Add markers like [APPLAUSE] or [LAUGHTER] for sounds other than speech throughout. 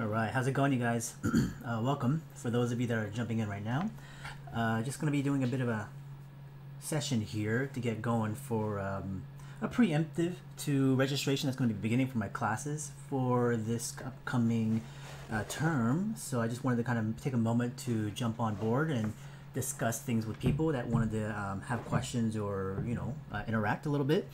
All right, how's it going, you guys? [CLEARS THROAT] uh, welcome. For those of you that are jumping in right now, uh, just going to be doing a bit of a session here to get going for um, a preemptive to registration that's going to be beginning for my classes for this upcoming uh, term. So I just wanted to kind of take a moment to jump on board and discuss things with people that wanted to um, have questions or you know uh, interact a little bit.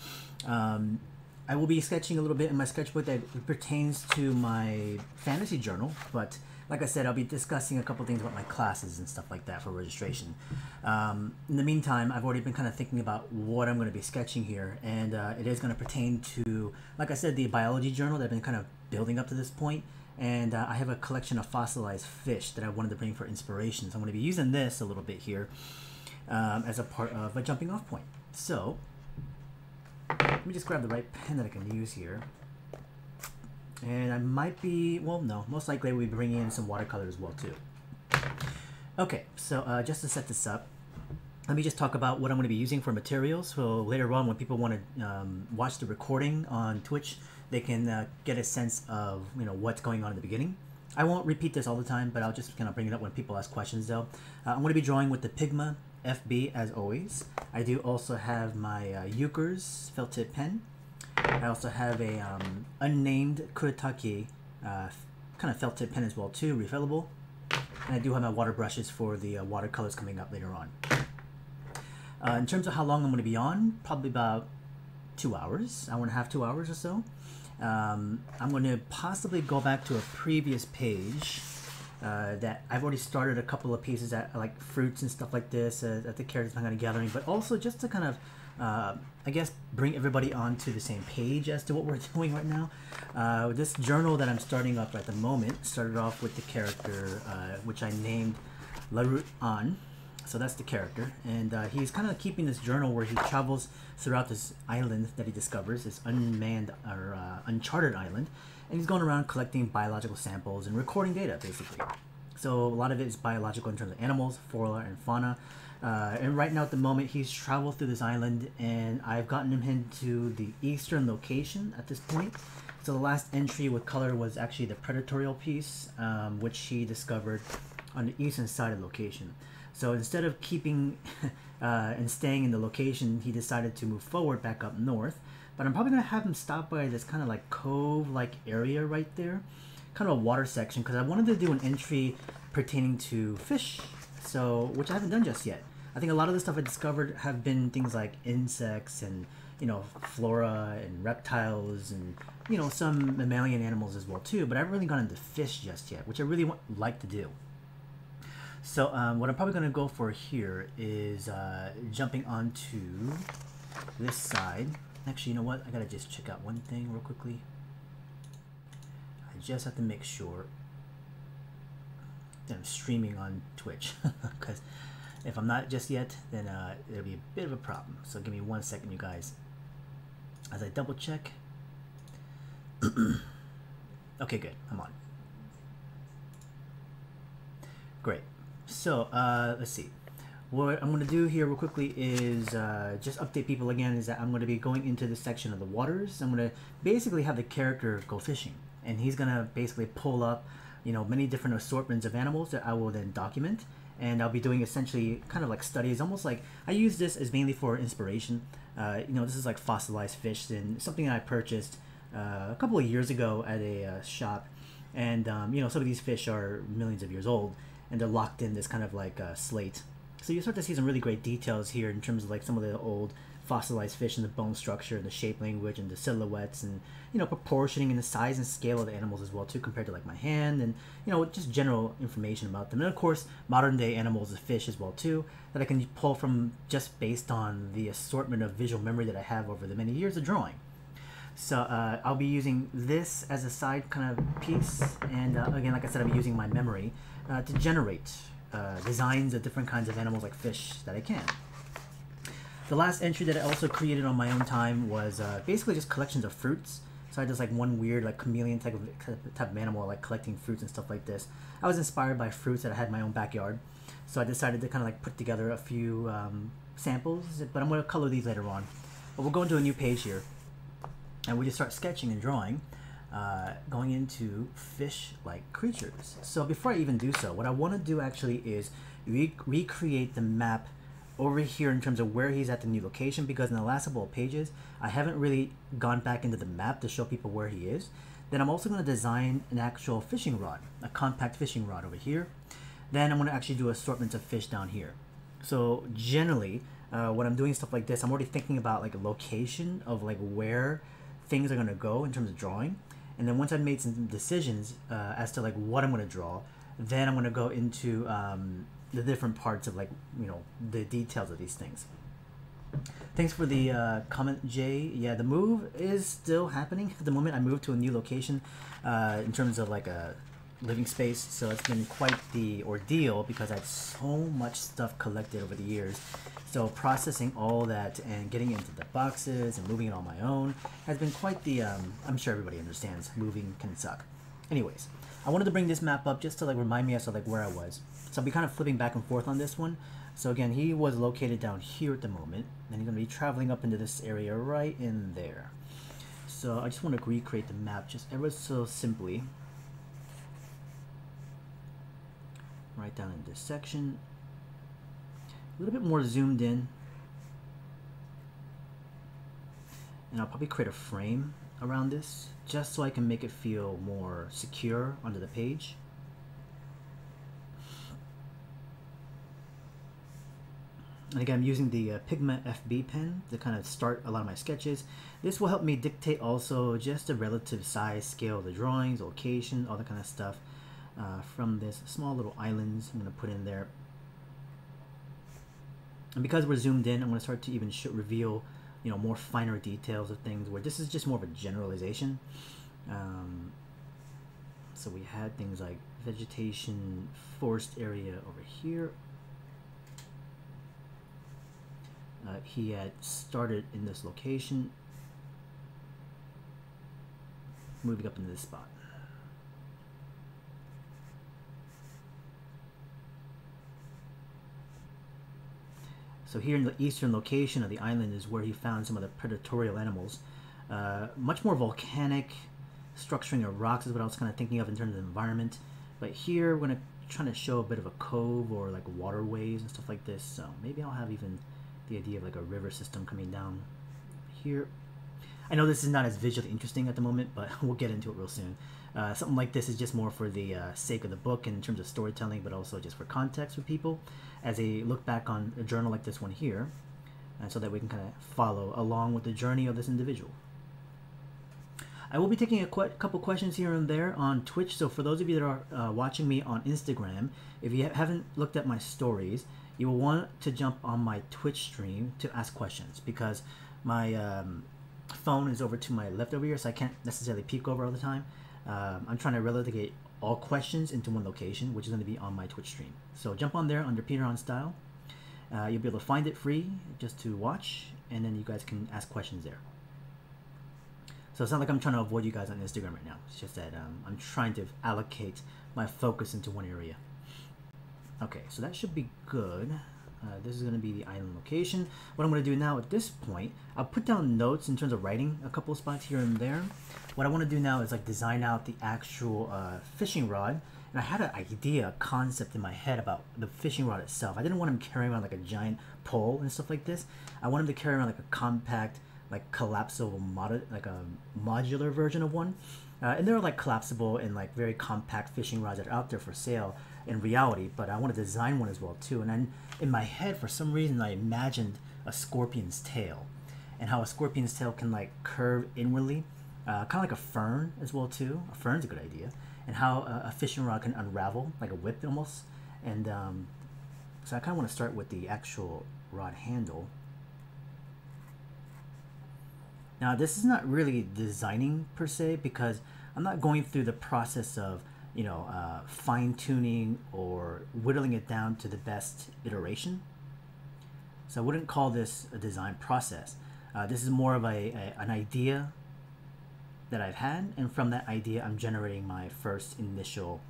Um, I will be sketching a little bit in my sketchbook that pertains to my fantasy journal, but like I said, I'll be discussing a couple things about my classes and stuff like that for registration. Um, in the meantime, I've already been kind of thinking about what I'm going to be sketching here, and uh, it is going to pertain to, like I said, the biology journal that I've been kind of building up to this point, and uh, I have a collection of fossilized fish that I wanted to bring for inspiration. So I'm going to be using this a little bit here um, as a part of a jumping off point. So let me just grab the right pen that I can use here. And I might be, well, no, most likely we'll be bringing in some watercolor as well too. Okay, so uh, just to set this up, let me just talk about what I'm going to be using for materials. So later on, when people want to um, watch the recording on Twitch, they can uh, get a sense of you know what's going on in the beginning. I won't repeat this all the time, but I'll just kind of bring it up when people ask questions. Though uh, I'm going to be drawing with the Pigma FB as always. I do also have my uh, Euchers felt tip pen. I also have a um, unnamed Kuretake uh, kind of felt tip pen as well too, refillable. And I do have my water brushes for the uh, watercolors coming up later on. Uh, in terms of how long I'm going to be on, probably about two hours, hour and a half, two hours or so. Um, I'm going to possibly go back to a previous page uh, that I've already started a couple of pieces at like fruits and stuff like this uh, at the characters kind of gathering, but also just to kind of uh, I guess bring everybody onto the same page as to what we're [LAUGHS] doing right now. Uh, this journal that I'm starting up at the moment started off with the character uh, which I named Larut An. So that's the character, and uh, he's kind of keeping this journal where he travels throughout this island that he discovers, this unmanned or uncharted island, and he's going around collecting biological samples and recording data basically. So a lot of it is biological in terms of animals, flora, and fauna. Uh, and right now at the moment he's traveled through this island and I've gotten him into the eastern location at this point. So the last entry with color was actually the predatorial piece, um, which he discovered on the eastern side of the location. So instead of keeping [LAUGHS] uh, and staying in the location, he decided to move forward back up north but I'm probably gonna have him stop by this kind of like cove-like area right there, kind of a water section, because I wanted to do an entry pertaining to fish, so which I haven't done just yet. I think a lot of the stuff I discovered have been things like insects and you know flora and reptiles and you know some mammalian animals as well too. But I haven't really gone into fish just yet, which I really want, like to do. So um, what I'm probably going to go for here is uh, jumping onto this side Actually, you know what? I gotta just check out one thing real quickly. I just have to make sure that I'm streaming on Twitch. [LAUGHS] Because if I'm not just yet, then uh, it'll be a bit of a problem. So give me one second, you guys. As I double check. [CLEARS THROAT] okay, good. I'm on. Great. So, uh, let's see what I'm going to do here real quickly is uh, just update people again is that I'm going to be going into the section of the waters. I'm going to basically have the character go fishing and he's going to basically pull up you know many different assortments of animals that I will then document and I'll be doing essentially kind of like studies almost like I use this as mainly for inspiration. Uh, you know this is like fossilized fish and something I purchased uh, a couple of years ago at a uh, shop. And um, you know some of these fish are millions of years old and they're locked in this kind of like uh, slate so you start to see some really great details here in terms of like some of the old fossilized fish and the bone structure and the shape language and the silhouettes and you know proportioning and the size and scale of the animals as well too compared to like my hand and you know just general information about them and of course modern day animals of fish as well too that I can pull from just based on the assortment of visual memory that I have over the many years of drawing. So uh, I'll be using this as a side kind of piece and uh, again like I said I'll be using my memory uh, to generate uh, designs of different kinds of animals like fish that I can. The last entry that I also created on my own time was uh, basically just collections of fruits. So I just like one weird like chameleon type of type of animal like collecting fruits and stuff like this. I was inspired by fruits that I had in my own backyard, so I decided to kind of like put together a few um, samples. But I'm to color these later on. But we'll go into a new page here, and we just start sketching and drawing. Uh, going into fish-like creatures. So before I even do so, what I want to do actually is re recreate the map over here in terms of where he's at the new location because in the last couple of pages I haven't really gone back into the map to show people where he is. Then I'm also going to design an actual fishing rod, a compact fishing rod over here. Then I'm going to actually do assortments of fish down here. So generally, uh, when I'm doing stuff like this, I'm already thinking about like a location of like where things are going to go in terms of drawing. And then once I've made some decisions uh, as to like what I'm going to draw, then I'm going to go into um, the different parts of like you know the details of these things. Thanks for the uh, comment, Jay. Yeah, the move is still happening at the moment. I moved to a new location uh, in terms of like a living space, so it's been quite the ordeal because I had so much stuff collected over the years. So processing all that and getting into the boxes and moving it on my own has been quite the. Um, I'm sure everybody understands moving can suck. Anyways, I wanted to bring this map up just to like remind me as to like where I was. So I'll be kind of flipping back and forth on this one. So again, he was located down here at the moment, and he's going to be traveling up into this area right in there. So I just want to recreate the map just ever so simply. Right down in this section. A little bit more zoomed in. And I'll probably create a frame around this just so I can make it feel more secure onto the page. And again, I'm using the uh, Pigma FB pen to kind of start a lot of my sketches. This will help me dictate also just the relative size, scale of the drawings, location, all that kind of stuff uh, from this small little islands I'm going to put in there. And because we're zoomed in, I'm going to start to even reveal, you know, more finer details of things where this is just more of a generalization. Um, so we had things like vegetation, forest area over here. Uh, he had started in this location, moving up into this spot. So here in the eastern location of the island is where he found some of the predatorial animals. Uh, much more volcanic structuring of rocks is what I was kind of thinking of in terms of the environment. But here we're going to try to show a bit of a cove or like waterways and stuff like this. So maybe I'll have even the idea of like a river system coming down here. I know this is not as visually interesting at the moment, but [LAUGHS] we'll get into it real soon. Uh, something like this is just more for the uh, sake of the book in terms of storytelling, but also just for context for people as they look back on a journal like this one here, and so that we can kind of follow along with the journey of this individual. I will be taking a qu couple questions here and there on Twitch, so for those of you that are uh, watching me on Instagram, if you ha haven't looked at my stories, you will want to jump on my Twitch stream to ask questions because my um, phone is over to my left over here, so I can't necessarily peek over all the time. Um, I'm trying to relegate all questions into one location, which is going to be on my Twitch stream. So jump on there under Peter Han Style. Uh, you'll be able to find it free just to watch, and then you guys can ask questions there. So it's not like I'm trying to avoid you guys on Instagram right now. It's just that um, I'm trying to allocate my focus into one area. Okay, so that should be good. Uh, this is going to be the island location. What I'm going to do now at this point, I'll put down notes in terms of writing a couple spots here and there. What I want to do now is like design out the actual uh, fishing rod. And I had an idea, a concept in my head about the fishing rod itself. I didn't want him carrying around like a giant pole and stuff like this. I want him to carry around like a compact, like collapsible, mod like a modular version of one. Uh, and there are like collapsible and like very compact fishing rods that are out there for sale in reality, but I want to design one as well too. And then in my head, for some reason, I imagined a scorpion's tail, and how a scorpion's tail can like curve inwardly, uh, kind of like a fern as well too. A fern's a good idea, and how a, a fishing rod can unravel like a whip almost. And um, so I kind of want to start with the actual rod handle. Now this is not really designing per se because I'm not going through the process of you know, uh, fine tuning or whittling it down to the best iteration. So I wouldn't call this a design process. Uh, this is more of a, a, an idea that I've had, and from that idea, I'm generating my first initial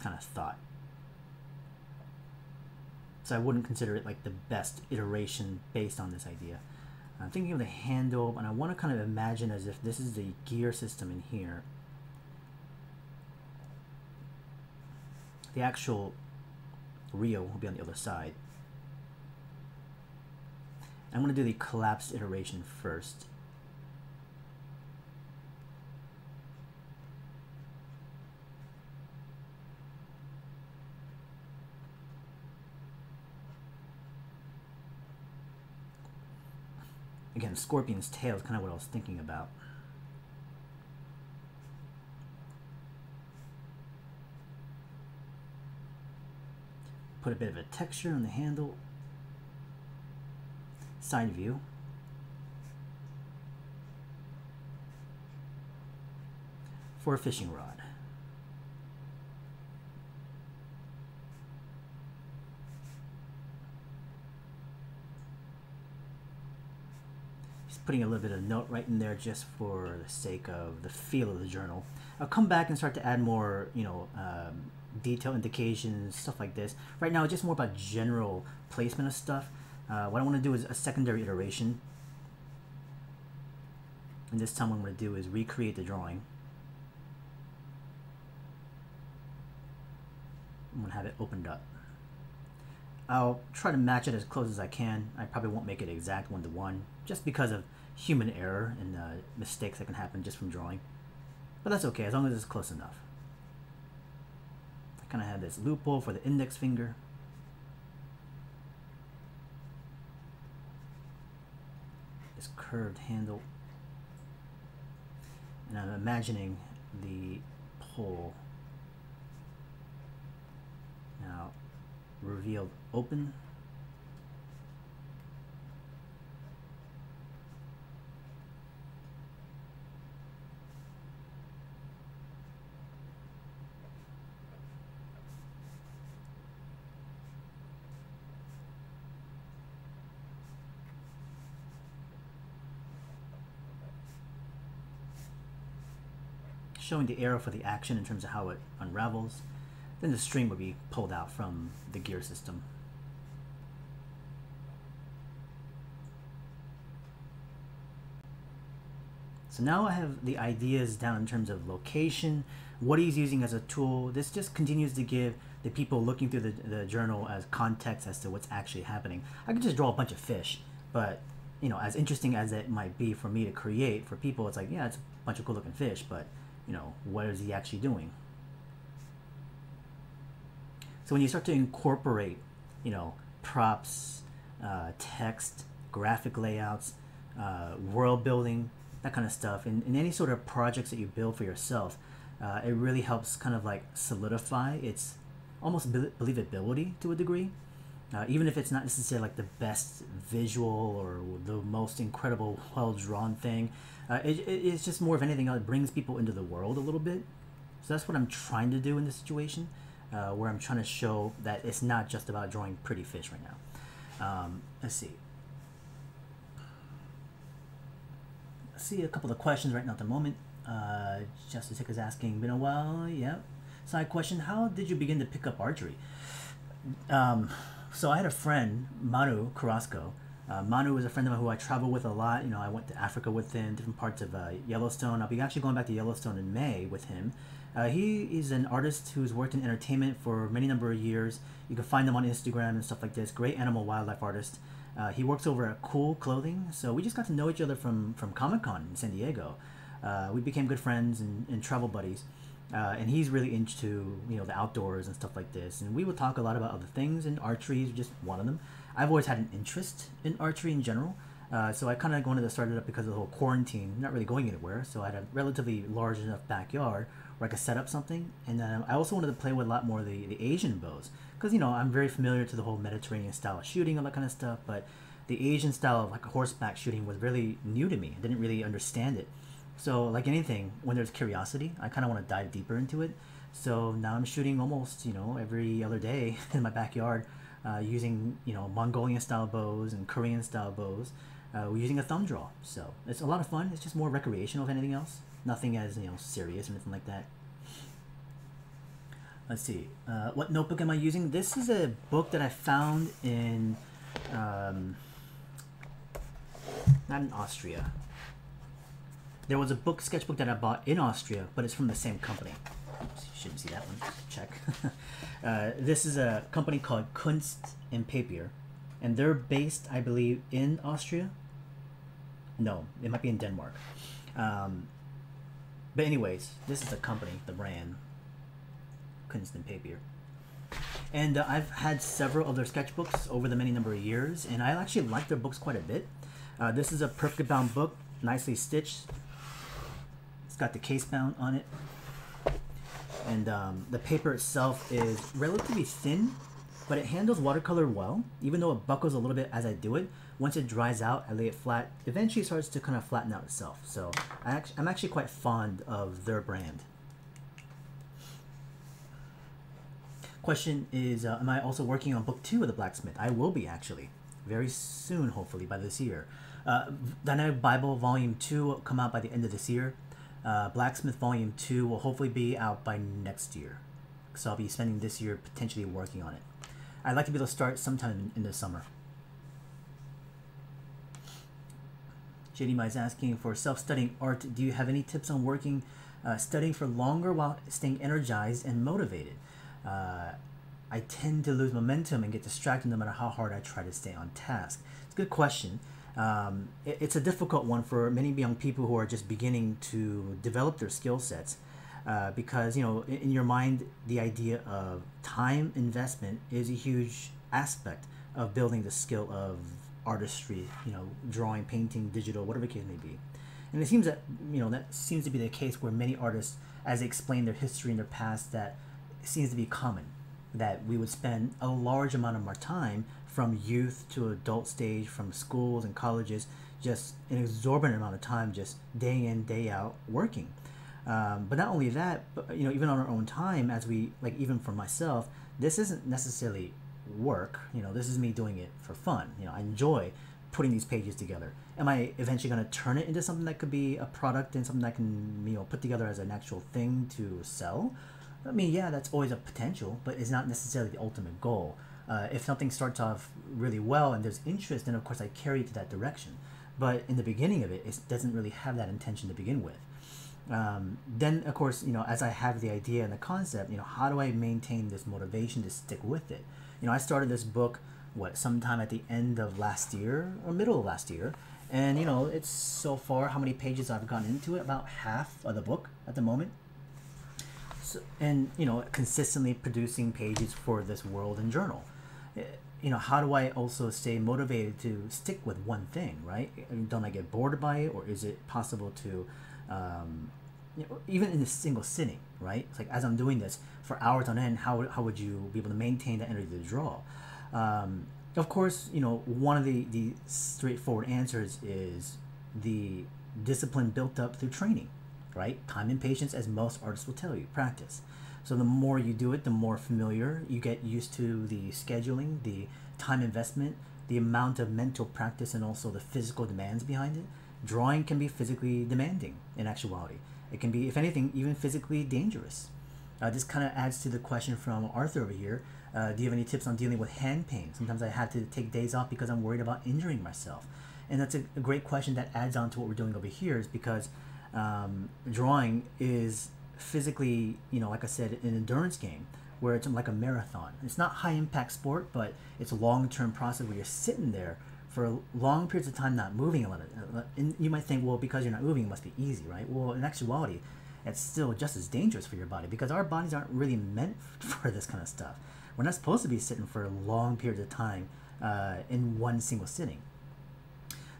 kind of thought. So I wouldn't consider it like the best iteration based on this idea. I'm thinking of the handle, and I want to kind of imagine as if this is the gear system in here the actual reel will be on the other side. I'm going to do the collapsed iteration first. Again, Scorpion's tail is kind of what I was thinking about. Put a bit of a texture on the handle. Side view. For a fishing rod. Just putting a little bit of note right in there just for the sake of the feel of the journal. I'll come back and start to add more, you know, um, detail indications, stuff like this. Right now, it's just more about general placement of stuff. Uh, what I want to do is a secondary iteration. And this time what I'm going to do is recreate the drawing. I'm going to have it opened up. I'll try to match it as close as I can. I probably won't make it exact one-to-one, -one, just because of human error and uh, mistakes that can happen just from drawing. But that's okay, as long as it's close enough kind of have this loophole for the index finger. This curved handle. And I'm imagining the pole now revealed open showing the arrow for the action in terms of how it unravels. Then the string would be pulled out from the gear system. So now I have the ideas down in terms of location, what he's using as a tool. This just continues to give the people looking through the, the journal as context as to what's actually happening. I could just draw a bunch of fish, but you know, as interesting as it might be for me to create, for people, it's like, yeah, it's a bunch of cool looking fish, but you know, what is he actually doing? So when you start to incorporate, you know, props, uh, text, graphic layouts, uh, world building, that kind of stuff, in, in any sort of projects that you build for yourself, uh, it really helps kind of like solidify its almost believability to a degree. Uh, even if it's not necessarily like the best visual or the most incredible, well drawn thing, uh, it, it, it's just more of anything that brings people into the world a little bit. So that's what I'm trying to do in this situation, uh, where I'm trying to show that it's not just about drawing pretty fish right now. Um, let's see. See a couple of questions right now at the moment. Uh, Justice Hick is asking, been a while, yeah. Side question, how did you begin to pick up archery? Um, so I had a friend, Manu Carrasco, uh, Manu was a friend of mine who I travel with a lot. You know, I went to Africa with him, different parts of uh, Yellowstone. I'll be actually going back to Yellowstone in May with him. Uh, he is an artist who's worked in entertainment for many number of years. You can find him on Instagram and stuff like this. Great animal wildlife artist. Uh, he works over at Cool Clothing, so we just got to know each other from from Comic Con in San Diego. Uh, we became good friends and, and travel buddies. Uh, and he's really into you know the outdoors and stuff like this. And we would talk a lot about other things, and archery is just one of them. I've always had an interest in archery in general. Uh, so I kind of wanted to start it up because of the whole quarantine, not really going anywhere. So I had a relatively large enough backyard where I could set up something. And then I also wanted to play with a lot more of the, the Asian bows. Because, you know, I'm very familiar to the whole Mediterranean style of shooting, all that kind of stuff. But the Asian style of like horseback shooting was really new to me. I didn't really understand it. So, like anything, when there's curiosity, I kind of want to dive deeper into it. So now I'm shooting almost, you know, every other day [LAUGHS] in my backyard uh, using you know Mongolian style bows and Korean style bows. Uh, we're using a thumb draw, so it's a lot of fun. It's just more recreational than anything else. Nothing as you know serious or anything like that. Let's see. Uh, what notebook am I using? This is a book that I found in, um, not in Austria. There was a book sketchbook that I bought in Austria, but it's from the same company. You shouldn't see that one. Check. [LAUGHS] uh, this is a company called Kunst and Papier, and they're based, I believe, in Austria. No, it might be in Denmark. Um, but anyways, this is the company, the brand, Kunst and Papier. And uh, I've had several of their sketchbooks over the many number of years, and I actually like their books quite a bit. Uh, this is a perfectly bound book, nicely stitched. It's got the case bound on it. And um, the paper itself is relatively thin, but it handles watercolor well, even though it buckles a little bit as I do it. Once it dries out, I lay it flat. Eventually, it starts to kind of flatten out itself. So I actually, I'm actually quite fond of their brand. Question is, uh, am I also working on book two of The Blacksmith? I will be actually, very soon, hopefully by this year. Uh, Dynamic Bible Volume Two will come out by the end of this year. Uh, Blacksmith Volume Two will hopefully be out by next year, so I'll be spending this year potentially working on it. I'd like to be able to start sometime in, in the summer. JD is asking for self-studying art. Do you have any tips on working, uh, studying for longer while staying energized and motivated? uh, I tend to lose momentum and get distracted no matter how hard I try to stay on task? It's a good question. Um, it, it's a difficult one for many young people who are just beginning to develop their skill sets. Uh, because you know in, in, your mind the idea of time investment is a huge aspect of building the skill of artistry you know drawing painting digital whatever the case may be and it seems that you know that seems to be the case where many artists as they explain their history and their past that seems to be common that we would spend a large amount of our time from youth to adult stage, from schools and colleges, just an exorbitant amount of time, just day in day out working. Um, but not only that, but you know, even on our own time, as we like, even for myself, this isn't necessarily work. You know, this is me doing it for fun. You know, I enjoy putting these pages together. Am I eventually going to turn it into something that could be a product and something that can you know put together as an actual thing to sell? I mean, yeah, that's always a potential, but it's not necessarily the ultimate goal. Uh, if something starts off really well and there's interest, then of course I carry it to that direction. But in the beginning of it, it doesn't really have that intention to begin with. Um, then, of course, you know, as I have the idea and the concept, you know, how do I maintain this motivation to stick with it? You know, I started this book, what, sometime at the end of last year or middle of last year. And, you know, it's so far how many pages I've gotten into it, about half of the book at the moment so, and you know consistently producing pages for this world and journal you know how do i also stay motivated to stick with one thing right don't i get bored by it or is it possible to um, you know, even in a single sitting right it's like as i'm doing this for hours on end how, how would you be able to maintain that energy to draw um, of course you know one of the, the straightforward answers is the discipline built up through training right? Time and patience, as most artists will tell you, practice. So the more you do it, the more familiar you get used to the scheduling, the time investment, the amount of mental practice, and also the physical demands behind it. Drawing can be physically demanding in actuality. It can be, if anything, even physically dangerous. Uh, this kind of adds to the question from Arthur over here. Uh, do you have any tips on dealing with hand pain? Sometimes I have to take days off because I'm worried about injuring myself. And that's a, a great question that adds on to what we're doing over here is because um, drawing is physically, you know, like I said, an endurance game where it's like a marathon. It's not high impact sport, but it's a long term process where you're sitting there for long periods of time not moving a lot. And you might think, well, because you're not moving, it must be easy, right? Well, in actuality, it's still just as dangerous for your body because our bodies aren't really meant [LAUGHS] for this kind of stuff. We're not supposed to be sitting for long periods of time uh, in one single sitting.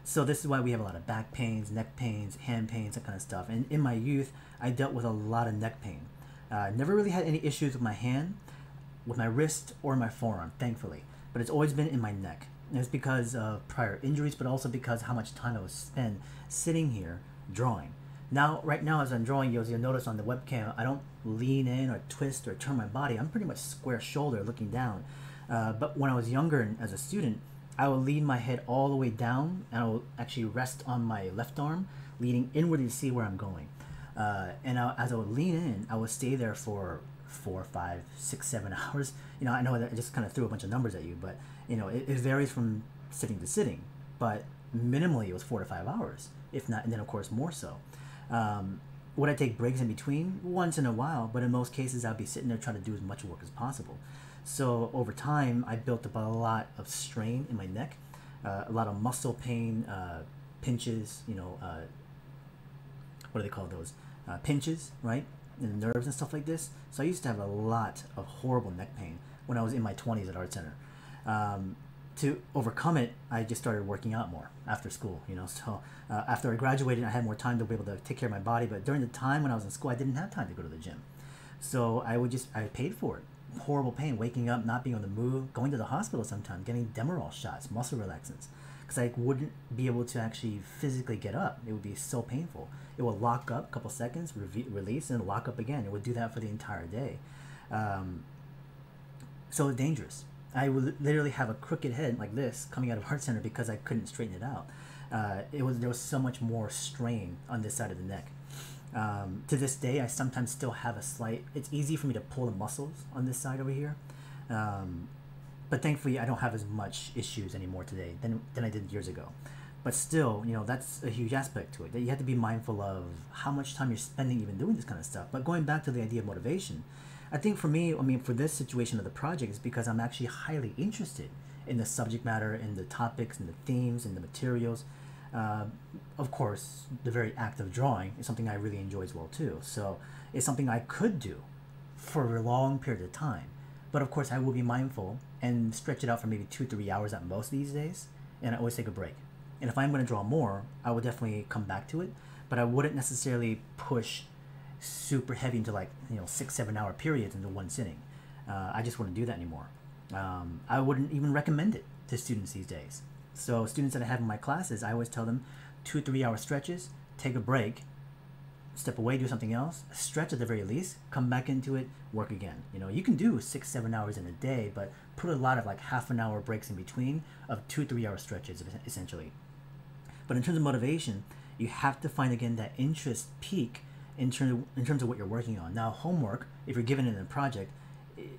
So this is why we have a lot of back pains, neck pains, hand pains, that kind of stuff. And in my youth, I dealt with a lot of neck pain. Uh, never really had any issues with my hand, with my wrist, or my forearm, thankfully. But it's always been in my neck. And it's because of prior injuries, but also because how much time I was spent sitting here drawing. Now, right now, as I'm drawing, you'll, you'll notice on the webcam, I don't lean in or twist or turn my body. I'm pretty much square shoulder looking down. Uh, but when I was younger and as a student, I would lean my head all the way down and I will actually rest on my left arm, leaning inward to see where I'm going. Uh, and I, as I would lean in, I would stay there for four, five, six, seven [LAUGHS] hours. You know, I know that I just kind of threw a bunch of numbers at you, but you know, it, it varies from sitting to sitting. But minimally, it was four to five hours, if not, and then of course more so. Um, would I take breaks in between? Once in a while, but in most cases, I'd be sitting there trying to do as much work as possible. So over time, I built up a lot of strain in my neck, uh, a lot of muscle pain, uh, pinches, you know, uh, what do they call those? Uh, pinches, right? And nerves and stuff like this. So I used to have a lot of horrible neck pain when I was in my 20s at Art Center. Um, to overcome it, I just started working out more after school. You know, so uh, after I graduated, I had more time to be able to take care of my body. But during the time when I was in school, I didn't have time to go to the gym, so I would just I paid for it. Horrible pain, waking up, not being on the move, going to the hospital sometimes, getting Demerol shots, muscle relaxants, because I wouldn't be able to actually physically get up. It would be so painful. It would lock up a couple seconds, re- release, and lock up again. It would do that for the entire day. Um, so dangerous I would literally have a crooked head like this coming out of [LAUGHS] Art Center because I couldn't straighten it out. Uh, it was there was so much more strain on this side of the neck. Um, to this day, I sometimes still have a slight. It's easy for me to pull the muscles on this side over here, um, but thankfully, I don't have as much issues anymore today than than I did years ago. But still, you know, that's a huge aspect to it. That you have to be mindful of how much time you're spending even doing this kind of stuff. But going back to the idea of motivation, I think for me, I mean, for this situation of the project is because I'm actually highly interested in the subject matter in the topics and the themes and the materials. Uh, of course, the very act of drawing is something I really enjoy as well too. So it's something I could do for a long period of time. But of course, I will be mindful and stretch it out for maybe two, three hours at most these days. And I always take a break. And if I'm going to draw more, I will definitely come back to it. But I wouldn't necessarily push super heavy into like you know six seven hour periods into one sitting. Uh, I just wouldn't do that anymore. Um, I wouldn't even recommend it to students these days. So students that I have in my classes, I always tell them two three hour stretches, take a break, step away, do something else, stretch at the very least, come back into it, work again. You know, you can do six, seven hours in a day, but put a lot of like half an hour breaks in between of two, three hour stretches essentially. But in terms of motivation, you have to find again that interest peak in of, in terms of what you're working on. Now, homework, if you're given it in a project,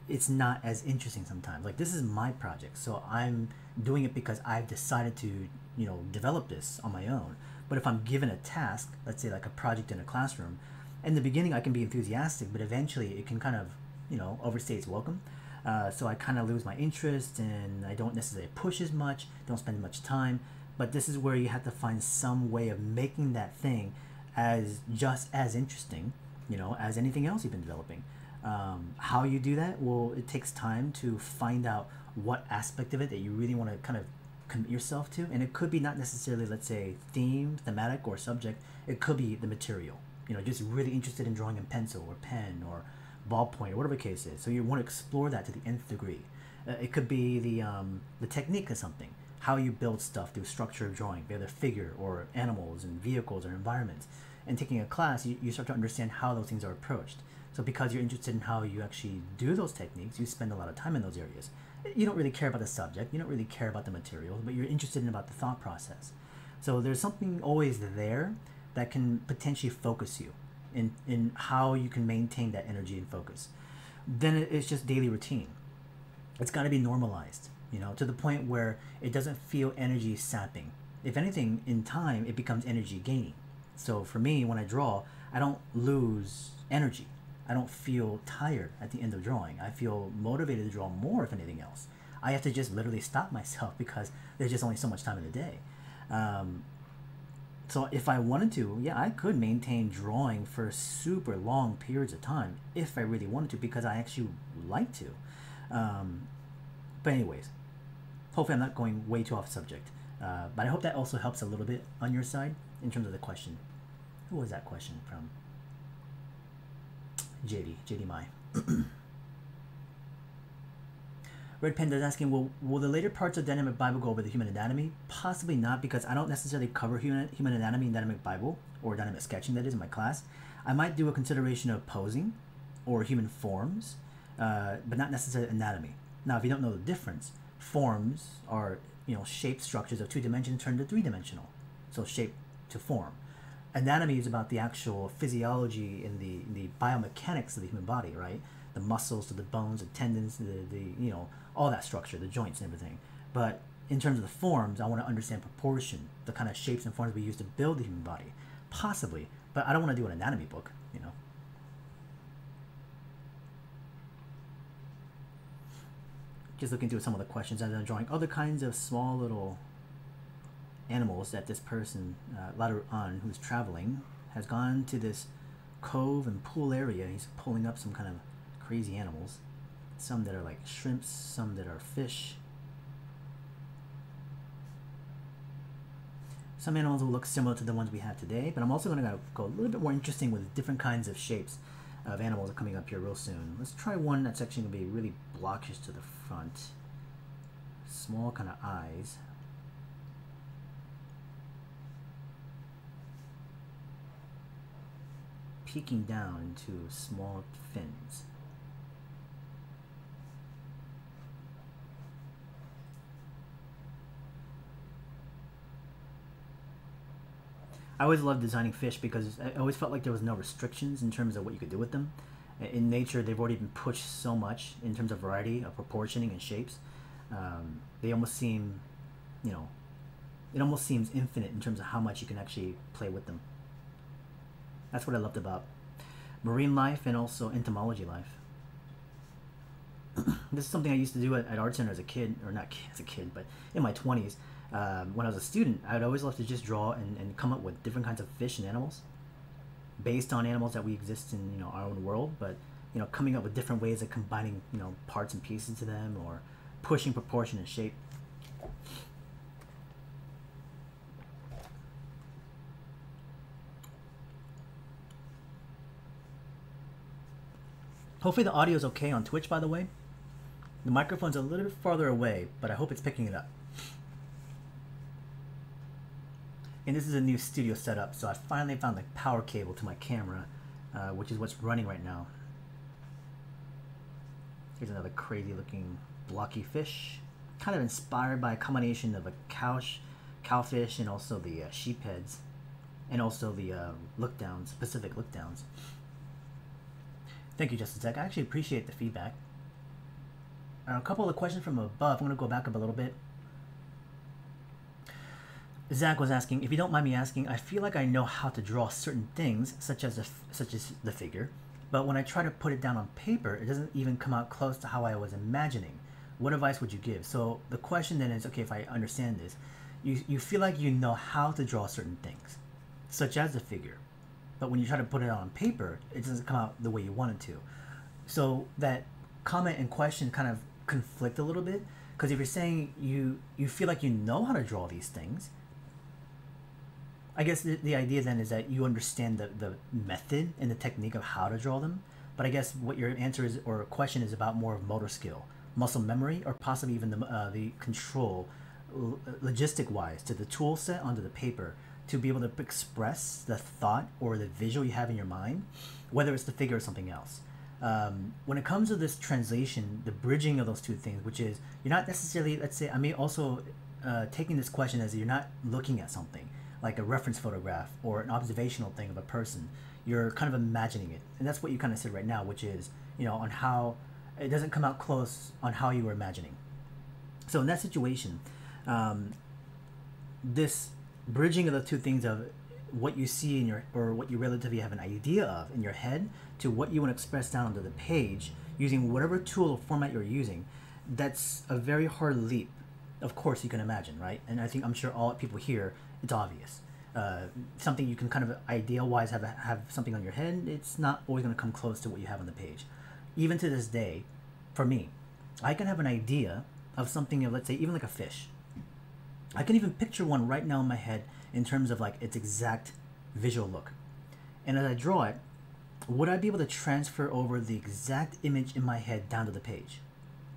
it's not as interesting sometimes. Like this is my project, so I'm doing it because I've decided to, you know, develop this on my own. But if I'm given a task, let's say like a project in a classroom, in the beginning I can be enthusiastic, but eventually it can kind of, you know, overstay its welcome. Uh, so I kind of lose my interest and I don't necessarily push as much, don't spend much time. But this is where you have to find some way of making that thing as just as interesting, you know, as anything else you've been developing. Um, how you do that? Well, it takes time to find out what aspect of it that you really want to kind of commit yourself to, and it could be not necessarily, let's say, theme, thematic, or subject. It could be the material. You know, just really interested in drawing in pencil or pen or ballpoint or whatever the case is. So you want to explore that to the nth degree. Uh, it could be the um, the technique of something, how you build stuff through structure of drawing, whether figure or animals and vehicles or environments and taking a class, you, you start to understand how those things are approached. So because you're interested in how you actually do those techniques, you spend a lot of time in those areas. You don't really care about the subject, you don't really care about the material, but you're interested in about the thought process. So there's something always there that can potentially focus you in, in how you can maintain that energy and focus. Then it's just daily routine. It's got to be normalized, you know, to the point where it doesn't feel energy sapping. If anything, in time, it becomes energy gaining. So for me, when I draw, I don't lose energy. I don't feel tired at the end of drawing. I feel motivated to draw more, if anything else. I have to just literally stop myself [LAUGHS] because there's just only so much time in the day. Um, so if I wanted to, yeah, I could maintain drawing for super long periods of time if I really wanted to because I actually like to. Um, but anyways, hopefully I'm not going way too off subject. Uh, but I hope that also helps a little bit on your side in terms of the question. Who was that question from? JD, JD Mai. [CLEARS THROAT] Red Panda is asking, will, will the later parts of Dynamic Bible go over the human anatomy? Possibly not, because I don't necessarily cover human, human anatomy in Dynamic Bible, or Dynamic Sketching, that is, in my class. I might do a consideration of posing, or human forms, uh, but not necessarily anatomy. Now, if you don't know the difference, forms are you know shape structures of two dimensions turned to three dimensional. So shape to form. Anatomy is about the actual physiology and the, the biomechanics of the human body, right? The muscles to the bones, the tendons, the, the you know, all that structure, the joints and everything. But in terms of the forms, I want to understand proportion, the kind of shapes and forms we use to build the human body. Possibly, but I don't want to do an anatomy book, you know. Just looking through some of the questions and then drawing other kinds of small little animals that this person, uh, later on, who's traveling, has gone to this cove and pool area. He's pulling up some kind of crazy animals. Some that are like shrimps, some that are fish. Some animals will look similar to the ones we have today, but I'm also going to go a little bit more interesting with different kinds of shapes of animals coming up here real soon. Let's try one that's actually going to be really blockish to the front. Small kind of eyes. Peeking down into small fins. I always loved designing fish because I always felt like there was no restrictions in terms of what you could do with them. In nature, they've already been pushed so much in terms of variety, of proportioning, and shapes. Um, they almost seem, you know, it almost seems infinite in terms of how much you can actually play with them. That's what I loved about marine life and also entomology life. [CLEARS THROAT] this is something I used to do at, at Art Center as a kid, or not as a kid, but in my 20s um, when I was a student, I would always love to just draw and, and come up with different kinds of fish and animals based on animals that we exist in you know our own world, but you know coming up with different ways of combining you know parts and pieces to them or pushing proportion and shape. Hopefully the audio is okay on Twitch, by the way. The microphone's a little bit farther away, but I hope it's picking it up. And this is a new studio setup, so I finally found the power cable to my camera, uh, which is what's running right now. Here's another crazy looking blocky fish, kind of inspired by a combination of a cowsh, cowfish and also the uh, sheep heads, and also the uh, look downs, Pacific look downs. Thank you, Justin Tech. I actually appreciate the feedback. Uh, a couple of questions from above. I'm going to go back up a little bit. Zach was asking, if you don't mind me asking, I feel like I know how to draw certain things, such as a, such as the figure, but when I try to put it down on paper, it doesn't even come out close to how I was imagining. What advice would you give? So the question then is, okay, if I understand this, you, you feel like you know how to draw certain things, such as the figure, but when you try to put it on paper, it doesn't come out the way you want it to. So that comment and question kind of conflict a little bit, because if you're saying you you feel like you know how to draw these things, I guess the, the idea then is that you understand the, the method and the technique of how to draw them. But I guess what your answer is or question is about more of motor skill, muscle memory, or possibly even the, uh, the control, logistic wise, to the tool set onto the paper to be able to express the thought or the visual you have in your mind, whether it's the figure or something else. Um, when it comes to this translation, the bridging of those two things, which is you're not necessarily, let's say, I mean, also uh, taking this question as you're not looking at something like a reference photograph or an observational thing of a person. You're kind of imagining it, and that's what you kind of said right now, which is you know on how it doesn't come out close on how you were imagining. So in that situation, um, this bridging of the two things of what you see in your or what you relatively have an idea of in your head to what you want to express down onto the page using whatever tool or format you're using that's a very hard leap of course you can imagine right and i think i'm sure all people here it's obvious. Uh, something you can kind of ideal wise have have something on your head. It's not always going to come close to what you have on the page. Even to this day, for me, I can have an idea of something of let's say even like a fish. I can even picture one right now in my head in terms of like its exact visual look. And as I draw it, would I be able to transfer over the exact image in my head down to the page?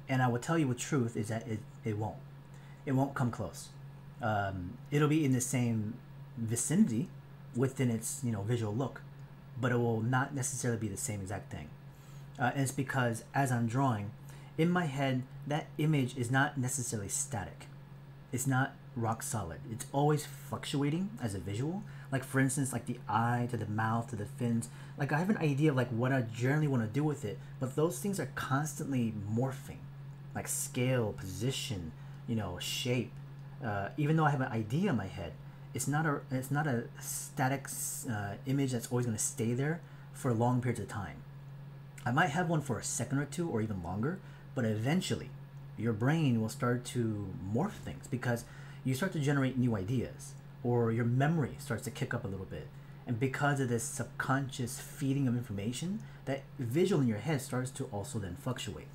And I will tell you the truth is that it, it won't. It won't come close um, it'll be in the same vicinity within its you know visual look, but it will not necessarily be the same exact thing. Uh, and it's because as I'm drawing, in my head, that image is not necessarily static. It's not rock solid. It's always fluctuating as a visual. Like for instance, like the eye to the mouth to the fins. Like I have an idea of like what I generally want to do with it, but those things are constantly morphing, like scale, position, you know, shape, uh, even though I have an idea in my head, it's not a it's not a static uh, image that's always going to stay there for long periods of time. I might have one for a second or two or even longer, but eventually your brain will start to morph things because you start to generate new ideas or your memory starts to kick up a little bit. And because of this subconscious feeding of information, that visual in your head starts to also then fluctuate.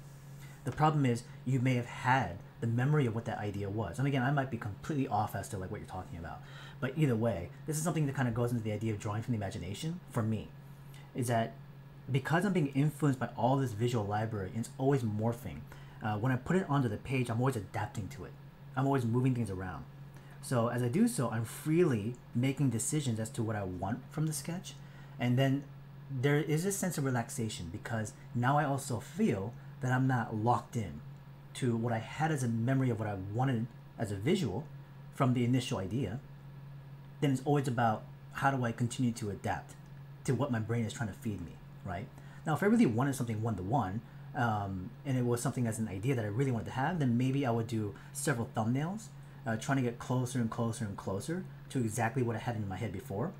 The problem is you may have had the memory of what that idea was. And again, I might be completely off as to like what you're talking about. But either way, this is something that kind of goes into the idea of drawing from the imagination for me. Is that because I'm being influenced by all this visual library, and it's always morphing. Uh, when I put it onto the page, I'm always adapting to it. I'm always moving things around. So as I do so, I'm freely making decisions as to what I want from the sketch. And then there is a sense of relaxation because now I also feel that I'm not locked in to what I had as a memory of what I wanted as a visual from the initial idea. Then it's always about how do I continue to adapt to what my brain is trying to feed me, right? Now, if I really wanted something one to one, and it was something as an idea that I really wanted to have, then maybe I would do several thumbnails uh, trying to get closer and closer and closer to exactly what I had in my head before.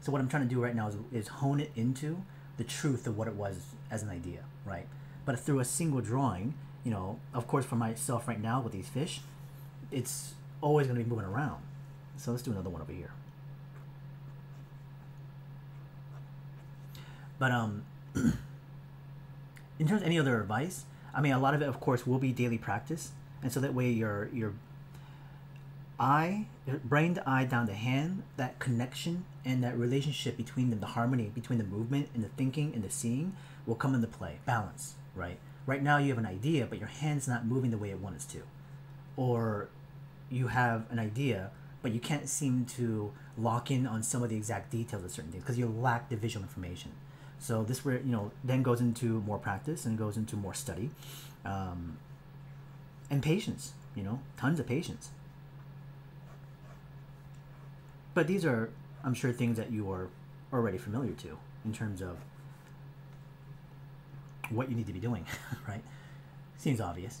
So what I'm trying to do right now is, is hone it into the truth of what it was as an idea, right? But through a single drawing, you know, of course for myself right now with these fish, it's always going to be moving around. So let's do another one over here. But um, [CLEARS THROAT] in terms of any other advice, I mean, a lot of it, of course, will be daily practice, and so that way your your eye, brain to eye down to hand, that connection and that relationship between them, the harmony between the movement and the thinking and the seeing will come into play. Balance, right? Right now you have an idea, but your hand's not moving the way it wants to. Or you have an idea, but you can't seem to lock in on some of the exact details of certain things because you lack the visual information. So this where you know then goes into more practice and goes into more study, um, and patience. You know, tons of patience. But these are, I'm sure, things that you are already familiar to in terms of what you need to be doing, [LAUGHS] right? Seems obvious.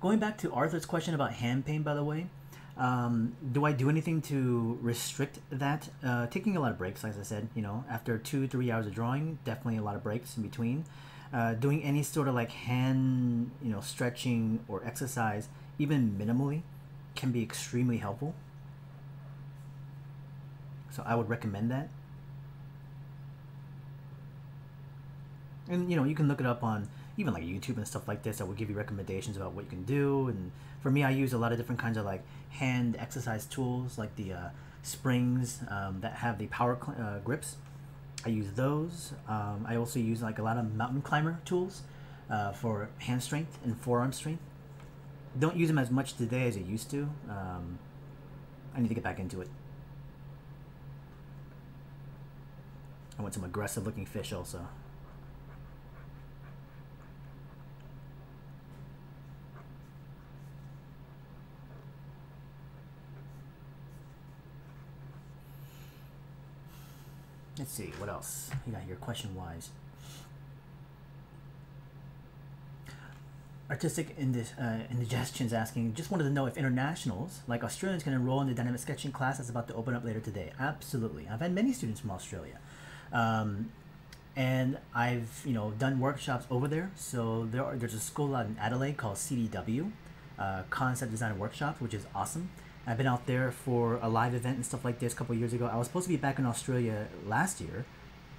Going back to Arthur's question about hand pain, by the way, um, do I do anything to restrict that? Uh, taking a lot of breaks, as I said, you know, after two, three hours of drawing, definitely a lot of breaks in between. Uh, doing any sort of like hand, you know, stretching or exercise even minimally, can be extremely helpful. So I would recommend that. And you know, you can look it up on even like YouTube and stuff like this that will give you recommendations about what you can do. And for me, I use a lot of different kinds of like hand exercise tools, like the uh, springs um, that have the power uh, grips. I use those. Um, I also use like a lot of mountain climber tools uh, for hand strength and forearm strength don't use them as much today as I used to. Um, I need to get back into it. I want some aggressive looking fish also. Let's see, what else you got here question wise? Artistic indis, uh, Indigestion's asking, just wanted to know if internationals, like Australians, can enroll in the dynamic sketching class that's about to open up later today. Absolutely. I've had many students from Australia. Um, and I've, you know, done workshops over there. So there are, there's a school out in Adelaide called CDW, uh, Concept Design Workshop, which is awesome. I've been out there for a live event and stuff like this a couple years ago. I was supposed to be back in Australia last year.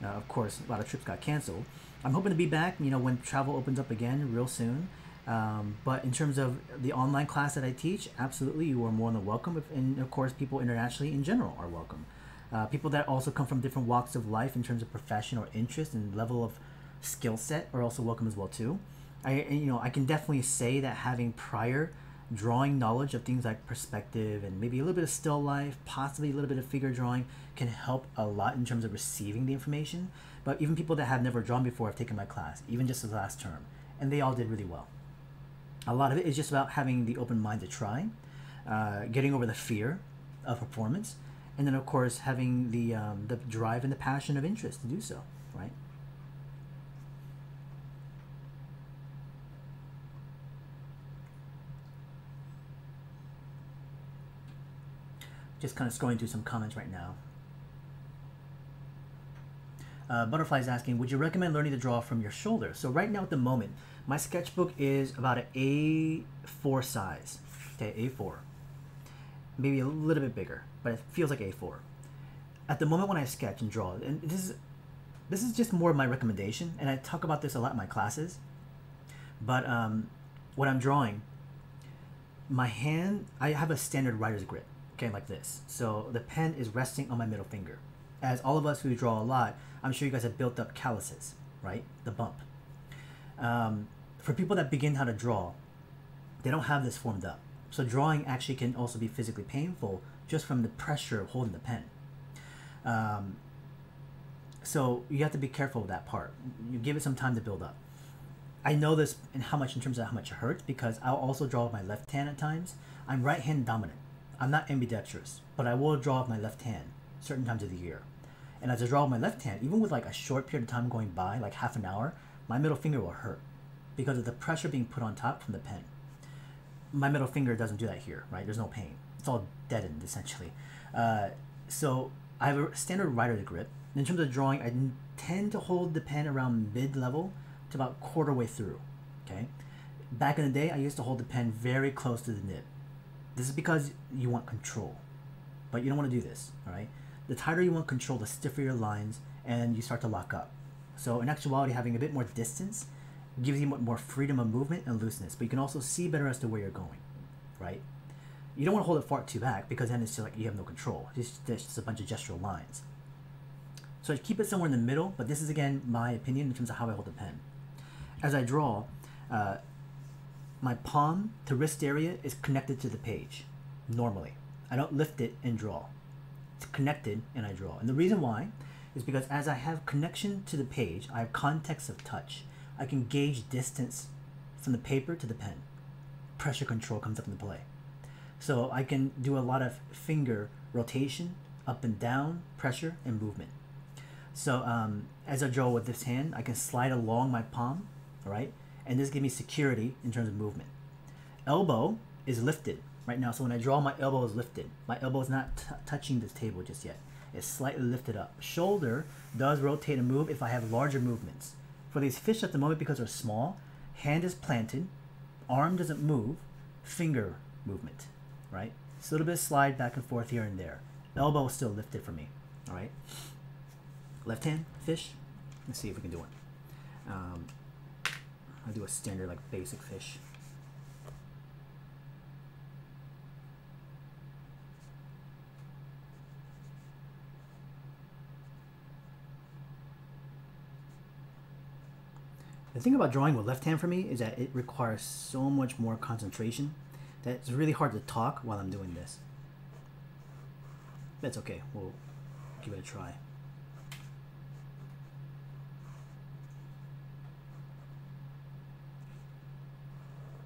Uh, of course, a lot of trips got canceled. I'm hoping to be back, you know, when travel opens up again real soon. Um, but in terms of the online class that I teach, absolutely, you are more than welcome. And of course, people internationally in general are welcome. Uh, people that also come from different walks of life in terms of profession or interest and level of skill set are also welcome as well too. I you know I can definitely say that having prior drawing knowledge of things like perspective and maybe a little bit of still life, possibly a little bit of figure drawing can help a lot in terms of receiving the information. But even people that have never drawn before have taken my class, even just the last term, and they all did really well a lot of it is just about having the open mind to try, uh, getting over the fear of performance, and then of course having the um, the drive and the passion of interest to do so. Right. Just kind of scrolling through some comments right now. Uh, Butterfly is asking, would you recommend learning to draw from your shoulder? So right now at the moment, my sketchbook is about an A4 size. Okay, A4. Maybe a little bit bigger, but it feels like A4. At the moment when I sketch and draw, and this is this is just more of my recommendation, and I talk about this a lot in my classes. But um, when I'm drawing, my hand, I have a standard writer's grip, okay, like this. So the pen is resting on my middle finger. As all of us who draw a lot, I'm sure you guys have built up calluses, right? The bump. Um, for people that begin how to draw, they don't have this formed up. So drawing actually can also be physically painful just from the pressure of holding the pen. Um, so you have to be careful with that part. You give it some time to build up. I know this in how much in terms of how much it hurts because I'll also draw with my left hand at times. I'm right hand dominant. I'm not ambidextrous, but I will draw with my left hand certain times of the year. And as I draw with my left hand, even with like a short period of time going by, like half an hour, my middle finger will hurt because of the pressure being put on top from the pen. My middle finger doesn't do that here, right? There's no pain. It's all deadened essentially. Uh, so I have a standard writer's grip. In terms of drawing, I tend to hold the pen around mid level to about quarter way through. Okay. Back in the day, I used to hold the pen very close to the nib. This is because you want control, but you don't want to do this. All right. The tighter you want control, the stiffer your lines, and you start to lock up. So in actuality, having a bit more distance gives you more freedom of movement and looseness, but you can also see better as to where you're going, right? You don't want to hold it far too back because then it's just like you have no control. It's just a bunch of gestural lines. So I keep it somewhere in the middle, but this is again my opinion in terms of how I hold the pen. As I draw, uh, my palm to wrist area is connected to the page, normally. I don't lift it and draw. It's connected and I draw. And the reason why is because as I have connection to the page, I have context of touch. I can gauge distance from the paper to the pen. Pressure control comes up into play. So I can do a lot of finger rotation, up and down, pressure, and movement. So um, as I draw with this hand, I can slide along my palm, all right? And this gives me security in terms of movement. Elbow is lifted right now. So when I draw, my elbow is lifted. My elbow is not touching this table just yet. It's slightly lifted up. Shoulder does rotate and move if I have larger movements. For these fish at the moment, because they're small, hand is planted, arm doesn't move, finger movement, right? It's a little bit of slide back and forth here and there. Elbow is still lifted for me, all right? Left hand, fish. Let's see if we can do one. Um, I'll do a standard, like basic fish. The thing about drawing with left hand for me is that it requires so much more concentration that it's really hard to talk while I'm doing this. That's okay, we'll give it a try.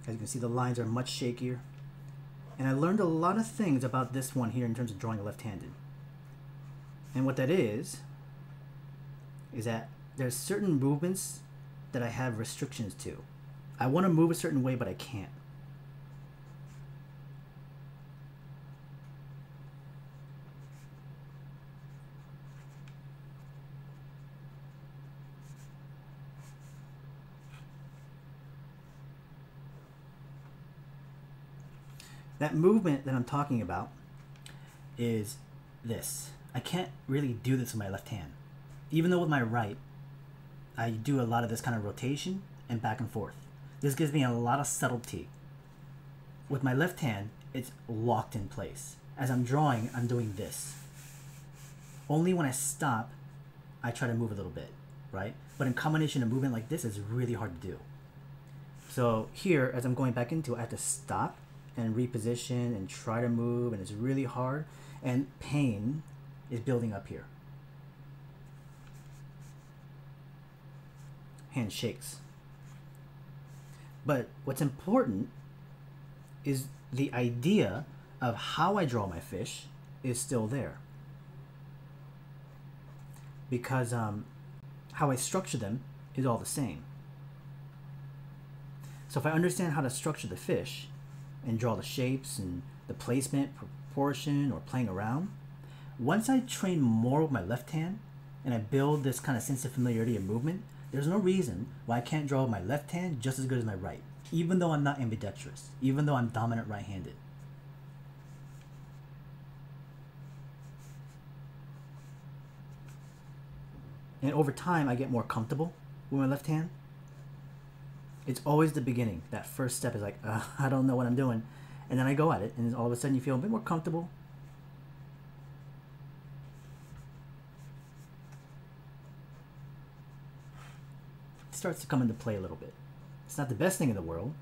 As you can see, the lines are much shakier. And I learned a lot of things about this one here in terms of drawing left-handed. And what that is, is that there's certain movements that I have restrictions to. I want to move a certain way, but I can't. That movement that I'm talking about is this. I can't really do this with my left hand. Even though with my right, I do a lot of this kind of rotation and back and forth. This gives me a lot of subtlety. With my left hand, it's locked in place. As I'm drawing, I'm doing this. Only when I stop, I try to move a little bit, right? But in combination, a movement like this is really hard to do. So here, as I'm going back into I have to stop and reposition and try to move, and it's really hard. And pain is building up here. hand shakes. But what's important is the idea of how I draw my fish is still there. Because um, how I structure them is all the same. So if I understand how to structure the fish and draw the shapes and the placement, proportion, or playing around. Once I train more with my left hand and I build this kind of sense of familiarity and movement, there's no reason why I can't draw my left hand just as good as my right, even though I'm not ambidextrous, even though I'm dominant right-handed. And over time, I get more comfortable with my left hand. It's always the beginning. That first step is like, uh, I don't know what I'm doing. And then I go at it, and all of a sudden you feel a bit more comfortable. It starts to come into play a little bit. It's not the best thing in the world,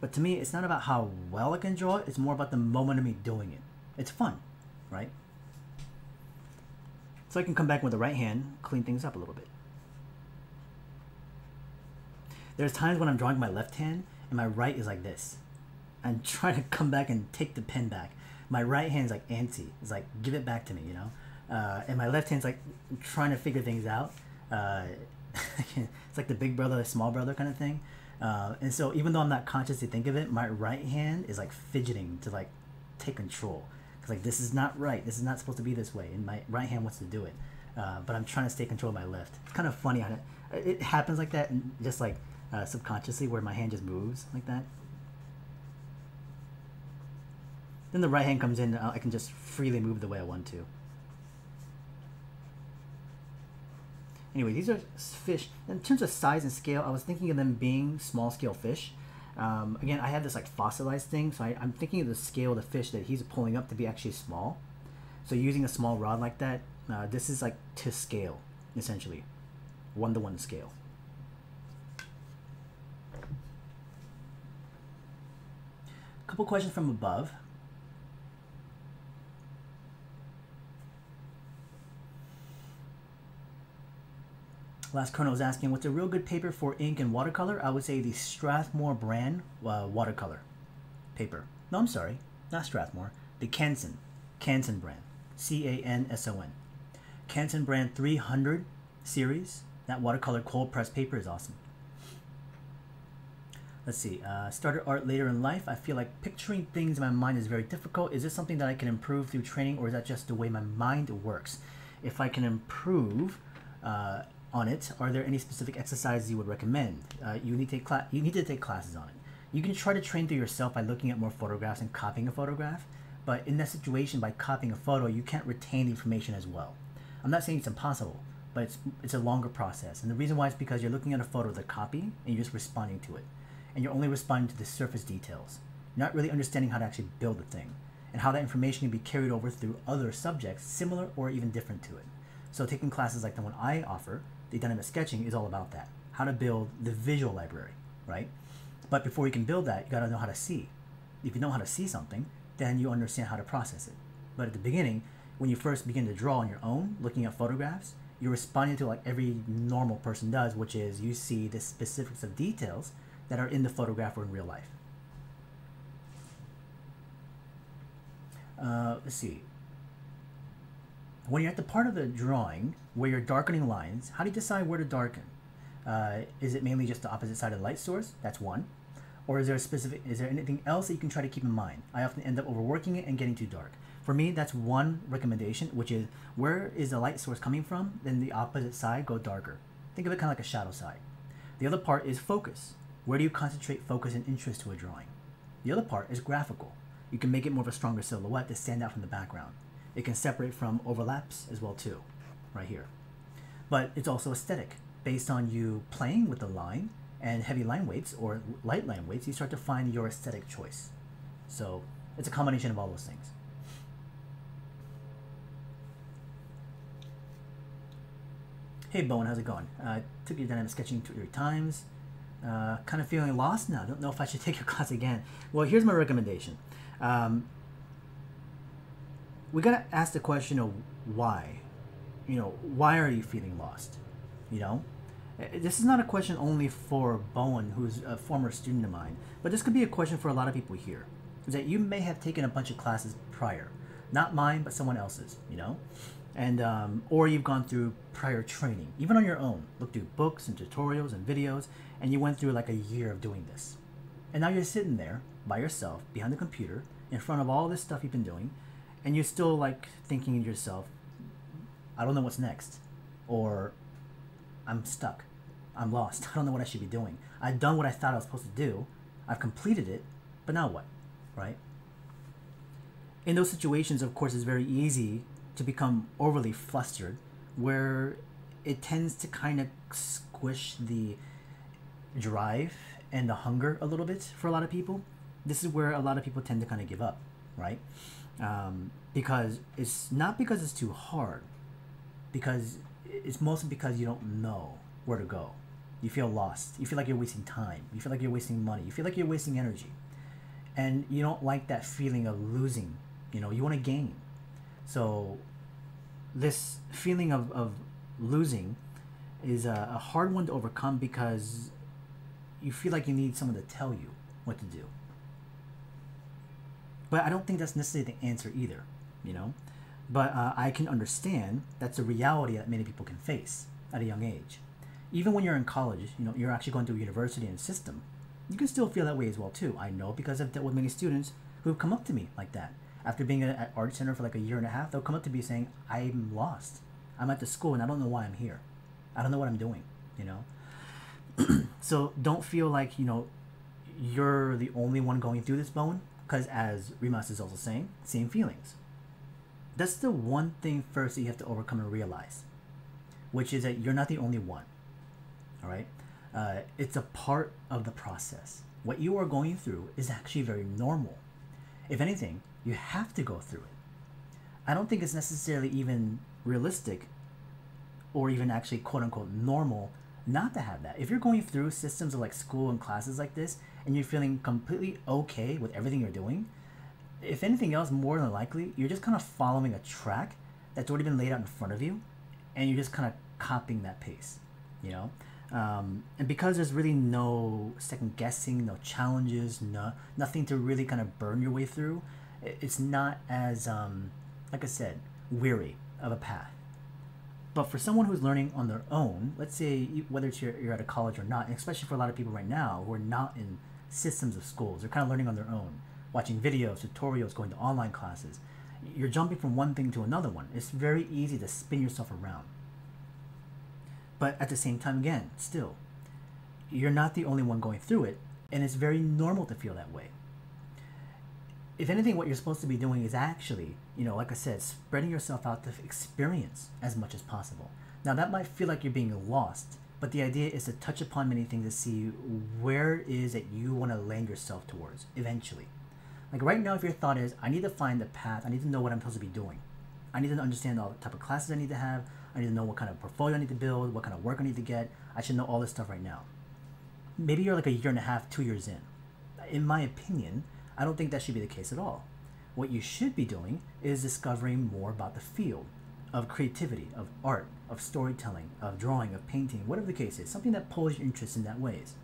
but to me, it's not about how well I can draw it, it's more about the moment of me doing it. It's fun, right? So I can come back with the right hand, clean things up a little bit. There's times when I'm drawing my left hand and my right is like this. I'm [LAUGHS] trying to come back and take the pen back. My right hand's like antsy. It's like, give it back to me, you know? Uh, and my left hand's like trying to figure things out. Uh, [LAUGHS] it's like the big brother, the small brother kind of thing. Uh, and so even though I'm not conscious to think of it, my right hand is like fidgeting to like take control Cause like this is not right. This is not supposed to be this way, and my right hand wants to do it, uh, but I'm trying to stay control of my left. It's kind of funny it happens like that, and just like uh, subconsciously, where my hand just moves like that. Then the right hand comes in. I can just freely move the way I want to. Anyway, these are fish. In terms of size and scale, I was thinking of them being small scale fish. Um, again, I have this like fossilized thing, so I, am thinking of the scale of the fish that he's pulling up to be actually small. So using a small rod like that, uh, this is like to scale, essentially, one to one scale. Couple questions from above. Last Colonel was asking, what's a real good paper for ink and watercolor? I would say the Strathmore brand uh, watercolor paper. No, I'm sorry, not Strathmore. The Canson, Canson brand, C-A-N-S-O-N. Canson brand 300 series. That watercolor cold press paper is awesome. Let's see. Uh, started art later in life. I feel like picturing things in my mind is very difficult. Is this something that I can improve through training, or is that just the way my mind works? If I can improve uh, on it, are there any specific exercises you would recommend? Uh, you need to take you need to take classes on it. You can try to train through yourself by looking at more photographs and copying a photograph, but in that situation, by copying a photo, you can't retain the information as well. I'm not saying it's impossible, but it's it's a longer process, and the reason why is because you're looking at a photo a copy and you're just responding to it, and you're only responding to the surface details. You're not really understanding how to actually build the thing, and how that information can be carried over through other subjects similar or even different to it. So taking classes like the one I offer the dynamic sketching is all about that how to build the visual library, right? But before you can build that, you got to know how to see. If you know how to see something, then you understand how to process it. But at the beginning, when you first begin to draw on your own, looking at photographs, you're responding to like every normal person does, which is you see the specifics of details that are in the photograph or in real life. Uh, let's see. When you're at the part of the drawing where you're darkening lines, how do you decide where to darken? Uh, is it mainly just the opposite side of the light source? That's one. Or is there a specific, is there anything else that you can try to keep in mind? I often end up overworking it and getting too dark. For me, that's one recommendation, which is where is the light source coming from? Then the opposite side, go darker. Think of it kind of like a shadow side. The other part is focus. Where do you concentrate focus and interest to a drawing? The other part is graphical. You can make it more of a stronger silhouette to stand out from the background. It can separate from overlaps as well too, right here. But it's also aesthetic. Based on you playing with the line and heavy line weights or light line weights, you start to find your aesthetic choice. So it's a combination of all those things. Hey Bowen, how's it going? Uh, took your dynamic sketching three times. Uh, kind of feeling lost now. Don't know if I should [LAUGHS] take your class again. Well, here's my recommendation. Um, we gotta ask the question of why. You know, why are you feeling lost? You know, eh, this is not a question only for Bowen, who's a former student of mine, but this could be a question for a lot of people here. Is that you may have taken a bunch of classes prior, not mine, but someone else's. You know, and um, or you've gone through prior training, even on your own. Looked through books and tutorials and videos, and you went through like a year of doing this, and now you're sitting there by yourself behind the computer in front of all this stuff you've been doing and you're still like thinking to yourself, I don't know what's next, or I'm stuck, I'm lost, [LAUGHS] I don't know what I should be doing. I've done what I thought I was supposed to do, I've completed it, but now what, right? In those situations, of course, it's very easy to become overly flustered, where it tends to kind of squish the drive and the hunger a little bit for a lot of people. This is where a lot of people tend to kind of give up, right? Um, because it's not because it's too hard, because it's mostly because you don't know where to go. You feel lost. You feel like you're wasting time. You feel like you're wasting money. You feel like you're wasting energy. And you don't like that feeling of losing. You know, you want to gain. So, this feeling of, of losing is a, a hard one to overcome because you feel like you need someone to tell you what to do. But I don't think that's necessarily the answer either, you know? But uh, I can understand that's a reality that many people can face at a young age. Even when you're in college, you know, you're actually going to a university and system, you can still feel that way as well too. I know because I've dealt with many students who have come up to me like that. After being at Art Center for like a year and a half, they'll come up to me saying, I'm lost. I'm at the school and I don't know why I'm here. I don't know what I'm doing, you know? [CLEARS THROAT] so don't feel like, you know, you're the only one going through this Bowen because as Remus is also saying, same feelings. That's the one thing first that you have to overcome and realize, which is that you're not the only one. All right? Uh, it's a part of the process. What you are going through is actually very normal. If anything, you have to go through it. I don't think it's necessarily even realistic or even actually quote unquote normal not to have that. If you're going through systems of like school and classes like this and you're feeling completely okay with everything you're doing, if anything else, more than likely, you're just kind of following a track that's already been laid out in front of you and you're just kind of copying that pace, you know? Um, and because there's really no second guessing, no challenges, no nothing to really kind of burn your way through, it's not as um, like I said, weary of a path. But for someone who's learning on their own, let's say whether it's you're, you're at a college or not, especially for a lot of people right now who are not in systems of schools, they're kind of learning on their own, watching videos, tutorials, going to online classes. You're jumping from one thing to another one. It's very easy to spin yourself around. But at the same time, again, still, you're not the only one going through it, and it's very normal to feel that way. If anything, what you're supposed to be doing is actually, you know, like I said, spreading yourself out to experience as much as possible. Now, that might feel like you're being lost, but the idea is to touch upon many things to see where it is that you want to land yourself towards eventually. Like right now, if your thought is, I need to find the path, I need to know what I'm supposed to be doing. I need to understand all the type of classes I need to have. I need to know what kind of portfolio I need to build, what kind of work I need to get. I should know all this stuff right now. Maybe you're like a year and a half, two years in. In my opinion, I don't think that should be the case at all. What you should be doing is discovering more about the field of creativity, of art, of storytelling, of drawing, of painting, whatever the case is, something that pulls your interest in that ways.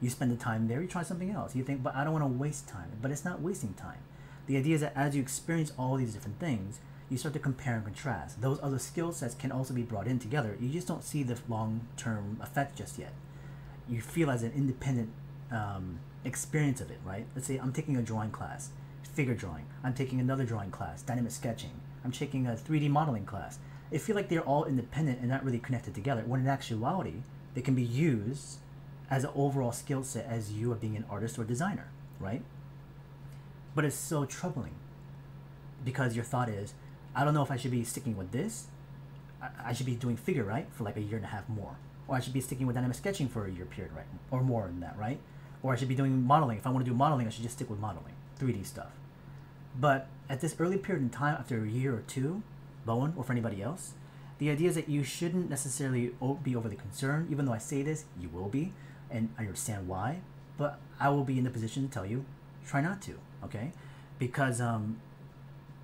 You spend the time there, you try something else. You think, but I don't want to waste time. But it's not wasting time. The idea is that as you experience all these different things, you start to compare and contrast. Those other skill sets can also be brought in together. You just don't see the long term effect just yet. You feel as an independent um, experience of it, right? Let's say I'm taking a drawing class, figure drawing. I'm taking another drawing class, dynamic sketching. I'm taking a 3D modeling class. It feel like they're all independent and not really connected together. When in actuality, they can be used as an overall skill set as you are being an artist or designer, right? But it's so troubling because your thought is, I don't know if I should be sticking with this. I, I should be doing figure, right, for like a year and a half more. Or I should be sticking with dynamic sketching for a year period, right? Or more than that, right? Or I should be doing modeling. If I want to do modeling, I should just stick with modeling, 3D stuff. But at this early period in time, after a year or two, Bowen, or for anybody else, the idea is that you shouldn't necessarily be overly concerned. Even though I say this, you will be, and I understand why. But I will be in the position to tell you, try not to, okay? Because um,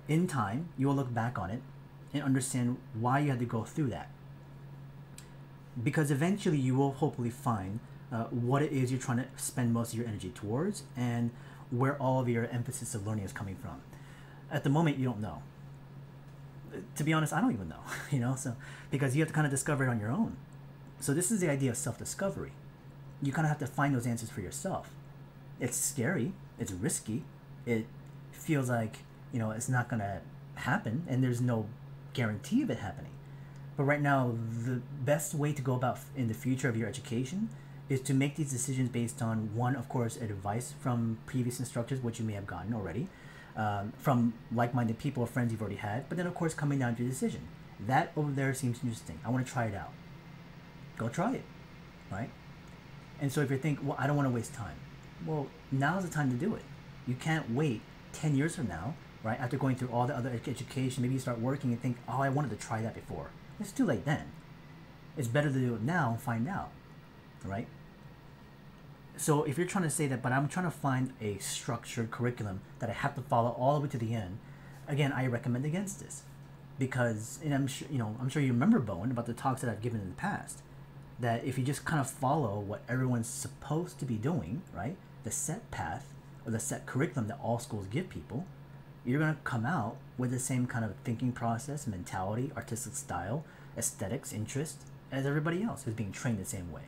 in time, you will look back on it and understand why you had to go through that. Because eventually, you will hopefully find uh, what it is you're trying to spend most of your energy towards and where all of your emphasis of learning is coming from. At the moment, you don't know. To be honest, I don't even know, [LAUGHS] you know, so because you have to kind of discover it on your own. So, this is the idea of self discovery. You kind of have to find those answers for yourself. It's scary, it's risky, it feels like, you know, it's not going to happen, and there's no guarantee of it happening. But right now, the best way to go about in the future of your education is to make these decisions based on one, of course, advice from previous instructors, which you may have gotten already, um, from like-minded people or friends you've already had. But then, of course, coming down to a decision. That over there seems interesting. I want to try it out. Go try it, right? And so if you think, well, I don't want to waste time, well, now's the time to do it. You can't wait 10 years from now, right? After going through all the other education, maybe you start working and think, oh, I wanted to try that before. It's too late then. It's better to do it now and find out, right? So if you're trying to say that, but I'm trying to find a structured curriculum that I have to follow all the way to the end, again, I recommend against this, because and I'm sure you know I'm sure you remember Bowen about the talks that I've given in the past, that if you just kind of follow what everyone's supposed to be doing, right, the set path or the set curriculum that all schools give people, you're gonna come out with the same kind of thinking process, mentality, artistic style, aesthetics, interest as everybody else who's being trained the same way.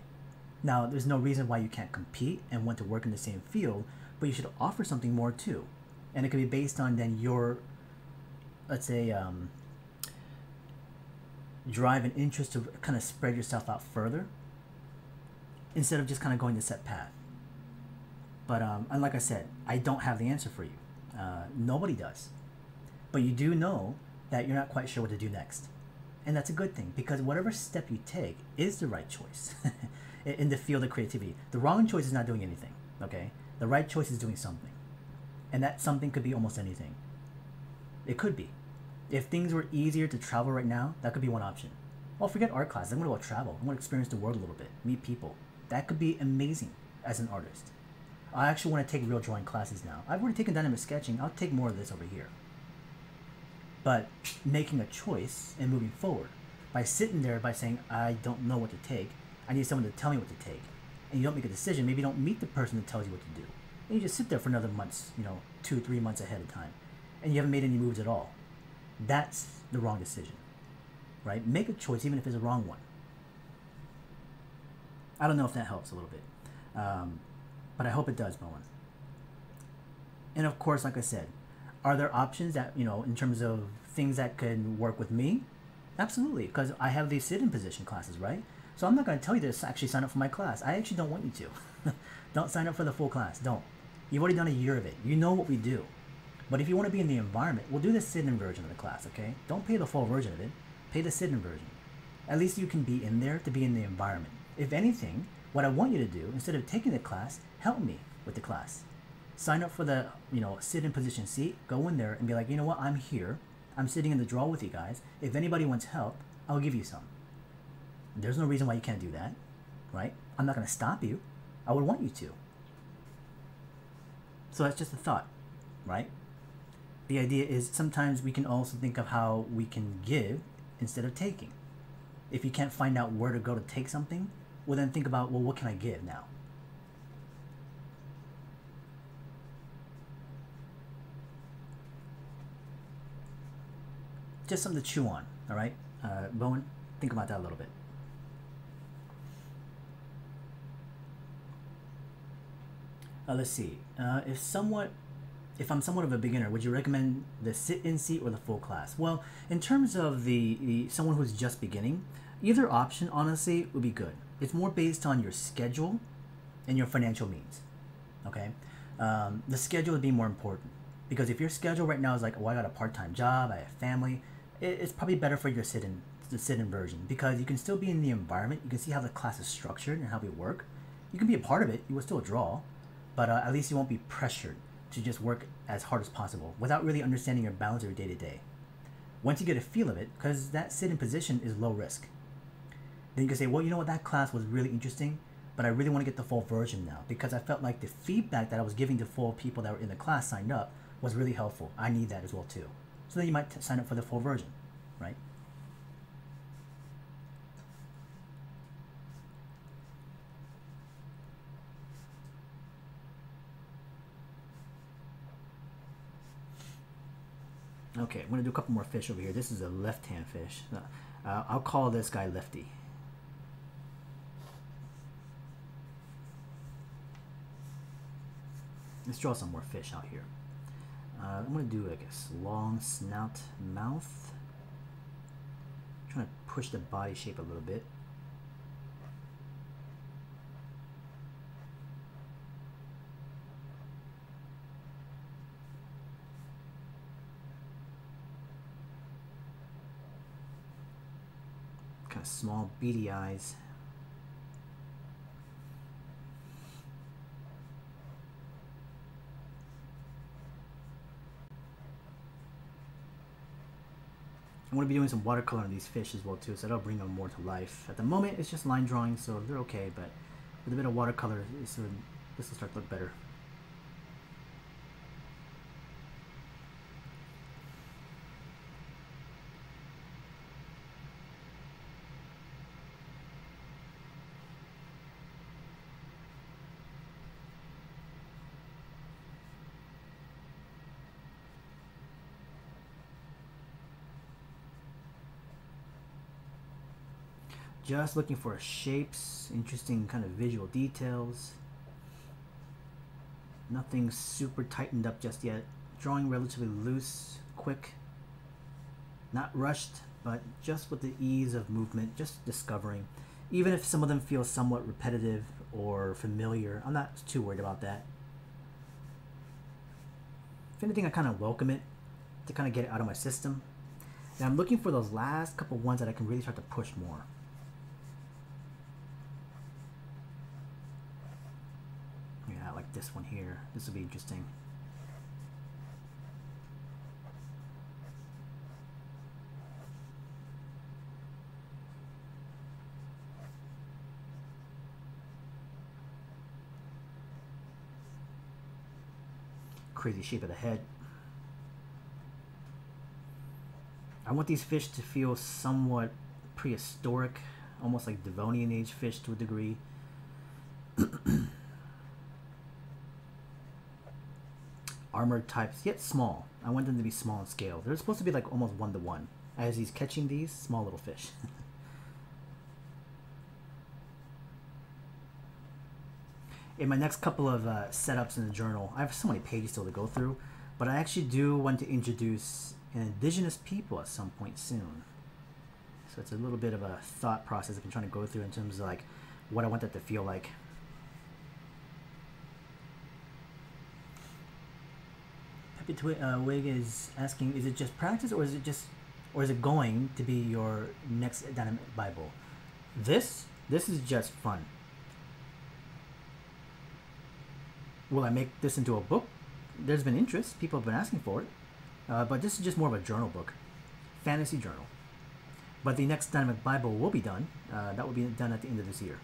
Now, there's no reason why you can't compete and want to work in the same field, but you should offer something more too. And it could be based on then your, let's say, um, drive and interest to kind of spread yourself out further instead of just kind of going the set path. But um, and like I said, I don't have the answer for you. Uh, nobody does. But you do know that you're not quite sure what to do next. And that's a good thing because whatever step you take is the right choice [LAUGHS] in- the field of creativity. The wrong choice is not doing anything, okay? The right choice is doing something. And that something could be almost anything. It could be. If things were easier to travel right now, that could be one option. Well, forget art class. I'm going to go travel. I'm going to experience the world a little bit, meet people. That could be amazing as an artist. I actually want to take real drawing classes now. I've already taken dynamic sketching. I'll take more of this over here. But making a choice and moving forward by sitting there by saying, I don't know what to take, I need someone to tell me what to take. And you don't make a decision, maybe you don't meet the person that tells you what to do. And you just sit there for another months, you know, two, three months ahead of time. And you haven't made any moves at all. That's the wrong decision. Right? Make a choice even if it's a wrong one. I don't know if that helps a little bit. Um, but I hope it does, Bowen. And of course, like I said, are there options that, you know, in terms of things that can work with me? Absolutely, because I have these sit in position classes, right? So I'm not going to tell you to actually sign up for my class. I actually don't want you to. [LAUGHS] don't sign up for the full class. Don't. You've already done a year of it. You know what we do. But if you want to be in the environment, we'll do the sit in version of the class, okay? Don't pay the full version of it. Pay the sit in version. At least you can be in there to be in the environment. If anything, what I want you to do, instead of taking the class, help me with the class. Sign up for the, you know, sit in position seat, go in there and be like, you know what, I'm here. I'm sitting in the draw with you guys. If anybody wants help, I'll give you some. There's no reason why you can't do that, right? I'm not going to stop you. I would want you to. So that's just a thought, right? The idea is sometimes we can also think of how we can give instead of taking. If you can't find out where to go to take something, well, then think about, well, what can I give now? Just something to chew on, all right? Uh, Bowen, think about that a little bit. Uh, let's see. Uh, if somewhat, if I'm somewhat of a beginner, would you recommend the sit-in seat or the full class? Well, in terms of the, the someone who's just beginning, either option honestly would be good. It's more based on your schedule and your financial means. Okay, um, the schedule would be more important because if your schedule right now is like, oh, I got a part-time job, I have family, it, it's probably better for your sit-in the sit-in version because you can still be in the environment. You can see how the class is structured and how we work. You can be a part of it. You will still draw, but uh, at least you won't be pressured to just work as hard as possible without really understanding your balance your day to day. Once you get a feel of it, because that sit-in position is low risk, then you can say, well, you know what, that class was really interesting, but I really want to get the full version now because I felt like the feedback that I was giving to full people that were in the class signed up was really helpful. I need that as well too. So then you might sign up for the full version, right? Okay, I'm gonna do a couple more fish over here. This is a left-hand fish. Uh, I'll call this guy Lefty. Let's draw some more fish out here. Uh, I'm gonna do like a long snout mouth. trying to push the body shape a little bit. Kind of small beady eyes. I'm going to be doing some watercolor on these fish as well too, so that'll bring them more to life. At the moment, it's just line drawing, so they're okay, but with a bit of watercolor, this will start to look better. Just looking for shapes, interesting kind of visual details. Nothing super tightened up just yet. Drawing relatively loose, quick. Not rushed, but just with the ease of movement, just discovering. Even if some of them feel somewhat repetitive or familiar, I'm not too worried about that. If anything, I kind of welcome it to kind of get it out of my system. And I'm looking for those last couple ones that I can really start to push more. This one here. This will be interesting. Crazy shape of the head. I want these fish to feel somewhat prehistoric, almost like Devonian age fish to a degree. [CLEARS THROAT] armored types, yet small. I want them to be small in scale. They're supposed to be like almost one to one. As he's catching these small little fish. [LAUGHS] in my next couple of uh, setups in the journal, I have so many pages still to go through, but I actually do want to introduce an indigenous people at some point soon. So it's a little bit of a thought process I've been trying to go through in terms of like what I want that to feel like. Uh, Wig is asking, is it just practice or is it just, or is it going to be your next dynamic Bible? This, this is just fun. Will I make this into a book? There's been interest. People have been asking for it. Uh, but this is just more of a journal book, fantasy journal. But the next dynamic Bible will be done. Uh, that will be done at the end of this year.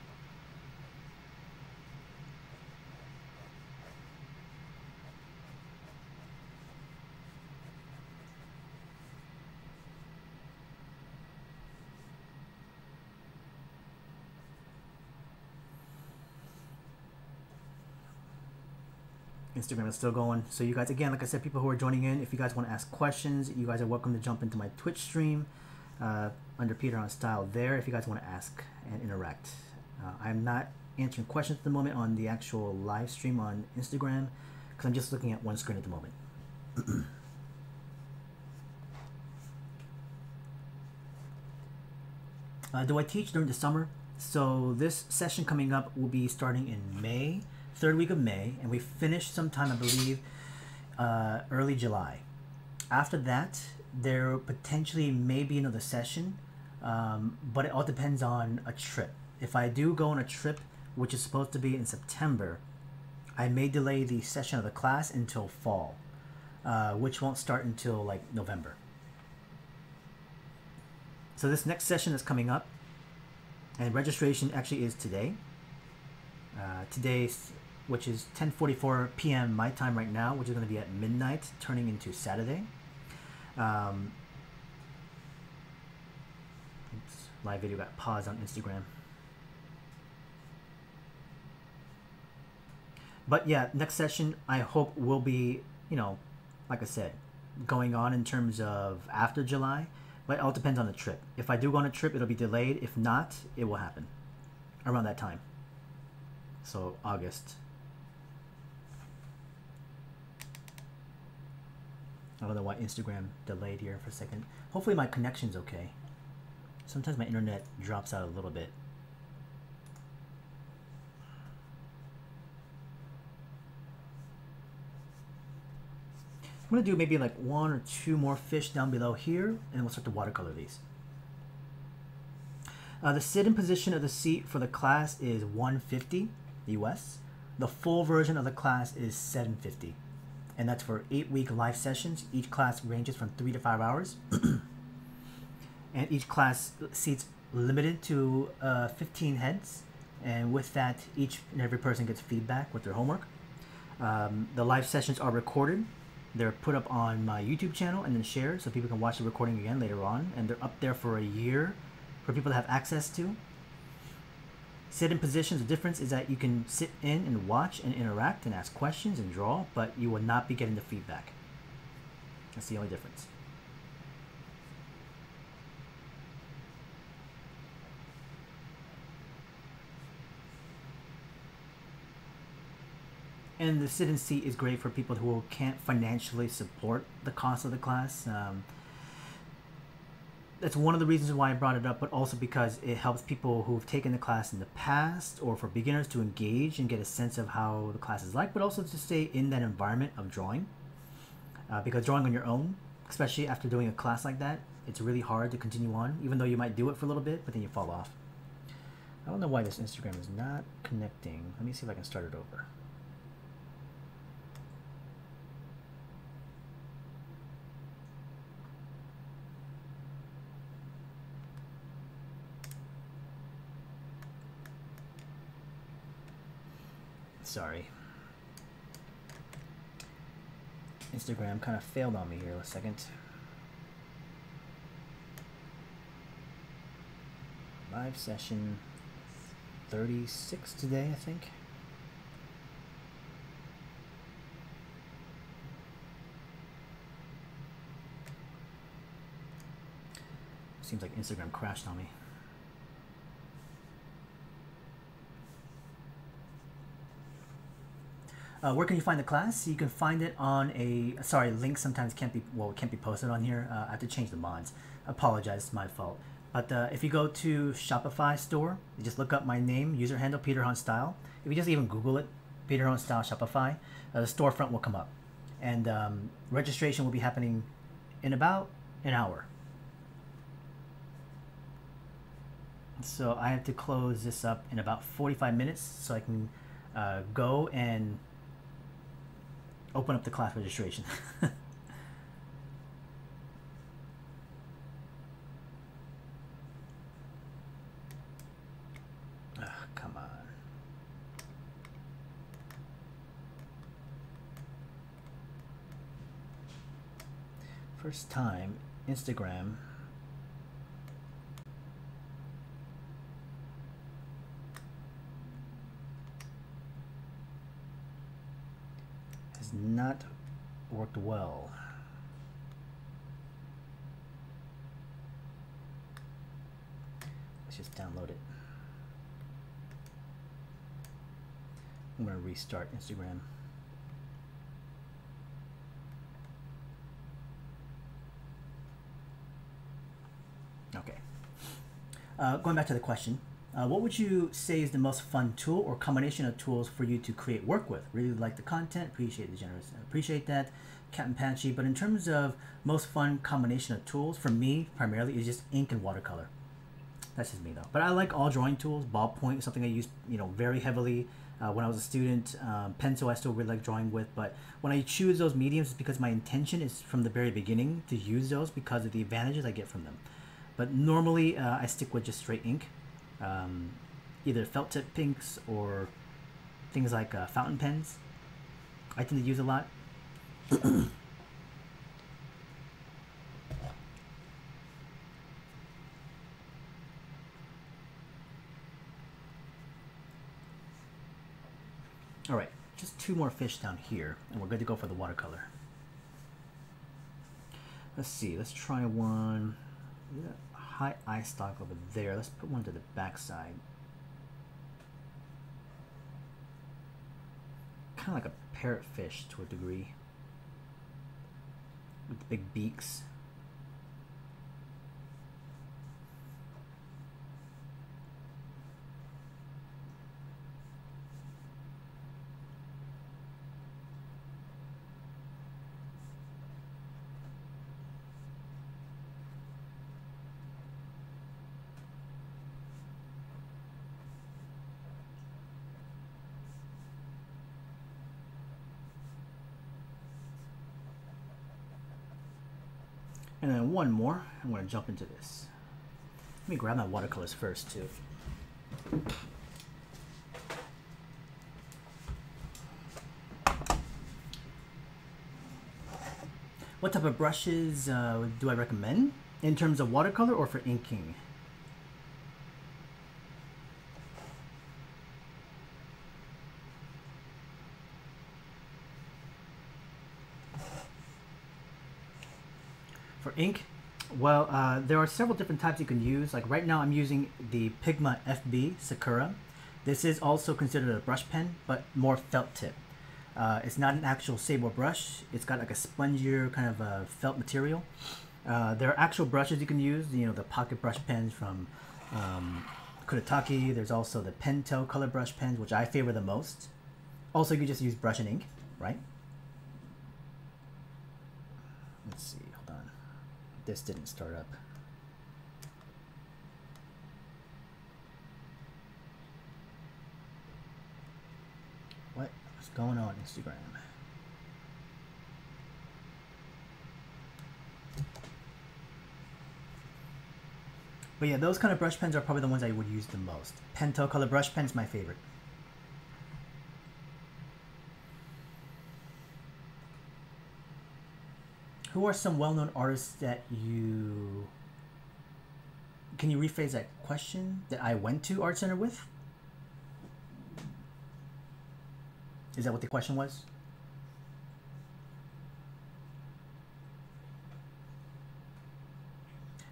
Instagram is still going. So you guys, again, like I said, people who are joining in, if you guys want to ask questions, you guys are welcome to jump into my Twitch stream uh, under Peter Han Style there. If you guys want to ask and interact, uh, I'm not answering questions at the moment on the actual live stream on Instagram because I'm just looking at one screen at the moment. [CLEARS THROAT] uh, do I teach during the summer? So this session coming up will be starting in May third week of May, and we finished sometime, I believe, uh, early July. After that, there potentially may be another session, um, but it all depends on a trip. If I do go on a trip, which is supposed to be in September, I may delay the session of the class until fall, uh, which won't start until like November. So this next session is coming up, and registration actually is today. Uh, today's which is 10:44 p.m. my time right now, which is going to be at midnight, turning into Saturday. Um, oops, live video got paused on Instagram. But yeah, next session I hope will be, you know, like I said, going on in terms of after July, but it all depends on the trip. If I do go on a trip, it'll be delayed. If not, it will happen around that time. So August I don't know why Instagram delayed here for a second. Hopefully my connection's okay. Sometimes my internet drops out a little bit. I'm gonna do maybe like one or two more fish down below here, and we'll start to watercolor these. Uh, the sit-in position of the seat for the class is 150 US. The full version of the class is 750 and that's for eight week live sessions. Each class ranges from three to five hours, [CLEARS THROAT] and each class seats limited to uh, 15 heads. And with that, each and every person gets feedback with their homework. Um, the live sessions are recorded. They're put up on my YouTube channel and then shared so people can watch the recording again later on. And they're up there for a year for people to have access to. Sit in positions, the difference is that you can sit in and watch and interact and ask questions and draw, but you will not be getting the feedback. That's the only difference. And the sit and seat is great for people who can't financially support the cost of the class. Um, that's one of the reasons why I brought it up, but also because it helps people who've taken the class in the past or for beginners to engage and get a sense of how the class is like, but also to stay in that environment of drawing. Uh, because drawing on your own, especially after doing a class like that, it's really hard to continue on, even though you might do it for a little bit, but then you fall off. I don't know why this Instagram is not connecting. Let me see if I can start it over. Sorry. Instagram kind of failed on me here a second. Live session 36 today, I think. Seems like Instagram crashed on me. Uh, where can you find the class? You can find it on a sorry link. Sometimes can't be well can't be posted on here. Uh, I have to change the mods. Apologize, it's my fault. But uh, if you go to Shopify store, you just look up my name, user handle Peter Han Style. If you just even Google it, Peter Han Style Shopify, uh, the storefront will come up, and um, registration will be happening in about an hour. So I have to close this up in about 45 minutes so I can uh, go and open up the class registration. [LAUGHS] Ah, come on. First time, Instagram has not worked well. Let's just download it. I'm going to restart Instagram. Okay. Uh, going back to the question, uh, what would you say is the most fun tool or combination of tools for you to create work with? Really like the content, appreciate the generous, appreciate that, Captain Patchy. But in terms of most fun combination of tools, for me primarily is just ink and watercolor. That's just me though. But I like all drawing tools. Ballpoint is something I use, you know, very heavily uh, when I was a student. Um, pencil I still really like drawing with. But when I choose those mediums, it's because my intention is from the very beginning to use those because of the advantages I get from them. But normally uh, I stick with just straight ink um, either felt tip pinks or things like uh, fountain pens. I tend to use a lot. [COUGHS] All right, just two more fish down here, and we're good to go for the watercolor. Let's see, let's try one. Yeah high eye stock over there. Let's put one to the back side. Kind of like a parrotfish to a degree. with the big beaks. And then one more, I'm going to jump into this. Let me grab my watercolors first too. What type of brushes uh, do I recommend in terms of watercolor or for inking? For ink, well, uh, there are several different types you can use. Like right now, I'm using the Pigma FB Sakura. This is also considered a brush pen, but more felt tip. Uh, it's not an actual sable brush. It's got like a spongier kind of a felt material. Uh, there are actual brushes you can use. You know, the pocket brush pens from um, Kuretake. There's also the Pentel color brush pens, which I favor the most. Also, you can just use brush and ink, right? Let's see this didn't start up. What? Is going on Instagram? But yeah, those kind of brush pens are probably the ones I would use the most. Pentel color brush pen is my favorite. Who are some well-known artists that you can you rephrase that question that I went to art center with? Is that what the question was?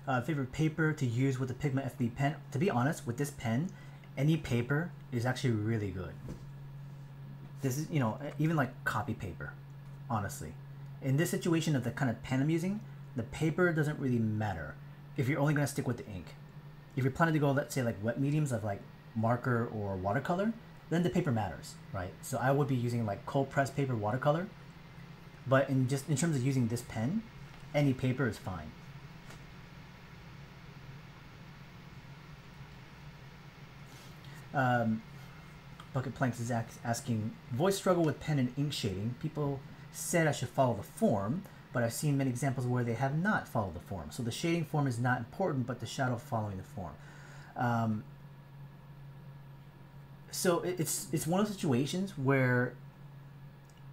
Uh, favorite paper to use with the Pigma FB pen. To be honest, with this pen, any paper is actually really good. This is, you know, even like copy paper, honestly in this situation of the kind of pen I'm using, the paper doesn't really matter if you're only going to stick with the ink. If you're planning to go, let's say, like wet mediums of like marker or watercolor, then the paper matters, right? So I would be using like cold press paper watercolor, but in just in terms of using this pen, any paper is fine. Um, Bucket Planks is asking, voice struggle with pen and ink shading. People said I should follow the form, but I've seen many examples where they have not followed the form. So the shading form is not important, but the shadow following the form. Um, so it's it's one of those situations where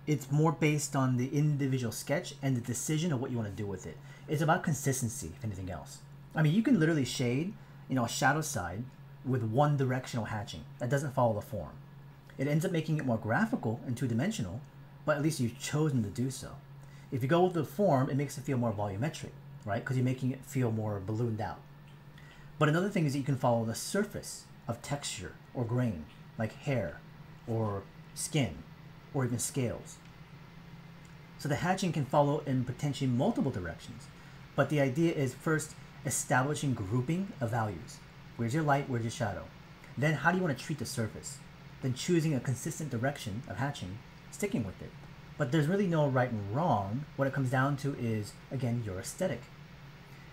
it's more based on the individual sketch and the decision of what you want to do with it. It's about consistency, if anything else. I mean, you can literally shade, you know, a shadow side with one directional hatching. That doesn't follow the form. It ends up making it more graphical and two-dimensional, but at least you've chosen to do so. If you go with the form, it makes it feel more volumetric, right? Because you're making it feel more ballooned out. But another thing is that you can follow the surface of texture or grain, like hair or skin or even scales. So the hatching can follow in potentially multiple directions. But the idea is first establishing grouping of values. Where's your light? Where's your shadow? Then how do you want to treat the surface? Then choosing a consistent direction of hatching sticking with it. But there's really no right and wrong. What it comes down to is, again, your aesthetic.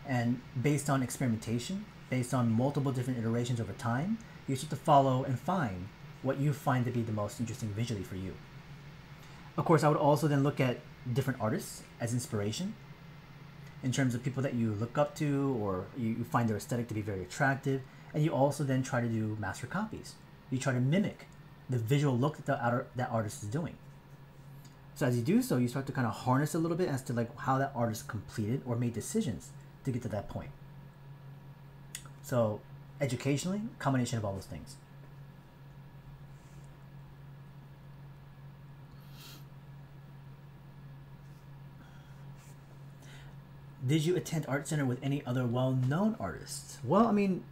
And based on experimentation, based on multiple different iterations over time, you just have to follow and find what you find to be the most interesting visually for you. Of course, I would also then look at different artists as inspiration in terms of people that you look up to or you find their aesthetic to be very attractive. And you also then try to do master copies. You try to mimic the visual look that the, that artist is doing. So as you do so, you start to kind of harness a little bit as to like how that artist completed or made decisions to get to that point. So educationally, combination of all those things. Did you attend Art Center with any other well-known artists? Well, I mean,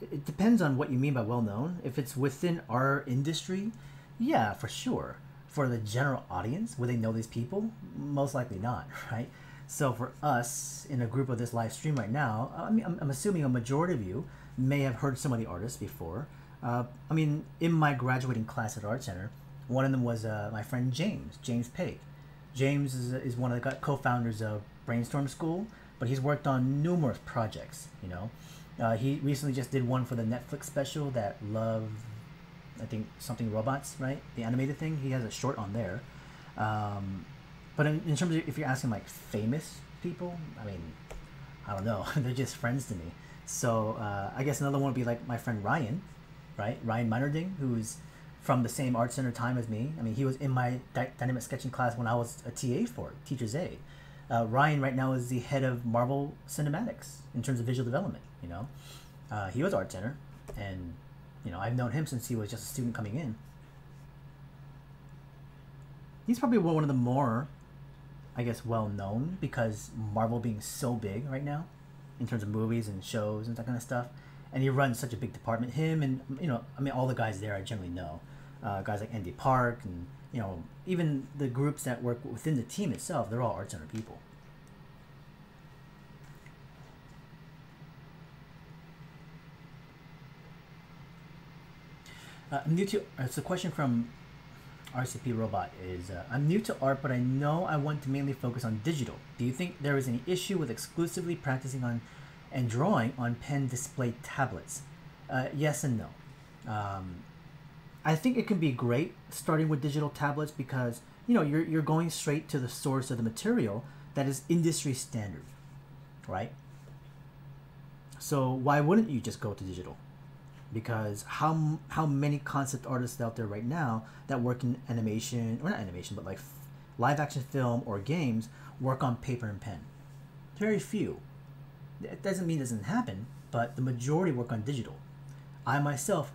it depends on what you mean by well-known. If it's within our industry, yeah, for sure for the general audience, would they know these people? Most likely not, [LAUGHS] right? So for us in a group of this live stream right now, I mean, I'm, I'm assuming a majority of you may have heard some of the artists before. Uh, I mean, in my graduating class at Art Center, one of them was uh, my friend James, James Paick. James is, is one of the co-founders of Brainstorm School, but he's worked on numerous projects. You know, uh, he recently just did one for the Netflix special that Love, I think something robots, right? The animated thing. He has a short on there. Um, but in, in terms of if you're asking like famous people, I mean, I don't know. [LAUGHS] They're just friends to me. So uh, I guess another one would be like my friend Ryan, right? Ryan Meinerding, who's from the same art center time as me. I mean, he was in my dy- dynamic sketching class when I was a TA for it, teacher's aide. Uh, Ryan right now is the head of Marvel Cinematics in terms of visual development. You know, uh, he was art center, and you know I've known him since he was just a student coming in. He's probably one of the more, I guess, well known because Marvel being so big right now, in terms of movies and shows and that kind of stuff, and he runs such a big department. Him and you know, I mean, all the guys there I generally know uh, guys like Andy Park and you know even the groups that work within the team itself they're all art center people uh, I'm new to it's a question from RCP Robot is uh, I'm new to art but I know I want to mainly focus on digital do you think there is any issue with exclusively practicing on and drawing on pen display tablets uh, yes and no um, I think it can be great starting with digital tablets because you know you're you're going straight to the source of the material that is industry standard, right? So why wouldn't you just go to digital? Because how how many concept artists out there right now that work in animation or not animation but like live action film or games work on paper and pen? Very few. It doesn't mean it doesn't happen, but the majority work on digital. I myself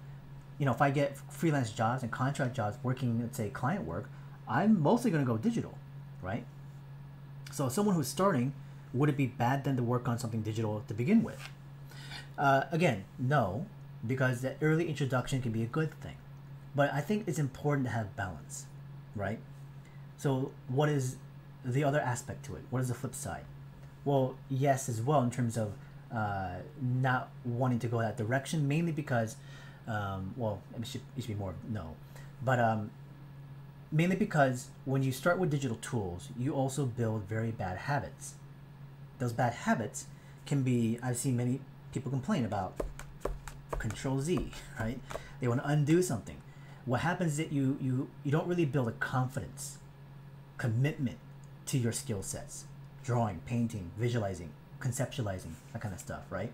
you know, if I get freelance jobs and contract jobs working, let's say client work, I'm mostly going to go digital, right? So someone who's starting, would it be bad then to work on something digital to begin with? Uh, again, no, because the early introduction can be a good thing. But I think it's important to have balance, right? So what is the other aspect to it? What is the flip side? Well, yes, as well in terms of uh, not wanting to go that direction, mainly because um, well, it should, it should be more no, but um, mainly because when you start with digital tools, you also build very bad habits. Those bad habits can be I've seen many people complain about control Z, right? They want to undo something. What happens is that you you you don't really build a confidence, commitment to your skill sets, drawing, painting, visualizing, conceptualizing, that kind of stuff, right?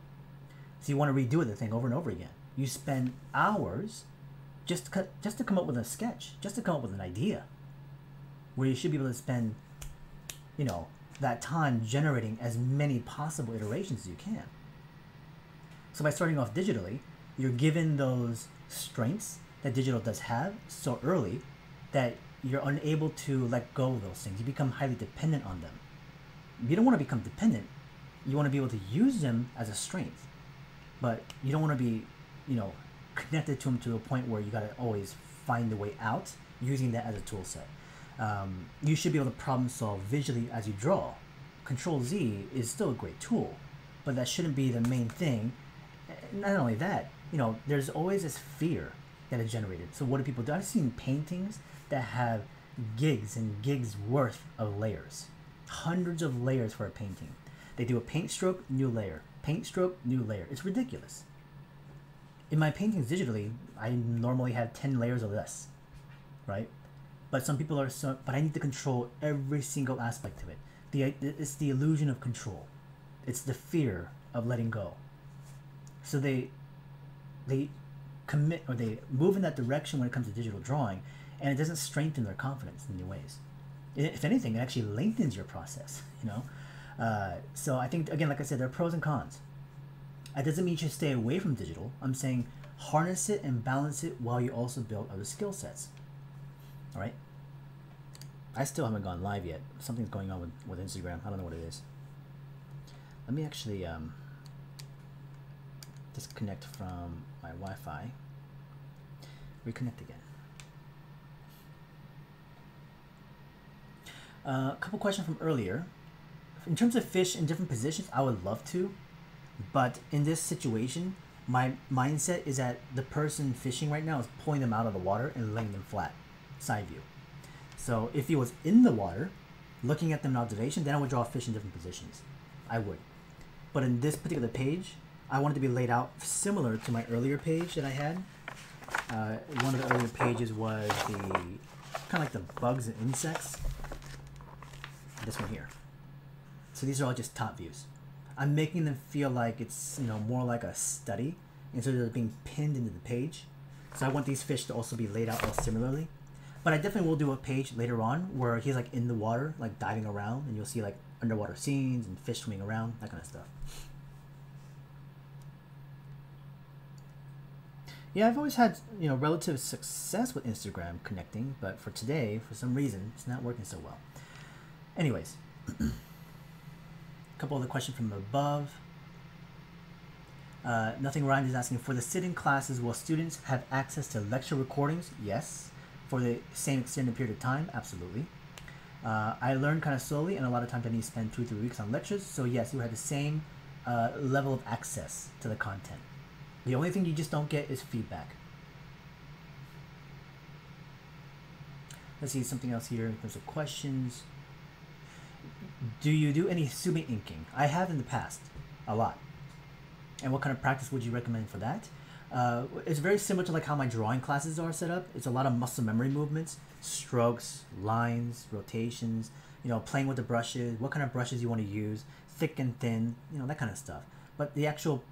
So you want to redo the thing over and over again you spend hours just to, cut, just to come up with a sketch, just to come up with an idea. Where you should be able to spend, you know, that time generating as many possible iterations as you can. So by starting off digitally, you're given those strengths that digital does have so early that you're unable to let go of those things. You become highly dependent on them. You don't want to become dependent. You want to be able to use them as a strength, but you don't want to be you know, connected to them to a point where you got to always find a way out using that as a tool set. Um, you should be able to problem solve visually as you draw. Control Z is still a great tool, but that shouldn't be the main thing. Not only that, you know, there's always this fear that is generated. So what do people do? I've seen paintings that have gigs and gigs worth of layers, hundreds of layers for a painting. They do a paint stroke, new layer, paint stroke, new layer. It's ridiculous in my paintings digitally, I normally have 10 layers or less, right? But some people are so, but I need to control every single aspect of it. The, it's the illusion of control. It's the fear of letting go. So they, they commit or they move in that direction when it comes to digital drawing, and it doesn't strengthen their confidence in new ways. If anything, it actually lengthens your process, [LAUGHS] you know? Uh, so I think, again, like I said, there are pros and cons. That doesn't mean you stay away from digital. I'm saying harness it and balance it while you also build other skill sets. All right. I still haven't gone live yet. Something's going on with, with Instagram. I don't know what it is. Let me actually um, disconnect from my Wi-Fi. Reconnect again. Uh, a couple questions from earlier in terms of fish in different positions, I would love to, but in this situation, my mindset is that the person fishing right now is pulling them out of the water and laying them flat, side view. So if he was in the water, looking at them in observation, then I would draw fish in different positions. I would. But in this particular page, I wanted to be laid out similar to my earlier page that I had. Uh, one of the earlier pages was the kind of like the bugs and insects. This one here. So these are all just top views. I'm making them feel like it's you know more like a study instead of being pinned into the page. So I want these fish to also be laid out all similarly. But I definitely will do a page later on where he's like in the water, like diving around, and you'll see like underwater scenes and fish swimming around, that kind of stuff. Yeah, I've always had you know relative success with Instagram connecting, but for today, for some reason, it's not working so well. Anyways. A [CLEARS THROAT] couple other questions from above. Uh, Nothing Rhymes is asking for the sitting classes, will students have access to lecture recordings? Yes. For the same extended period of time? Absolutely. Uh, I learn kind of slowly, and a lot of times I need to spend two, three weeks on lectures. So, yes, you have the same uh, level of access to the content. The only thing you just don't get is feedback. Let's see something else here in terms of questions. Do you do any sumi inking? I have in the past, a lot. And what kind of practice would you recommend for that? Uh, it's very similar to like how my drawing classes are set up. It's a lot of muscle memory movements, strokes, lines, rotations. You know, playing with the brushes, what kind of brushes you want to use, thick and thin, you know, that kind of stuff. But the actual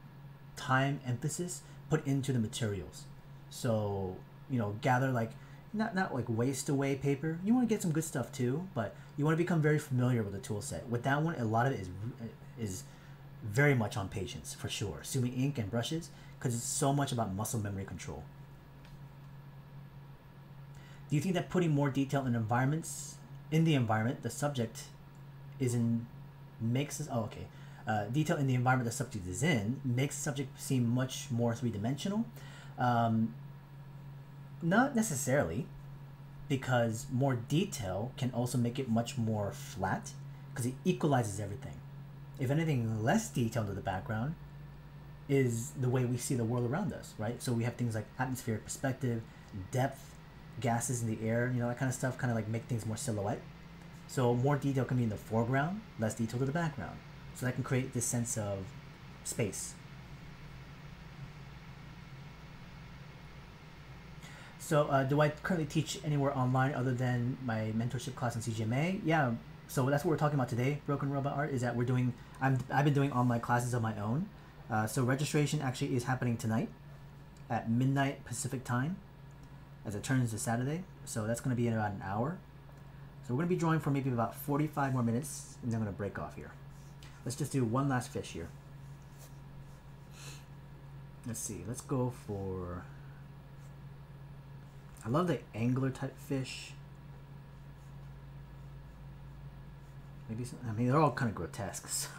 time emphasis put into the materials. So you know, gather like not not like waste away paper. You want to get some good stuff too, but you want to become very familiar with the tool set. With that one, a lot of it is uh, is very much on patience for sure. Sumi ink and brushes because it's so much about muscle memory control. Do you think that putting more detail in environments in the environment the subject is in makes us oh okay uh, detail in the environment the subject is in makes the subject seem much more three dimensional? Um, not necessarily because more detail can also make it much more flat because it equalizes everything. If anything, less detail to the background is the way we see the world around us, right? So we have things like atmospheric perspective, depth, gases in the air, you know, that kind of stuff kind of like make things more silhouette. So more detail can be in the foreground, less detail to the background. So that can create this sense of space So, uh, do I currently teach anywhere online other than my mentorship class in CGMA? Yeah. So that's what we're talking about today. Broken Robot Art is that we're doing. I'm I've been doing online classes of my own. Uh, so registration actually is happening tonight, at midnight Pacific time, as it turns to Saturday. So that's going to be in about an hour. So we're going to be drawing for maybe about 45 more minutes, and then I'm going to break off here. Let's just do one last fish here. Let's see. Let's go for I love the angler type fish. Maybe some, I mean they're all kind of grotesque, [LAUGHS] so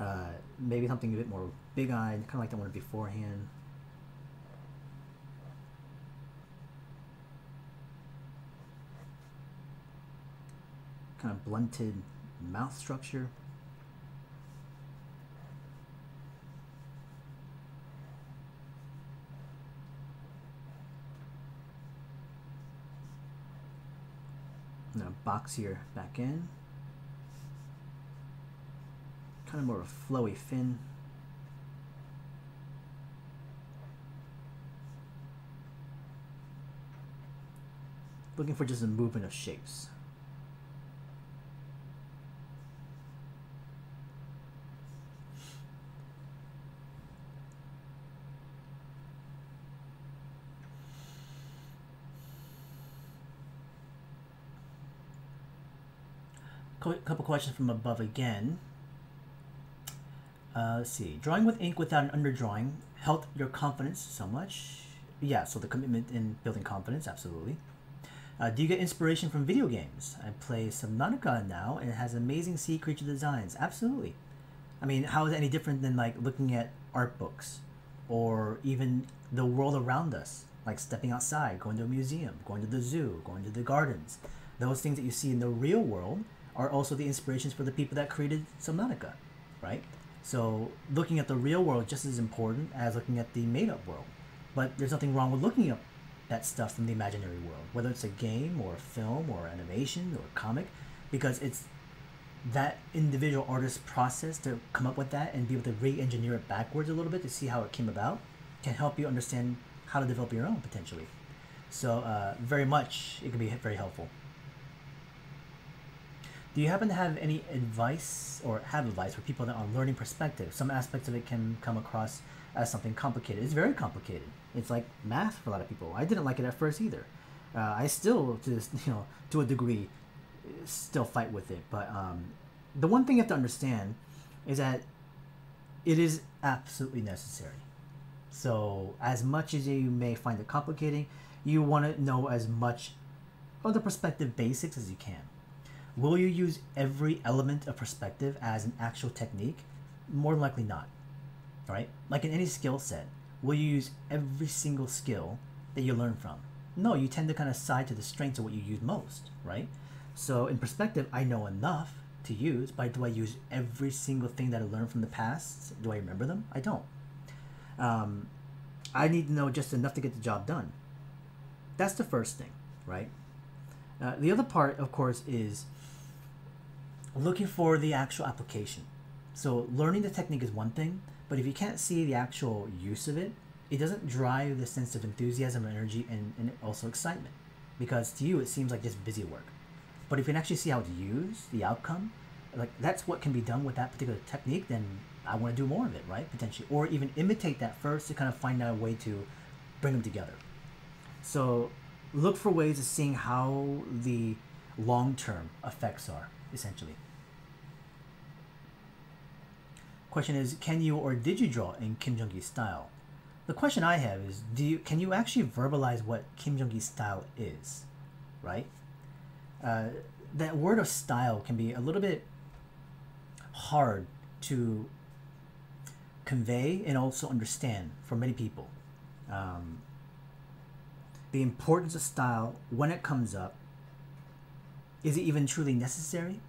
uh, maybe something a bit more big-eyed, kind of like the one beforehand. Kind of blunted mouth structure. Now box here back in. Kind of more of a flowy fin. Looking for just a movement of shapes. Couple questions from above again. Uh, let's see. Drawing with ink without an underdrawing helped your confidence so much. Yeah, so the commitment in building confidence, absolutely. Uh, do you get inspiration from video games? I play Subnautica now, and it has amazing sea creature designs. Absolutely. I mean, how is it any different than like looking at art books, or even the world around us, like stepping outside, going to a museum, going to the zoo, going to the gardens. Those things that you see in the real world are also the inspirations for the people that created Subnautica, right? So looking at the real world just as important as looking at the made-up world. But there's nothing wrong with looking up that stuff from the imaginary world, whether it's a game or a film or animation or a comic, because it's that individual artist's process to come up with that and be able to re-engineer it backwards a little bit to see how it came about can help you understand how to develop your own potentially. So uh, very much it can be very helpful. Do you happen to have any advice or have advice for people that are learning perspective? Some aspects of it can come across as something complicated. It's very complicated. It's like math for a lot of people. I didn't like it at first either. Uh, I still, to [LAUGHS] you know, to a degree, still fight with it. But um, the one thing you have to understand is that it is absolutely necessary. So as much as you may find it complicating, you want to know as much of the perspective basics as you can. Will you use every element of perspective as an actual technique? More likely not. Right? Like in any skill set, will you use every single skill that you learn from? No, you tend to kind of side to the strengths of what you use most, right? So in perspective, I know enough to use, but do I use every single thing that I learned from the past? Do I remember them? I don't. Um, I need to know just enough to get the job done. That's the first thing, right? Uh, the other part, of course, is looking for the actual application. So learning the technique is one thing, but if you can't see the actual use of it, it doesn't drive the sense of enthusiasm, and energy, and, and also excitement. Because to you, it seems like just busy work. But if you can actually see how it's used, the outcome, like that's what can be done with that particular technique, then I want to do more of it, right? Potentially. Or even imitate that first to kind of find out a way to bring them together. So look for ways of seeing how the long term effects are, essentially. Question is, can you or did you draw in Kim Jung Gi's style? The question I have is, do you can you actually verbalize what Kim Jung Gi's style is, right? Uh, that word of style can be a little bit hard to convey and also understand for many people. Um, the importance of style when it comes up is it even truly necessary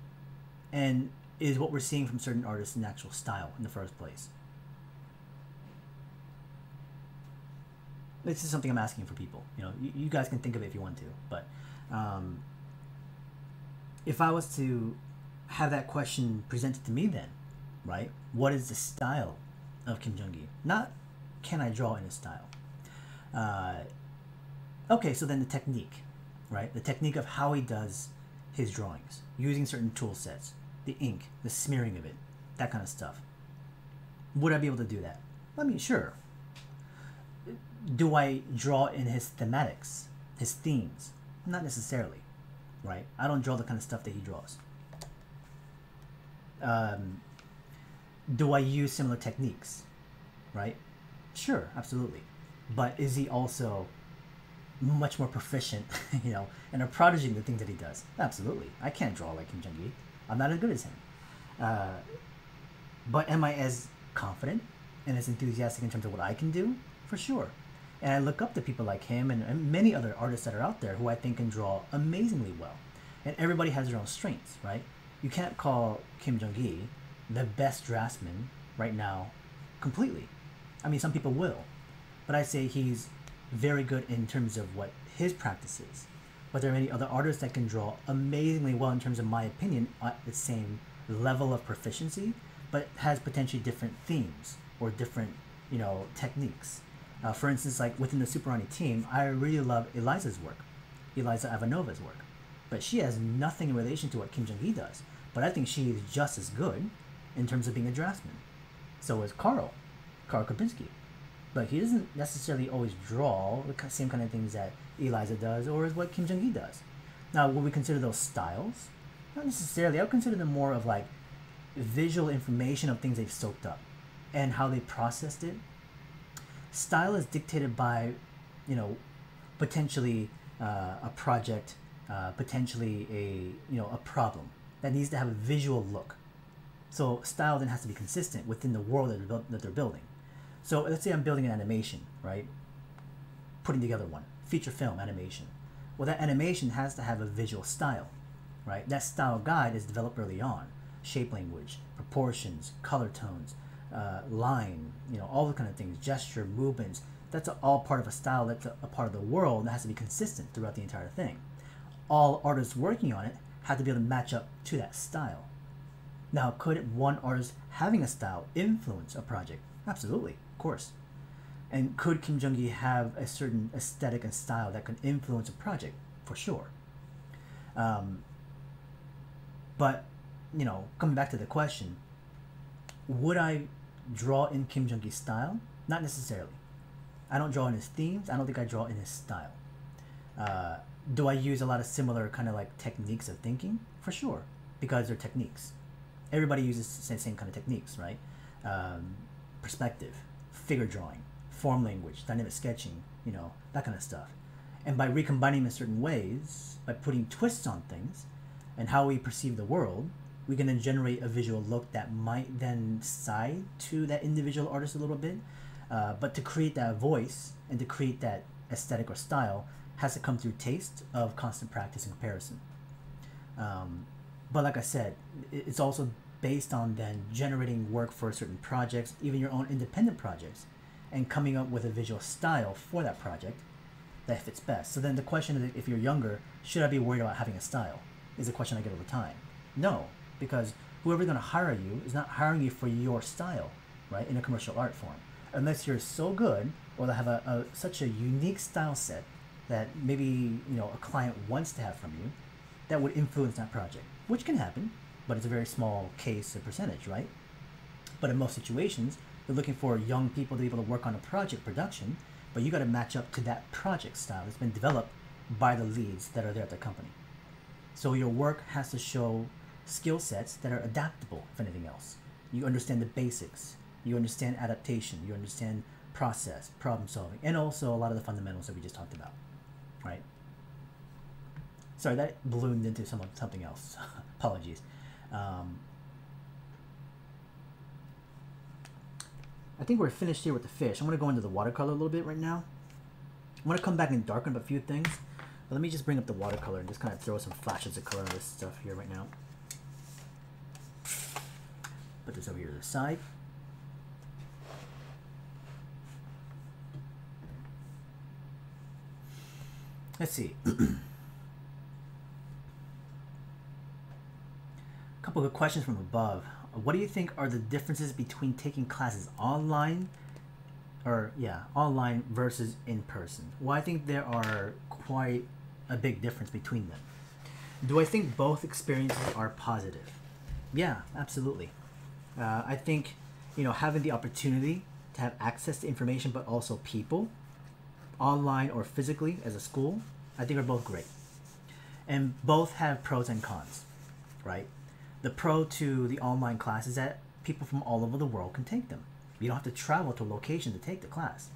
and is what we're seeing from certain artists an actual style in the first place. This is something i'm asking for people. You know you, you guys can think of it if you want to but um, if i was to have that question presented to me then right what is the style of kim jung-gi not can i draw in his style? Uh, Okay, so then the technique, right? The technique of how he does his drawings, using certain tool sets, the ink, the smearing of it, that kind of stuff. Would I be able to do that? I mean, sure. Do I draw in his thematics, his themes? Not necessarily, right? I don't draw the kind of stuff that he draws. Um, do I use similar techniques, right? Sure, absolutely. But is he also much more proficient, [LAUGHS] you know, and a prodigy in the things that he does. Absolutely. I can't draw like Kim Jung-gi. I'm not as good as him. Uh, but am I as confident and as enthusiastic in terms of what I can do? For sure. And I look up to people like him and, and many other artists that are out there who I think can draw amazingly well. And everybody has their own strengths, right? You can't call Kim Jung Gi the best draftsman right now completely. I mean, some people will. But I say he's very good in terms of what his practice is. But there are many other artists that can draw amazingly well in terms of my opinion at the same level of proficiency, but has potentially different themes or different, you know, techniques. Uh, for instance, like within the SuperAni team, I really love Eliza's work, Eliza Ivanova's work. But she has nothing in relation to what Kim Jung Gi does. But I think she is just as good in terms of being a draftsman. So is Karl, Karl Kopinski but he doesn't necessarily always draw the same kind of things that Eliza does or is what Kim Jung Gi does. Now, would we consider those styles? Not necessarily. I would consider them more of like visual information of things they've soaked up and how they processed it. Style is dictated by, you know, potentially uh, a project, uh, potentially a you know a problem that needs to have a visual look. So style then has to be consistent within the world that they're, that they're building. So let's say I'm building an animation, right? Putting together one feature film animation. Well, that animation has to have a visual style, right? That style guide is developed early on. Shape language, proportions, color tones, uh, line, you know, all the kind of things, gesture, movements. That's all part of a style that's a, a part of the world that has to be consistent throughout the entire thing. All artists working on it have to be able to match up to that style. Now, could one artist having a style influence a project? Absolutely, of course. And could Kim Jung Gi have a certain aesthetic and style that can influence a project? For sure. Um, but, you know, coming back to the question, would I draw in Kim Jung Gi's style? Not necessarily. I don't draw in his themes. I don't think I draw in his style. Uh, do I use a lot of similar kind of like techniques of thinking? For sure, because they're techniques. Everybody uses the same kind of techniques, right? Um, perspective, figure drawing, form language, dynamic sketching, you know, that kind of stuff. And by recombining in certain ways, by putting twists on things and how we perceive the world, we can then generate a visual look that might then side to that individual artist a little bit. Uh, but to create that voice and to create that aesthetic or style has to come through taste of constant practice and comparison. Um, but like I said, it's also based on then generating work for certain projects, even your own independent projects, and coming up with a visual style for that project that fits best. So then the question is, if you're younger, should I be worried about having a style? Is a question I get all the time. No, because whoever's going to hire you is not hiring you for your style, right, in a commercial art form. Unless you're so good or have a, a such a unique style set that maybe you know a client wants to have from you that would influence that project, which can happen, but it's a very small case of percentage, right? But in most situations, they're looking for young people to be able to work on a project production, but you got to match up to that project style that's been developed by the leads that are there at the company. So your work has to show skill sets that are adaptable, if anything else. You understand the basics, you understand adaptation, you understand process, problem solving, and also a lot of the fundamentals that we just talked about, right? Sorry, that ballooned into some something else. [LAUGHS] Apologies. Um, I think we're finished here with the fish. I'm going to go into the watercolor a little bit right now. I'm going to come back and darken up a few things. But let me just bring up the watercolor and just kind of throw some flashes of color on this stuff here right now. Put this over here to the side. Let's see. A [CLEARS THROAT] couple of questions from above. What do you think are the differences between taking classes online or yeah, online versus in person? Well, I think there are quite a big difference between them. Do I think both experiences are positive? Yeah, absolutely. Uh, I think you know having the opportunity to have access to information, but also people, online or physically as a school, I think are both great, and both have pros and cons, right? The pro to the online class is that people from all over the world can take them. You don't have to travel to a location to take the class.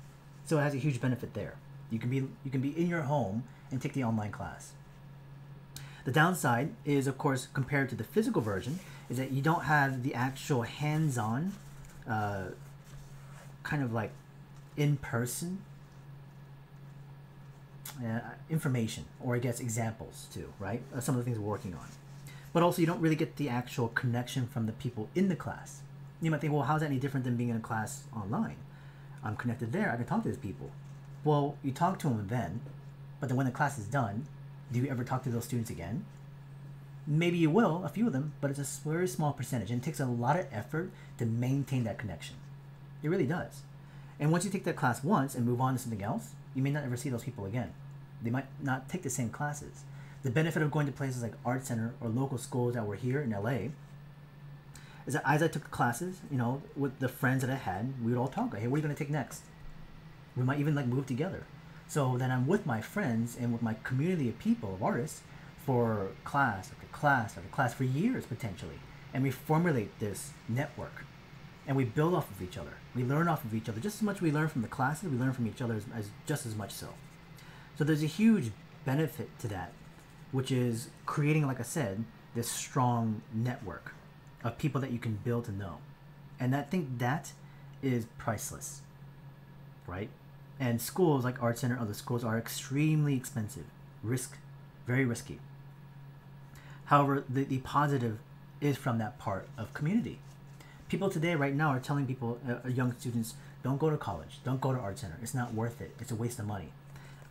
So it has a huge benefit there. You can be you can be in your home and take the online class. The downside is of course compared to the physical version is that you don't have the actual hands-on uh, kind of like in-person uh, information or I guess examples too, right? Some of the things we're working on but also you don't really get the actual connection from the people in the class. You might think, well, how's that any different than being in a class online? I'm connected there. I can talk to these people. Well, you talk to them then, but then when the class is done, do you ever talk to those students again? Maybe you will, a few of them, but it's a very small percentage, and it takes a lot of effort to maintain that connection. It really does. And once you take that class once and move on to something else, you may not ever see those people again. They might not take the same classes the benefit of going to places like Art Center or local schools that were here in LA is that as I took classes, you know, with the friends that I had, we would all talk. Hey, what are you going to take next? We might even like move together. So then I'm with my friends and with my community of people, of artists, for class after class after class for years potentially. And we formulate this network and we build off of each other. We learn off of each other. Just as much we learn from the classes, we learn from each other as, as just as much so. So there's a huge benefit to that which is creating, like I said, this strong network of people that you can build to know. And I think that is priceless, right? And schools like Art Center, other schools are extremely expensive, risk, very risky. However, the, the positive is from that part of community. People today, right now, are telling people, uh, young students, don't go to college, don't go to art center. It's not worth it. It's a waste of money.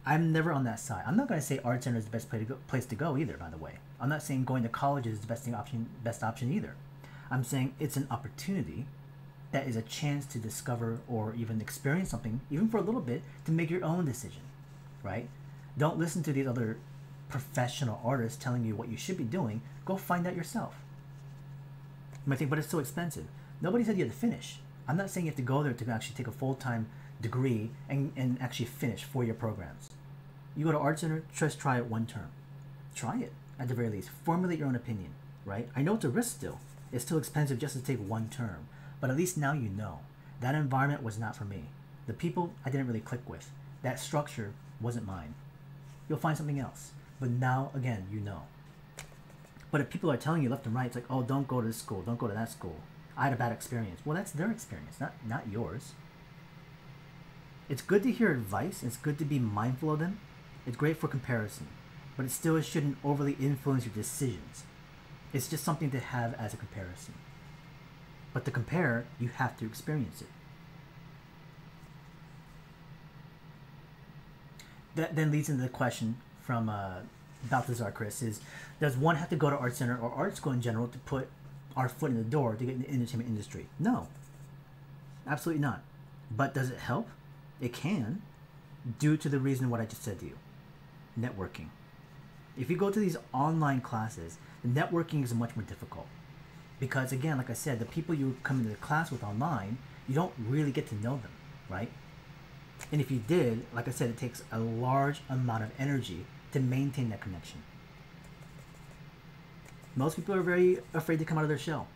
I'm never on that side. I'm not going to say art center is the best place to, go, place to go either. By the way, I'm not saying going to college is the best thing option, best option either. I'm saying it's an opportunity that is a chance to discover or even experience something, even for a little bit, to make your own decision, right? Don't listen to these other professional artists telling you what you should be doing. Go find out yourself. You might think, but it's so expensive. Nobody said you had to finish. I'm not saying you have to go there to actually take a full time degree and, and actually finish four year programs. You go to Art Center, just try it one term. Try it, at the very least. Formulate your own opinion, right? I know it's a risk still. It's still expensive just to take one term. But at least now you know. That environment was not for me. The people I didn't really click with. That structure wasn't mine. You'll find something else. But now, again, you know. But if people are telling you left and right, it's like, oh, don't go to this school, don't go to that school. I had a bad experience. Well, that's their experience, not not yours. It's good to hear advice. It's good to be mindful of them. It's great for comparison, but it still shouldn't overly influence your decisions. It's just something to have as a comparison. But to compare, you have to experience it. That then leads into the question from uh, Balthazar Chris is, does one have to go to art center or art school in general to put our foot in the door to get in the entertainment industry? No, absolutely not. But does it help? It can, due to the reason what I just said to you, networking. If you go to these online classes, the networking is much more difficult because again, like I said, the people you come into the class with online, you don't really get to know them, right? And if you did, like I said, it takes a large amount of energy to maintain that connection. Most people are very afraid to come out of their shell.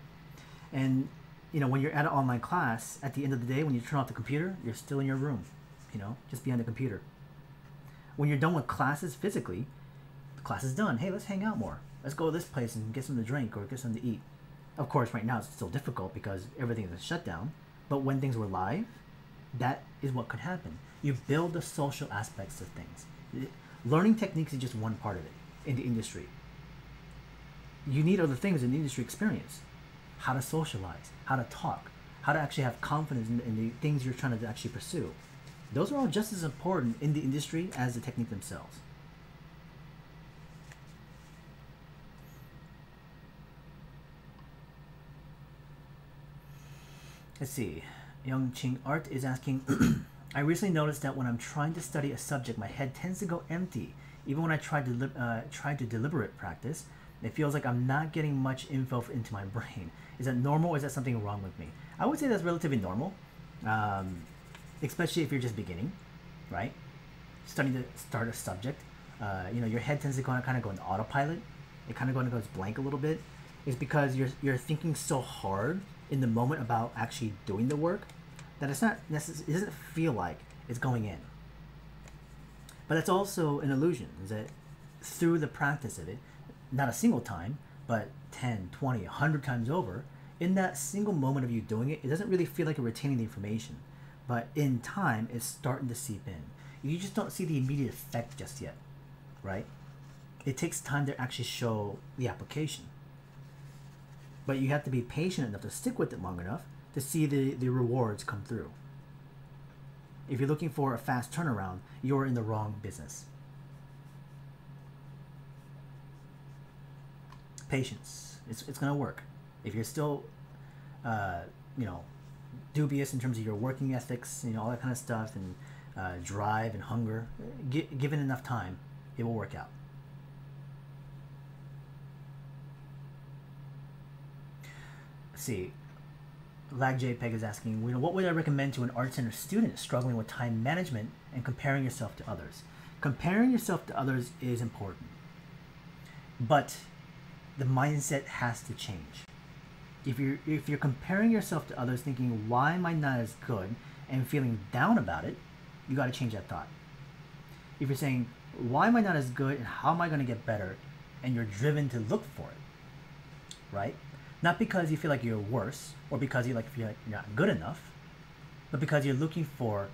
And you know, when you're at an online class, at the end of the day, when you turn off the computer, you're still in your room, you know, just behind the computer. When you're done with classes physically, the class is done. Hey, let's hang out more. Let's go to this place and get something to drink or get something to eat. Of course, right now it's still difficult because everything is shut down. But when things were live, that is what could happen. You build the social aspects of things. Learning techniques is just one part of it in the industry. You need other things in the industry experience. How to socialize, how to talk, how to actually have confidence in, in the things you're trying to actually pursue. Those are all just as important in the industry as the technique themselves. Let's see. Young Ching Art is asking [CLEARS THROAT] I recently noticed that when I'm trying to study a subject, my head tends to go empty. Even when I try to, uh, try to deliberate practice, it feels like I'm not getting much info into my [LAUGHS] brain. Is that normal or is that something wrong with me? I would say that's relatively normal, um, especially if you're just beginning, right? Starting to start a subject. Uh, you know, your head tends to go, kind of go into autopilot. It kind of goes blank a little bit. It's because you're, you're thinking so hard in the moment about actually doing the work that it's not necessarily it doesn't feel like it's going in but that's also an illusion is that through the practice of it not a single time but 10 20 100 times over in that single moment of you doing it it doesn't really feel like you're retaining the information but in time it's starting to seep in you just don't see the immediate effect just yet right it takes time to actually show the application but you have to be patient enough to stick with it long enough to see the, the rewards come through. If you're looking for a fast turnaround, you're in the wrong business. Patience. It's, it's going to work. If you're still, uh, you know, dubious in terms of your working ethics, you know, all that kind of stuff, and uh, drive and hunger, given enough time, it will work out. see. Lag JPEG is asking, you know, what would I recommend to an art center student struggling with time management and comparing yourself to others? Comparing yourself to others is important, but the mindset has to change. If you're if you're comparing yourself to others, thinking why am I not as good, and feeling down about it, you got to change that thought. If you're saying why am I not as good and how am I going to get better, and you're driven to look for it, right? Not because you feel like you're worse or because you like feel like you're not good enough, but because you're looking for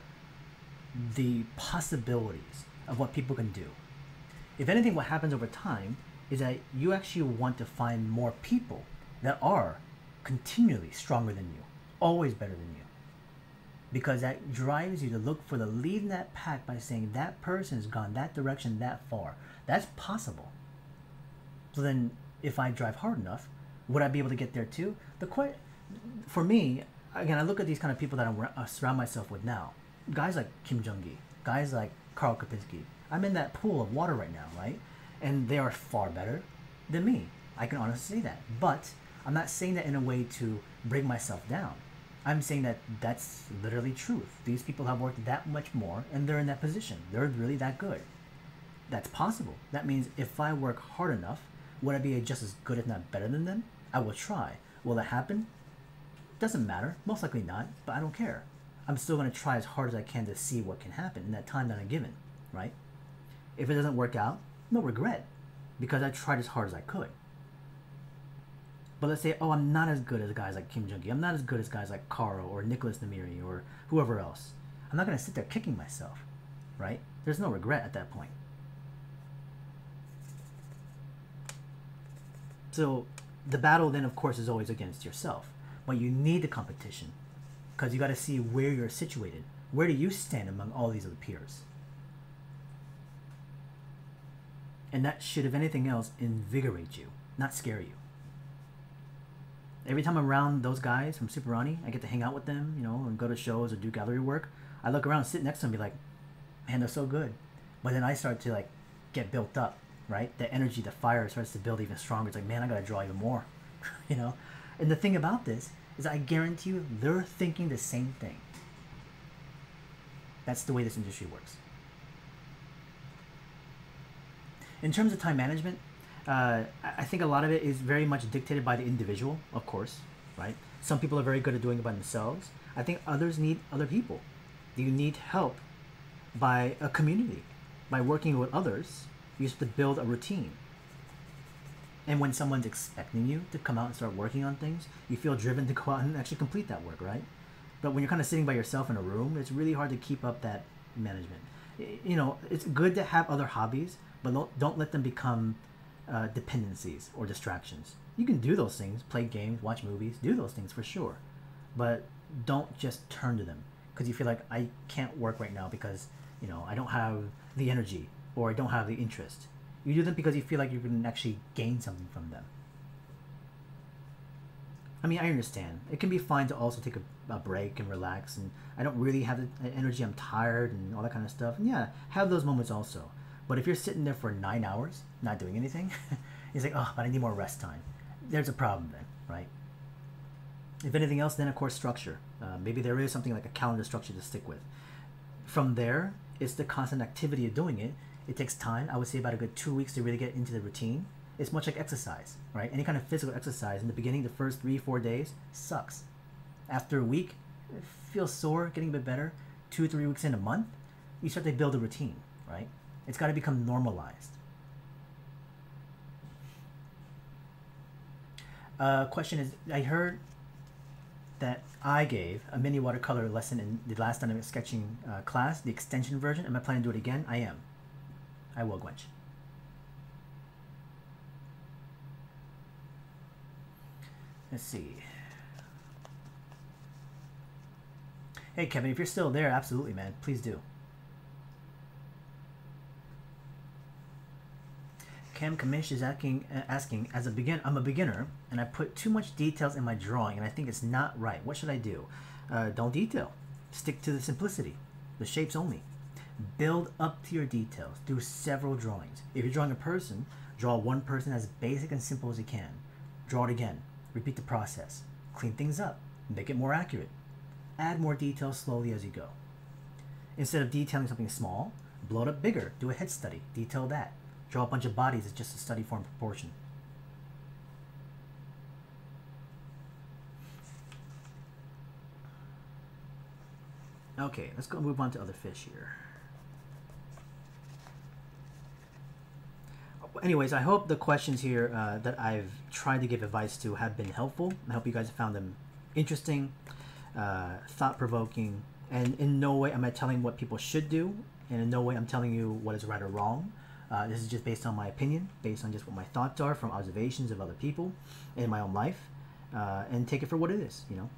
the possibilities of what people can do. If anything, what happens over time is that you actually want to find more people that are continually stronger than you, always better than you. Because that drives you to look for the lead in that pack by saying that person has gone that direction that far. That's possible. So then, if I drive hard enough, would I be able to get there too? The for me, again, I look at these kind of people that I uh, surround myself with now. Guys like Kim Jung Gi, guys like Karl Kopinski. I'm in that pool of water right now, right? And they are far better than me. I can honestly say that. But I'm not saying that in a way to bring myself down. I'm saying that that's literally truth. These people have worked that much more and they're in that position. They're really that good. That's possible. That means if I work hard enough, would I be just as good, if not better than them? I will try. Will it happen? Doesn't matter. Most likely not, but I don't care. I'm still going to try as hard as I can to see what can happen in that time that I'm given, right? If it doesn't work out, no regret, because I tried as hard as I could. But let's say, oh, I'm not as good as guys like Kim Jung Gi. I'm not as good as guys like Karl or Nicholas Namiri or whoever else. I'm not going to sit there kicking myself, right? There's no regret at that point. So the battle then, of course, is always against yourself. But you need the competition because you got to see where you're situated. Where do you stand among all these other peers? And that should, if anything else, invigorate you, not scare you. Every time I'm around those guys from SuperAni, I get to hang out with them, you know, and go to shows or do gallery work. I look around, sit next to them, and be like, man, they're so good. But then I start to like get built up, right? The energy, the fire starts to build even stronger. It's like, man, I gotta draw even more, [LAUGHS] you know. And the thing about this is, I guarantee you, they're thinking the same thing. That's the way this industry works. In terms of time management, uh, I think a lot of it is very much dictated by the individual, of course, right? Some people are very good at doing it by themselves. I think others need other people. You need help by a community. By working with others, you have to build a routine. And when someone's expecting you to come out and start working on things, you feel driven to go out and actually complete that work, right? But when you're kind of sitting by yourself in a room, it's really hard to keep up that management. You know, it's good to have other hobbies, but don't, don't let them become uh, dependencies or distractions. You can do those things, play games, watch movies, do those things for sure, but don't just turn to them because you feel like I can't work right now because you know I don't have the energy or I don't have the interest. You do them because you feel like you can actually gain something from them. I mean, I understand. It can be fine to also take a, a break and relax, and I don't really have the energy. I'm tired and all that kind of stuff. And yeah, have those moments also. But if you're sitting there for nine hours not doing anything, [LAUGHS] it's like, oh, but I need more rest time. There's a problem then, right? If anything else, then of course structure. Uh, maybe there is something like a calendar structure to stick with. From there, it's the constant activity of doing it. It takes time. I would say about a good two weeks to really get into the routine. It's much like exercise, right? Any kind of physical exercise in the beginning, the first three, four days sucks. After a week, it feels sore, getting a bit better. Two, three weeks in a month, you start to build a routine, right? It's got to become normalized. Uh, question is, I heard that I gave a mini watercolor lesson in the last dynamic sketching uh, class, the extension version. Am I planning to do it again? I am. I will, Gwench. Let's see. Hey, Kevin, if you're still there, absolutely, man. Please do. Cam Kamish is asking, uh, asking, as a begin, I'm a beginner, and I put too much details in my drawing, and I think it's not right. What should I do? Uh, don't detail. Stick to the simplicity, the shapes only. Build up to your details. Do several drawings. If you're drawing a person, draw one person as basic and simple as you can. Draw it again. Repeat the process. Clean things up. Make it more accurate. Add more details slowly as you go. Instead of detailing something small, blow it up bigger. Do a head study. Detail that Draw a bunch of bodies is just a study form proportion. Okay, let's go move on to other fish here. Anyways, I hope the questions here uh, that I've tried to give advice to have been helpful. I hope you guys have found them interesting, uh, thought-provoking, and in no way am I telling what people should do, and in no way I'm telling you what is right or wrong Uh, this is just based on my opinion, based on just what my thoughts are from observations of other people in my own life, uh, and take it for what it is, you know.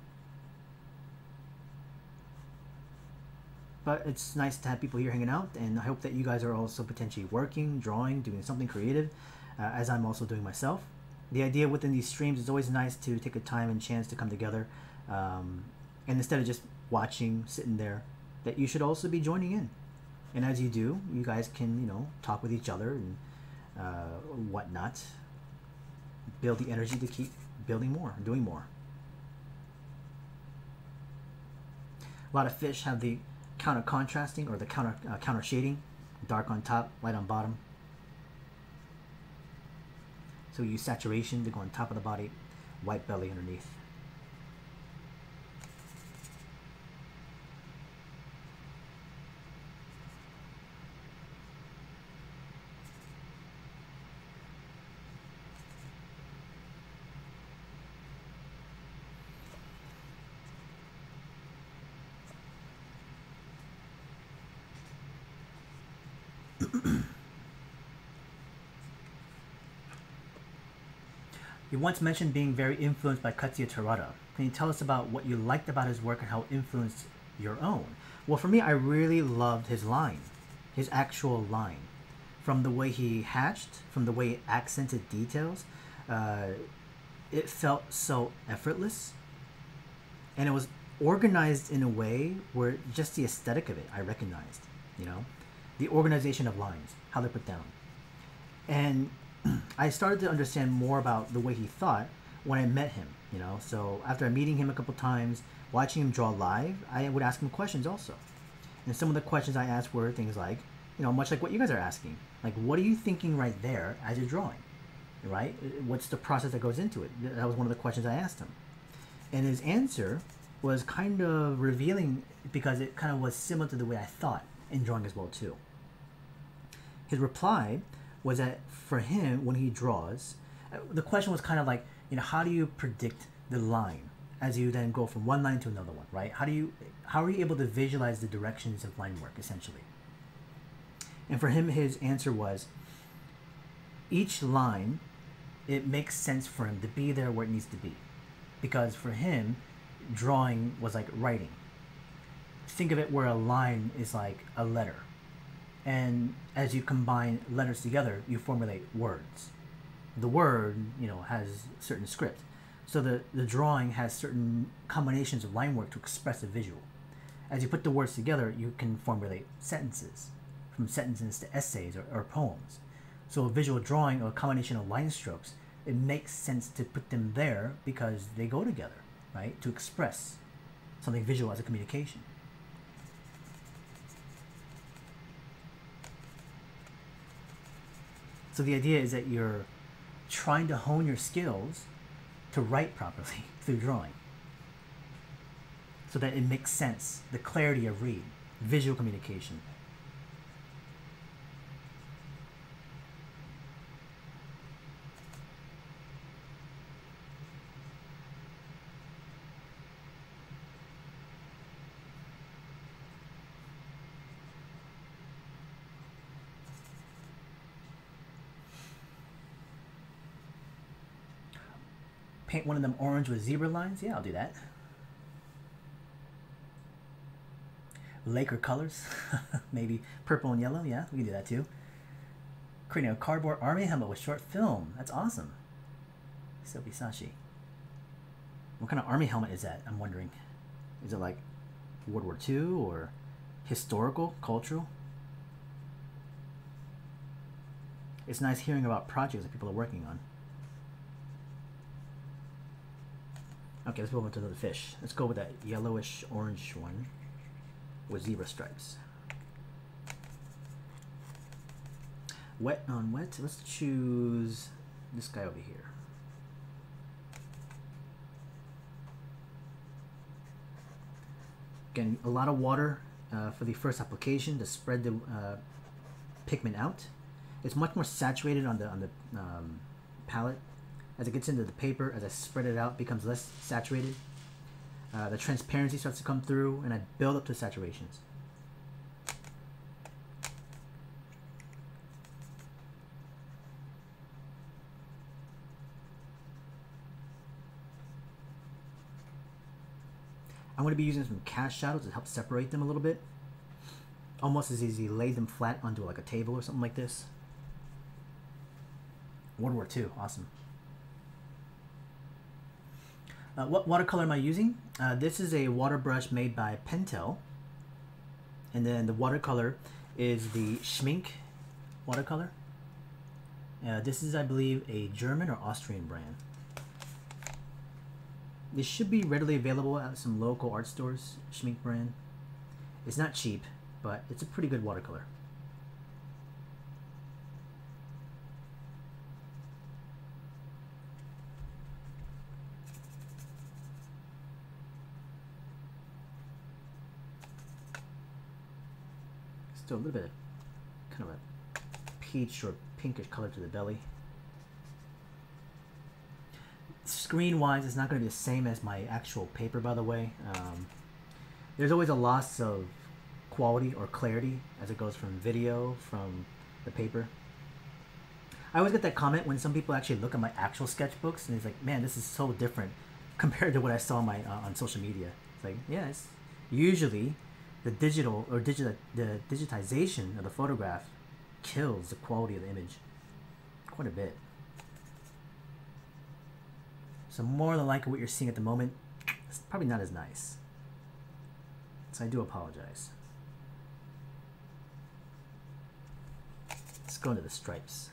But it's nice to have people here hanging out, and I hope that you guys are also potentially working, drawing, doing something creative, uh, as I'm also doing myself. The idea within these streams is always nice to take a time and chance to come together, um, and instead of just watching, sitting there, that you should also be joining in and as you do, you guys can you know talk with each other and uh, whatnot. Build the energy to keep building more, doing more. A lot of fish have the counter contrasting or the counter uh, counter shading, dark on top, light on bottom. So we use saturation to go on top of the body, white belly underneath. Once mentioned being very influenced by Katsuya Terada. Can you tell us about what you liked about his work and how it influenced your own? Well, for me, I really loved his line, his actual line. From the way he hatched, from the way he accented details, uh, it felt so effortless. And it was organized in a way where just the aesthetic of it, I recognized, you know? The organization of lines, how they're put down. And I started to understand more about the way he thought when I met him. You know, so after meeting him a couple times, watching him draw live, I would ask him questions also. And some of the questions I asked were things like, you know, much like what you guys are asking, like, what are you thinking right there as you're drawing, right? What's the process that goes into it? That was one of the questions I asked him, and his answer was kind of revealing because it kind of was similar to the way I thought in drawing as well too. His reply was that for him when he draws, uh, the question was kind of like, you know, how do you predict the line as you then go from one line to another one, right? How do you how are you able to visualize the directions of line work essentially? And for him, his answer was each line, it makes sense for him to be there where it needs to be, because for him, drawing was like writing. Think of it where a line is like a letter and as you combine letters together you formulate words. The word you know has certain script. So the, the drawing has certain combinations of line work to express a visual. As you put the words together you can formulate sentences from sentences to essays or, or poems. So a visual drawing or a combination of line strokes it makes sense to put them there because they go together right? To express something visual as a communication So the idea is that you're trying to hone your skills to write properly [LAUGHS] through drawing so that it makes sense, the clarity of read, visual communication. Paint one of them orange with zebra lines? Yeah, I'll do that. Laker colors, [LAUGHS] maybe purple and yellow. Yeah, we can do that too. Creating a cardboard army helmet with short film. That's awesome. Sobisashi. What kind of army helmet is that? I'm wondering. Is it like World War II or historical, cultural? It's nice hearing about projects that people are working on. Okay, let's move on to another fish. Let's go with that yellowish orange one with zebra stripes. Wet on wet. Let's choose this guy over here. Again, a lot of water uh, for the first application to spread the uh, pigment out. It's much more saturated on the on the um, palette as it gets into the paper, as I spread it out, becomes less saturated. Uh, the transparency starts to come through and I build up the saturations. I'm going to be using some cast shadows to help separate them a little bit. Almost as easy, lay them flat onto like a table or something like this. World War II, awesome. Uh, what watercolor am I using? Uh, this is a water brush made by Pentel. And then the watercolor is the Schmincke watercolor. Uh, this is, I believe, a German or Austrian brand. This should be readily available at some local art stores, Schmincke brand. It's not cheap, but it's a pretty good watercolor. Still a little bit of kind of a peach or pinkish color to the belly. Screen wise, it's not going to be the same as my actual paper, by the way. Um, there's always a loss of quality or clarity as it goes from video from the paper. I always get that comment when some people actually look at my actual sketchbooks and it's like, man, this is so different compared to what I saw on my uh, on social media. It's like, yeah, usually the digital or digital the digitization of the photograph kills the quality of the image quite a bit. So more than likely what you're seeing at the moment is probably not as nice. So I do apologize. Let's go into the stripes.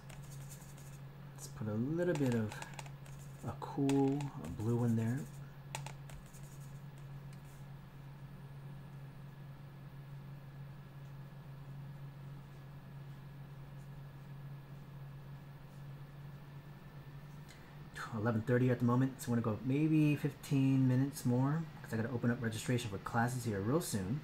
Let's put a little bit of a cool a blue in there. 11.30 at the moment, so I'm going to go maybe 15 minutes more because I got to open up registration for classes here real soon.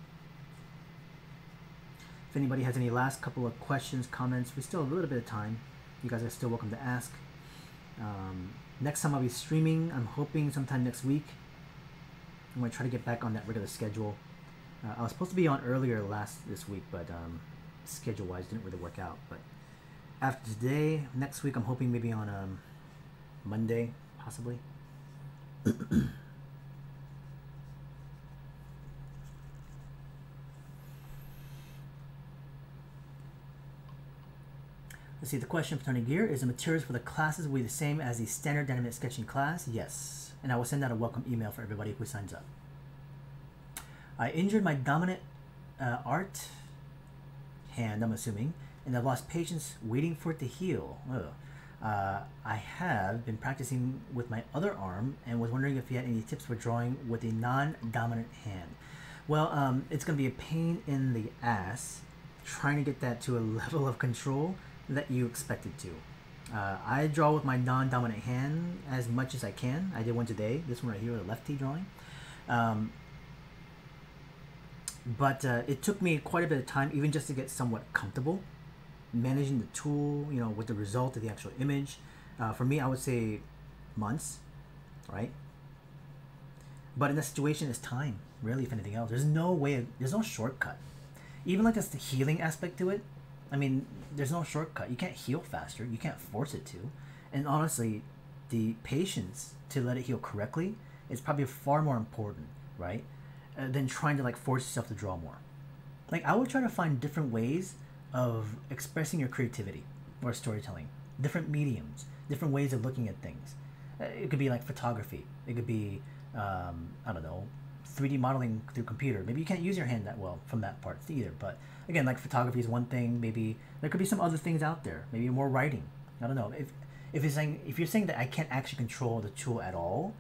If anybody has any last couple of questions, comments, we still have a little bit of time. You guys are still welcome to ask. Um, next time I'll be streaming, I'm hoping sometime next week. I'm going to try to get back on that regular schedule. Uh, I was supposed to be on earlier last this week, but um, schedule-wise didn't really work out. But after today, next week, I'm hoping maybe on um, Monday, possibly. Let's see, the question for Tony Gear is the materials for the classes will be the same as the standard dynamic sketching class? Yes. And I will send out a welcome email for everybody who signs up. I injured my dominant uh, art hand, I'm assuming, and I've lost patience waiting for it to heal. Ugh. Uh, I have been practicing with my other arm and was wondering if you had any tips for drawing with a non-dominant hand. Well, um, it's going to be a pain in the ass trying to get that to a [LAUGHS] level of control that you expected to. Uh, I draw with my non-dominant hand as much as I can. I did one today. This one right here, the lefty drawing. Um, but uh, it took me quite a bit of time, even just to get somewhat comfortable managing the tool, you know, with the result of the actual image. Uh, for me, I would say months, right? But in this situation, it's time, really, if anything else. There's no way, there's no shortcut. Even like this the healing aspect to it, I mean, there's no shortcut. You can't heal faster. You can't force it to. And honestly, the patience to let it heal correctly is probably far more important, right? Uh, than trying to like force yourself to draw more. Like I would try to find different ways of expressing your creativity or storytelling, different mediums, different ways of looking at things. Uh, it could be like photography. It could be, um, I don't know, 3D modeling through computer. Maybe you can't use your hand that well from that part either. But again, like photography is one thing. Maybe there could be some other things out there. Maybe more writing. I don't know. If if you're saying if you're saying that I can't actually control the tool at all,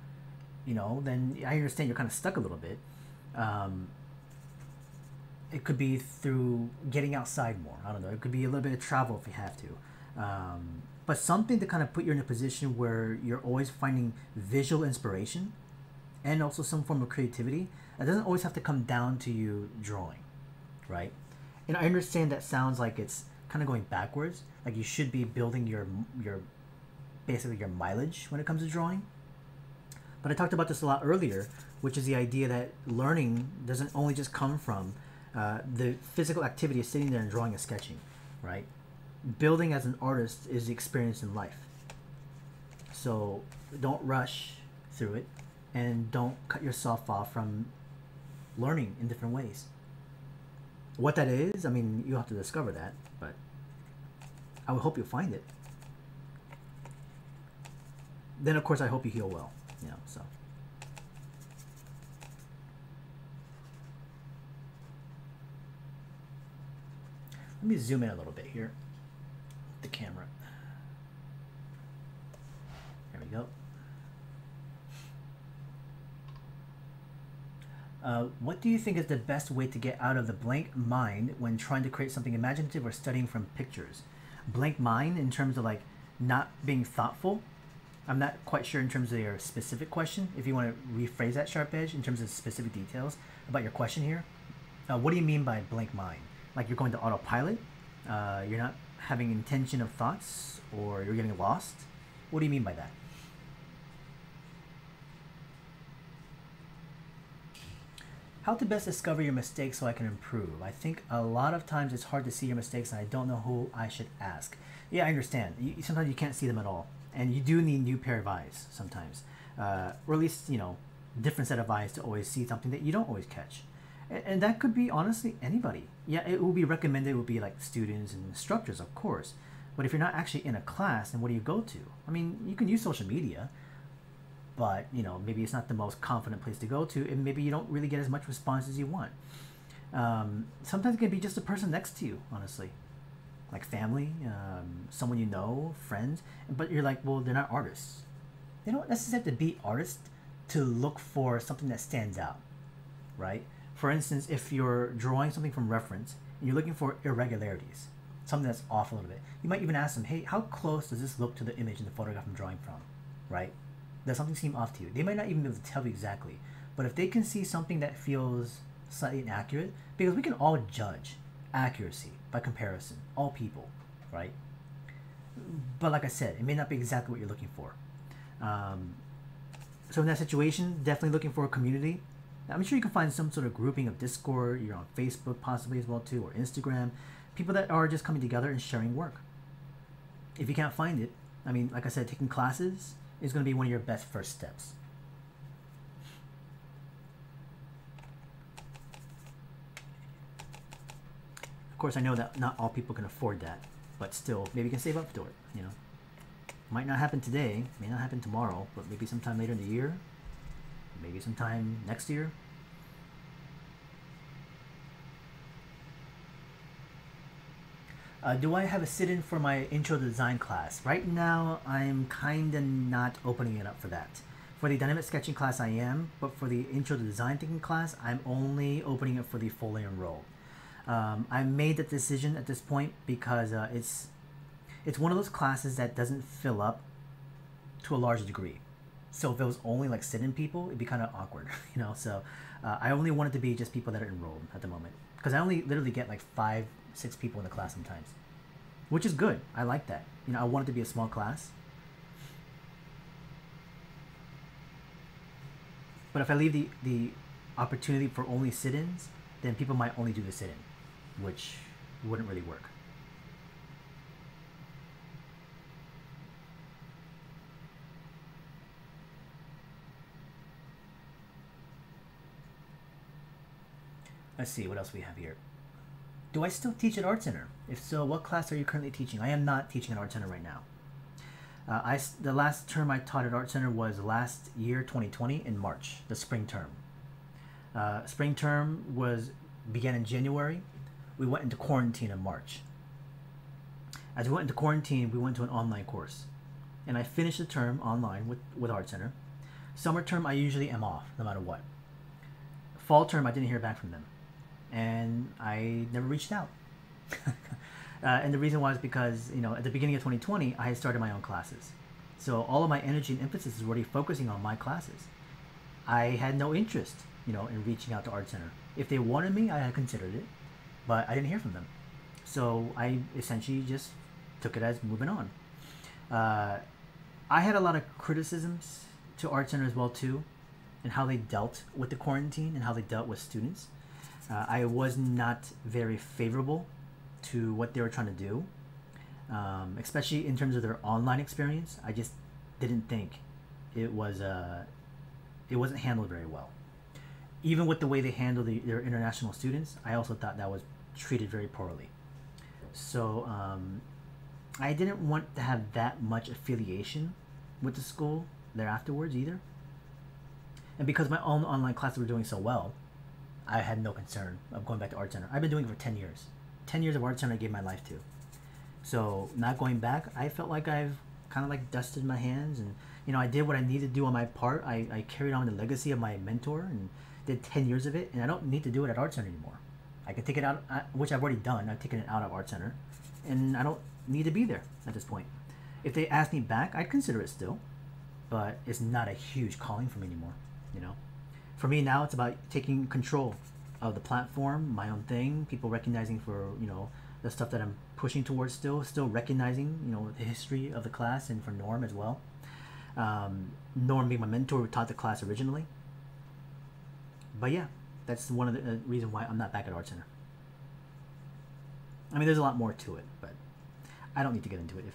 you know, then I understand you're kind of stuck a little bit. Um, it could be through getting outside more. I don't know. It could be a little bit of travel if you have to. Um, but something to kind of put you in a position where you're always finding visual inspiration and also some form of creativity. It doesn't always have to come down to you drawing, right? And I understand that sounds like it's kind of going backwards. Like you should be building your your basically your mileage when it comes to drawing. But I talked about this a lot earlier, which is the idea that learning doesn't only just come from uh, the physical activity of sitting there and drawing and sketching, right? Building as an artist is the experience in life. So don't rush through it and don't cut yourself off from learning in different ways. What that is, I mean, you'll have to discover that, but I would hope you'll find it. Then, of course, I hope you heal well, you know, so. Let me zoom in a little bit here. The camera. There we go. Uh, what do you think is the best way to get out of the blank mind when trying to create something imaginative or studying from pictures? Blank mind in terms of like not being thoughtful. I'm not quite sure in terms of your specific question. If you want to rephrase that sharp edge in terms of specific details about your question here, uh, what do you mean by blank mind? Like you're going to autopilot? Uh, you're not having intention of thoughts, or you're getting lost? What do you mean by that? How to best discover your mistakes so I can improve. I think a lot of times it's hard to see your mistakes and I don't know who I should ask. Yeah, I understand. You, sometimes you can't see them at all. And you do need new pair of eyes sometimes. Uh, or at least, you know, different set of eyes to always see something that you don't always catch. And, that could be, honestly, anybody. Yeah, it would be recommended, it would be like students and instructors, of course. But if you're not actually in a class, then what do you go to? I mean, you can use social media but you know maybe it's not the most confident place to go to and maybe you don't really get as much response as you want um, sometimes it can be just a person next to you honestly like family um, someone you know friends but you're like well they're not artists they don't necessarily have to be artists to look for something that stands out right for instance if you're drawing something from reference and you're looking for irregularities something that's off a little bit you might even ask them hey how close does this look to the image in the photograph i'm drawing from right does something seem off to you? They might not even be able to tell you exactly, but if they can see something that feels slightly inaccurate, because we can all judge accuracy by comparison, all people, right? But like I said, it may not be exactly what you're looking for. Um, so in that situation, definitely looking for a community. I'm sure you can find some sort of grouping of Discord. You're on Facebook possibly as well too, or Instagram. People that are just coming together and sharing work. If you can't find it, I mean, like I said, taking classes is going to be one of your best first steps. Of course, I know that not all people can afford that, but still, maybe you can save up for it, you know. Might not happen today, may not happen tomorrow, but maybe sometime later in the year, maybe sometime next year, Uh, do I have a sit-in for my intro to design class? Right now, I'm kind of not opening it up for that. For the dynamic sketching class, I am, but for the intro to design thinking class, I'm only opening it for the fully enrolled. Um, I made that decision at this point because uh, it's it's one of those classes that doesn't fill up to a large degree. So if it was only like sit-in people, it'd be kind of awkward, [LAUGHS] you know. So uh, I only want it to be just people that are enrolled at the moment because I only literally get like five six people in the class sometimes, which is good. I like that. You know, I want it to be a small class. But if I leave the, the opportunity for only sit-ins, then people might only do the sit-in, which wouldn't really work. Let's see what else we have here. Do I still teach at Art Center? If so, what class are you currently teaching? I am not teaching at Art Center right now. Uh, I, the last term I taught at Art Center was last year, 2020, in March, the spring term. Uh, spring term was began in January. We went into quarantine in March. As we went into quarantine, we went to an online course. And I finished the term online with, with Art Center. Summer term, I usually am off, no matter what. Fall term, I didn't hear back from them and I never reached out. [LAUGHS] uh, and the reason was because you know at the beginning of 2020 I had started my own classes, so all of my energy and emphasis is already focusing on my classes. I had no interest, you know, in reaching out to Art Center. If they wanted me, I had considered it, but I didn't hear from them. So I essentially just took it as moving on. Uh, I had a lot of criticisms to Art Center as well too, and how they dealt with the quarantine and how they dealt with students uh, I was not very favorable to what they were trying to do, um, especially in terms of their online experience. I just didn't think it was uh, it wasn't handled very well. even with the way they handle the, their international students, I also thought that was treated very poorly. So um, I didn't want to have that much affiliation with the school there afterwards either. And because my own online classes were doing so well, I had no concern of going back to Art Center. I've been doing it for 10 years. 10 years of Art Center I gave my life to. So not going back, I felt like I've kind of like dusted my hands and, you know, I did what I needed to do on my part. I, I carried on the legacy of my mentor and did 10 years of it. And I don't need to do it at Art Center anymore. I can take it out, uh, which I've already done. I've taken it out of Art Center. And I don't need to be there at this point. If they ask me back, I'd consider it still. But it's not a huge calling for me anymore, you know? For me now it's about taking control of the platform my own thing people recognizing for you know the stuff that i'm pushing towards still still recognizing you know the history of the class and for norm as well. Um, norm being my mentor who taught the class originally. But yeah that's one of the uh, reasons why i'm not back at art center. I mean there's a lot more to it but i don't need to get into it if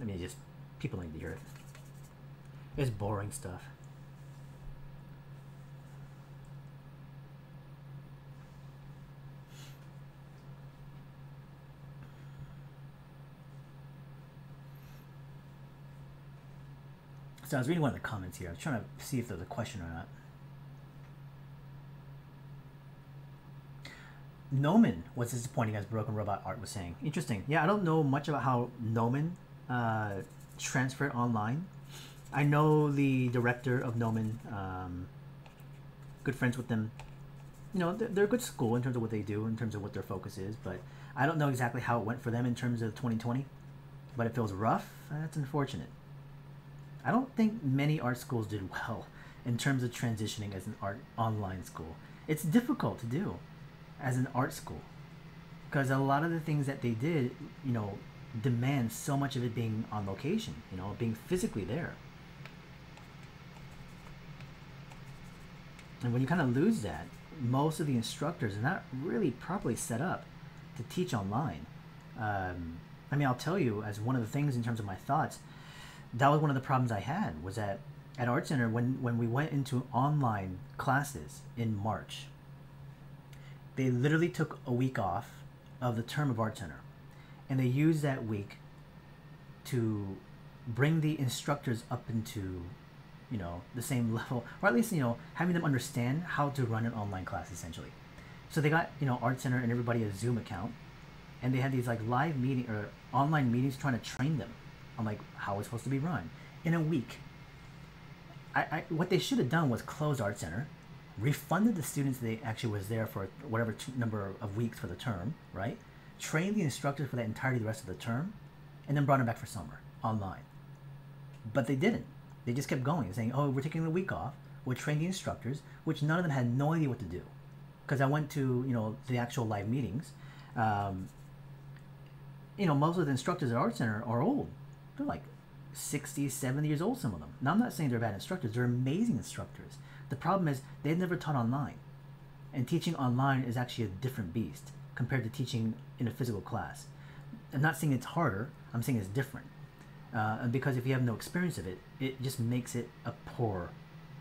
i mean just people need to hear it. It's boring stuff So I was reading one of the comments here. I was trying to see if there's a question or not. Gnomon was disappointing, as Broken Robot Art was saying. Interesting. Yeah, I don't know much about how Gnomon uh, transferred online. I know the director of Gnomon. Um, good friends with them. You know, they're, they're a good school in terms of what they do, in terms of what their focus is. But I don't know exactly how it went for them in terms of 2020. But it feels rough. That's unfortunate. I don't think many art schools did well in terms of transitioning as an art online school. It's difficult to do as an art school because a lot of the things that they did, you know, demand so much of it being on location, you know, being physically there. And when you kind of lose that, most of the instructors are not really properly set up to teach online. Um, I mean, I'll tell you, as one of the things in terms of my thoughts, that was one of the problems I had was that at Art Center when when we went into online classes in March, they literally took a week off of the term of Art Center, and they used that week to bring the instructors up into you know the same [LAUGHS] level or at least you know having them understand how to run an online class essentially. So they got you know art center and everybody a zoom account and they had these like live meeting or online meetings trying to train them on like how it's supposed to be run in a week. I, I what they should have done was close Art Center, refunded the students they actually was there for whatever number of weeks for the term, right? Trained the instructors for that entirety the rest of the term, and then brought them back for summer online. But they didn't. They just kept going, saying, "Oh, we're taking the week off. We'll train the instructors," which none of them had no idea what to do. Because I went to you know the actual live meetings. Um, you know, most of the instructors at Art Center are old they're like 60, 70 years old, some of them. Now, I'm not saying they're bad instructors, they're amazing instructors. The problem is they've never taught online. And teaching online is actually a different beast compared to teaching in a physical class. I'm not saying it's harder, I'm saying it's different. Uh, because if you have no experience of it, it just makes it a poor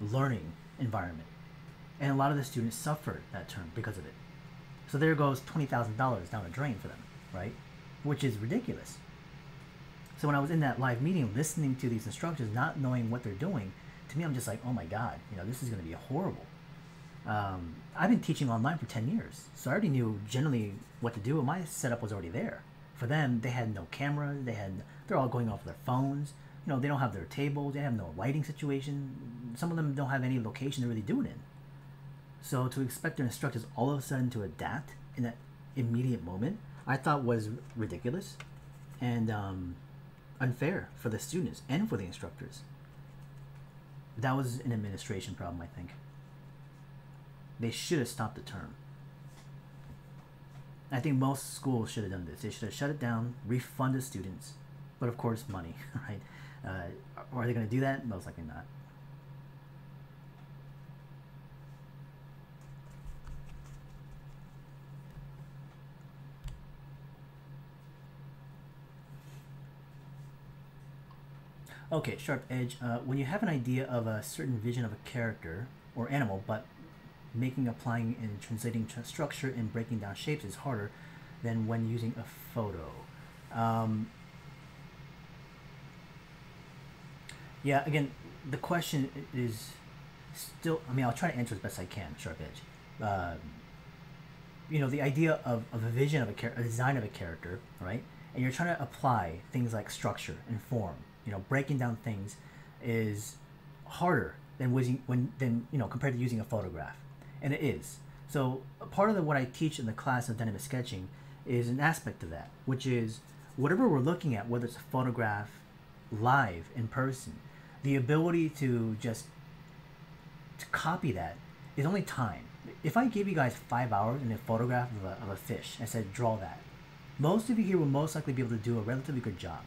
learning environment. And a lot of the students suffer that term because of it. So there goes $20,000 down the drain for them, right? Which is ridiculous. So when I was in that live meeting, listening to these instructors, not knowing what they're doing, to me, I'm just like, oh my god, you know, this is going to be horrible. Um, I've been teaching online for 10 years, so I already knew generally what to do, and my setup was already there. For them, they had no camera, they had, they're all going off their phones. You know, they don't have their tables, they have no lighting situation. Some of them don't have any location to really do it in. So to expect their instructors all of a sudden to adapt in that immediate moment, I thought was ridiculous. And um, unfair for the students and for the instructors. That was an administration problem, I think. They should have stopped the term. I think most schools should have done this. They should have shut it down, refunded students, but of course, money, [LAUGHS] right? Uh, are they going to do that? Most likely not. Okay, Sharp Edge. Uh, when you have an idea of a certain vision of a character or animal, but making, applying, and translating tr- structure and breaking down shapes is harder than when using a photo. Um, yeah, again, the question is still, I mean, I'll try to answer as best I can, Sharp Edge. Uh, you know, the idea of, of a vision of a, character, a design of a character, right? And you're trying to apply things like structure and form, you know, breaking down things is harder than using when than you know compared to using a photograph, and it is. So part of the, what I teach in the class of dynamic sketching is an aspect of that, which is whatever we're looking at, whether it's a photograph, live in person, the ability to just to copy that is only time. If I gave you guys five hours in a photograph of a, of a fish and said draw that, most of you here will most likely be able to do a relatively good job.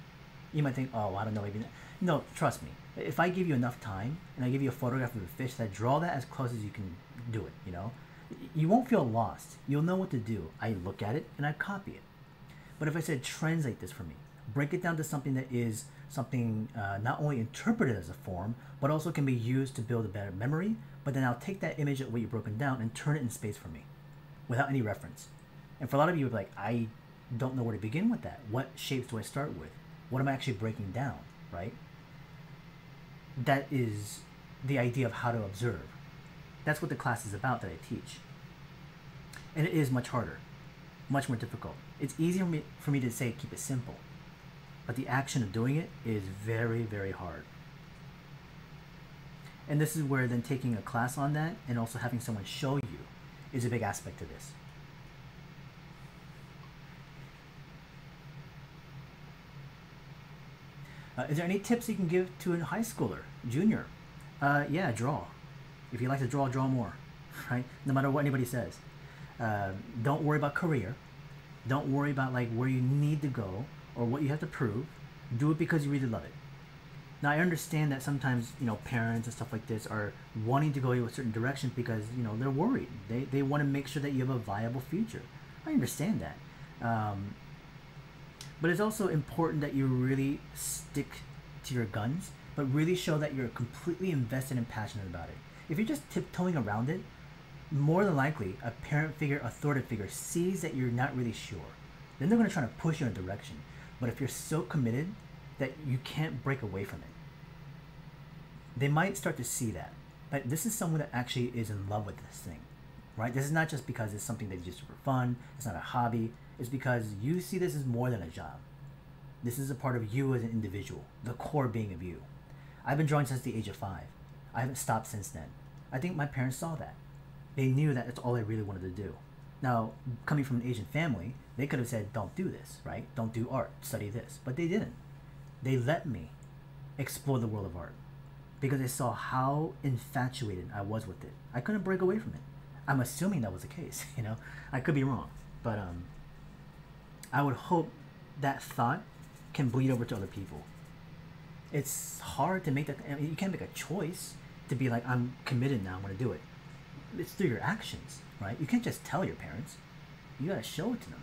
You might think, oh, I don't know, maybe not. No, trust me. If I give you enough time and I give you a photograph of a fish, that draw that as close as you can do it. You know, you won't feel lost. You'll know what to do. I look at it and I copy it. But if I said translate this for me, break it down to something that is something uh, not only interpreted as a form, but also can be used to build a better memory. But then I'll take that image of what you've broken down and turn it in space for me, without any reference. And for a lot of you, like I don't know where to begin with that. What shapes do I start with? What am I actually breaking down? Right that is the idea of how to observe. That's what the class is about that I teach. And it is much harder, much more difficult. It's easier for me, for me to say keep it simple, but the action of doing it is very, very hard. And this is where then taking a class on that and also having someone show you is a big aspect to this. Uh, is there any tips you can give to a high schooler, junior? Uh, yeah, draw. If you like to draw, draw more, [LAUGHS] right? No matter what anybody says. Uh, don't worry about career. Don't worry about like where you need to go or what you have to prove. Do it because you really love it. Now I understand that sometimes you know parents and stuff like this are wanting to go in a certain direction because you know they're worried. They they want to make sure that you have a viable future. I understand that. Um, but it's also important that you really stick to your guns, but really show that you're completely invested and passionate about it. If you're just tiptoeing around it, more than likely a parent figure, authoritative figure sees that you're not really sure. Then they're going to try to push you in a direction. But if you're so committed that you can't break away from it, they might start to see that. But this is someone that actually is in love with this thing, right? This is not just because it's something that you just for fun. It's not a hobby is because you see this as more than a job. This is a part of you as an individual, the core being of you. I've been drawing since the age of five. I haven't stopped since then. I think my parents saw that. They knew that that's all I really wanted to do. Now, coming from an Asian family, they could have said, don't do this, right? Don't do art, study this. But they didn't. They let me explore the world of art because they saw how infatuated I was with it. I couldn't break away from it. I'm assuming that was the case, [LAUGHS] you know? I could be wrong. But um, I would hope that thought can bleed over to other people. It's hard to make that. I mean, you can't make a choice to be like, I'm committed now. I'm going to do it. It's through your actions, right? You can't just tell your parents. You got to show it to them.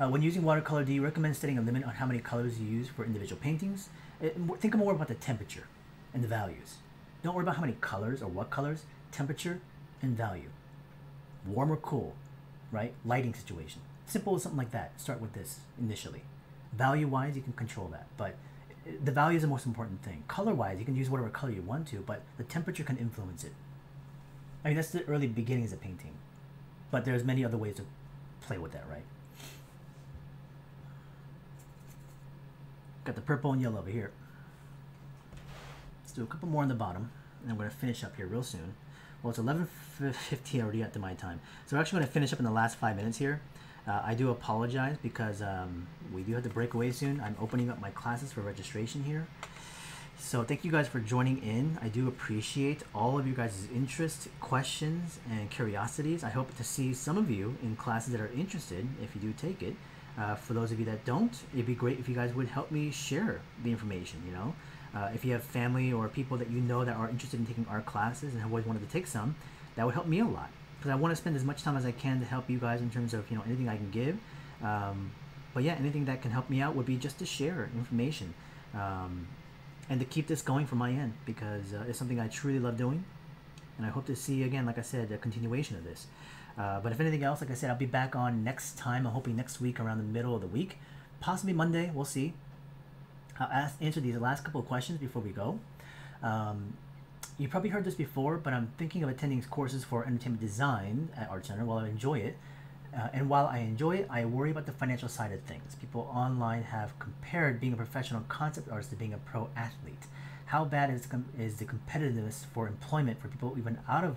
Uh, when using watercolor, do you recommend setting a limit on how many colors you use for individual paintings? It, uh, think more about the temperature and the values. Don't worry about how many colors or what colors, temperature and value warm or cool, right? Lighting situation. Simple as something like that. Start with this initially. Value wise, you can control that, but the value is the most important thing. Color wise, you can use whatever color you want to, but the temperature can influence it. I mean, that's the early beginnings of painting, but there's many other ways to play with that, right? Got the purple and yellow over here. Let's do a couple more on the bottom, and I'm going to finish up here real soon. Well, it's 11.50 already at my time. So we're actually going to finish up in the last five minutes here. Uh, I do apologize because um, we do have to break away soon. I'm opening up my classes for registration here. So thank you guys for joining in. I do appreciate all of you guys' interest, questions, and curiosities. I hope to see some of you in classes that are interested if you do take it. Uh, for those of you that don't, it'd be great if you guys would help me share the information, you know. Uh, if you have family or people that you know that are interested in taking art classes and have always wanted to take some, that would help me a lot because I want to spend as much time as I can to help you guys in terms of you know anything I can give. Um, but yeah, anything that can help me out would be just to share information. Um, and to keep this going from my end because uh, it's something I truly love doing. And I hope to see again, like I said, a continuation of this. Uh, but if anything else, like I said, I'll be back on next time. I'm hoping next week around the middle of the week, possibly Monday. We'll see. I'll ask, answer these last couple of questions before we go. Um, you probably heard this before, but I'm thinking of attending courses for entertainment design at Art Center. While I enjoy it, uh, and while I enjoy it, I worry about the financial side of things. People online have compared being a professional concept artist to being a pro athlete. How bad is, is the competitiveness for employment for people even out of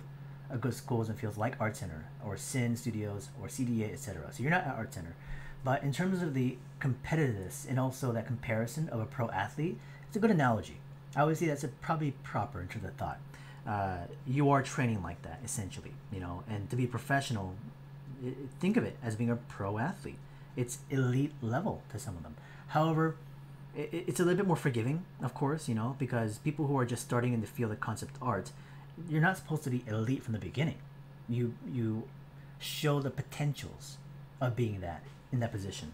a good schools and fields like Art Center or Syn Studios or CDA, etc. So you're not at Art Center. But in terms of the competitiveness and also that comparison of a pro athlete, it's a good analogy. I would say that's a, probably proper in terms of thought. Uh, you are training like that essentially, you know, and to be professional, think of it as being a pro athlete. It's elite level to some of them. However, it's a little bit more forgiving, of course, you know, because people who are just starting in the field of concept art, you're not supposed to be elite from the beginning. You you show the potentials of being that in that position,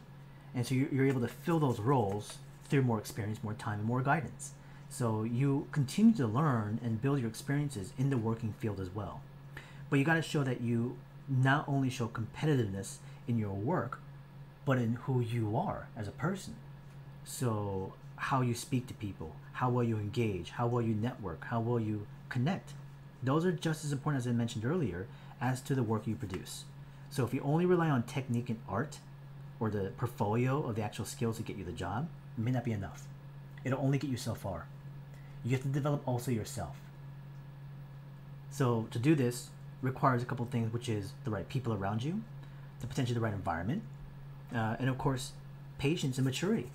and so you're, you're able to fill those roles through more experience, more time, and more guidance. So you continue to learn and build your experiences in the working field as well. But you got to show that you not only show competitiveness in your work, but in who you are as a person. So how you speak to people, how well you engage, how well you network, how well you connect. Those are just as important as I mentioned earlier as to the work you produce. So if you only rely on technique and art or the portfolio of the actual skills to get you the job, may not be enough. It'll only get you so far. You have to develop also yourself. So to do this requires a couple things, which is the right people around you, the potentially the right environment, uh, and of course, patience and maturity.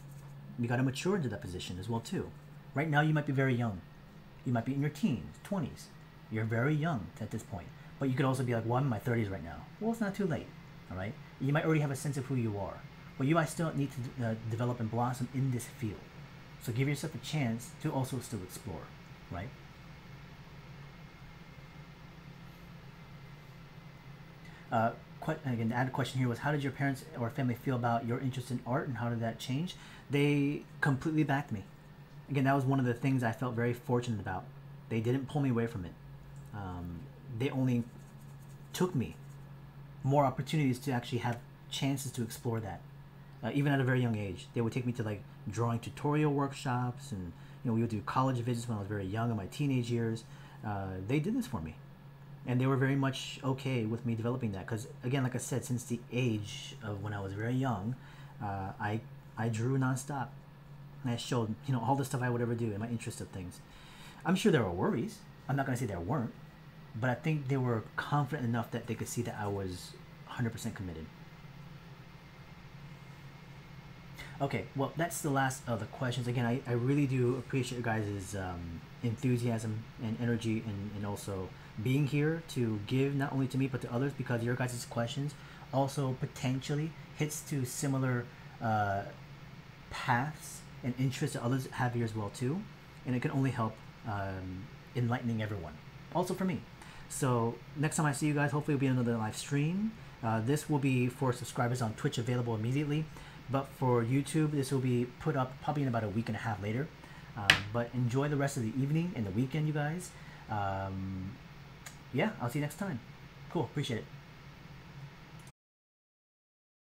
You got to mature into that position as well too. Right now, you might be very young. You might be in your teens, twenties. You're very young at this point. But you could also be like, well, I'm in my 30s right now. Well, it's not too late. All right. You might already have a sense of who you are, but you might still need to uh, develop and blossom in this field. So give yourself a chance to also still explore, right? Uh, again, the added question here was how did your parents or family feel about your interest in art and how did that change? They completely backed me. Again, that was one of the things I felt very fortunate about. They didn't pull me away from it. Um, they only took me more opportunities to actually have chances to explore that. Uh, even at a very young age, they would take me to like drawing tutorial workshops, and you know we would do college visits when I was very young in my teenage years. Uh, they did this for me. And they were very much okay with me developing that because again like i said since the age of when i was very young uh, i i drew nonstop. And i showed you know all the stuff i would ever do in my interest of things. I'm sure there were worries. I'm not to say there weren't but i think they were confident enough that they could see that i was 100% committed. Okay well that's the last of the questions. Again i, I really do appreciate you guys' um, enthusiasm and energy and, and also being here to give not only to me but to others because your guys' questions also potentially hits to similar uh, paths and interests that others have here as well too. And it can only help um, enlightening everyone. Also for me so next time i see you guys hopefully it'll be another live stream uh, this will be for subscribers on twitch available immediately but for youtube this will be put up probably in about a week and a half later um, but enjoy the rest of the evening and the weekend you guys um, yeah, I'll see you next time. Cool. Appreciate it.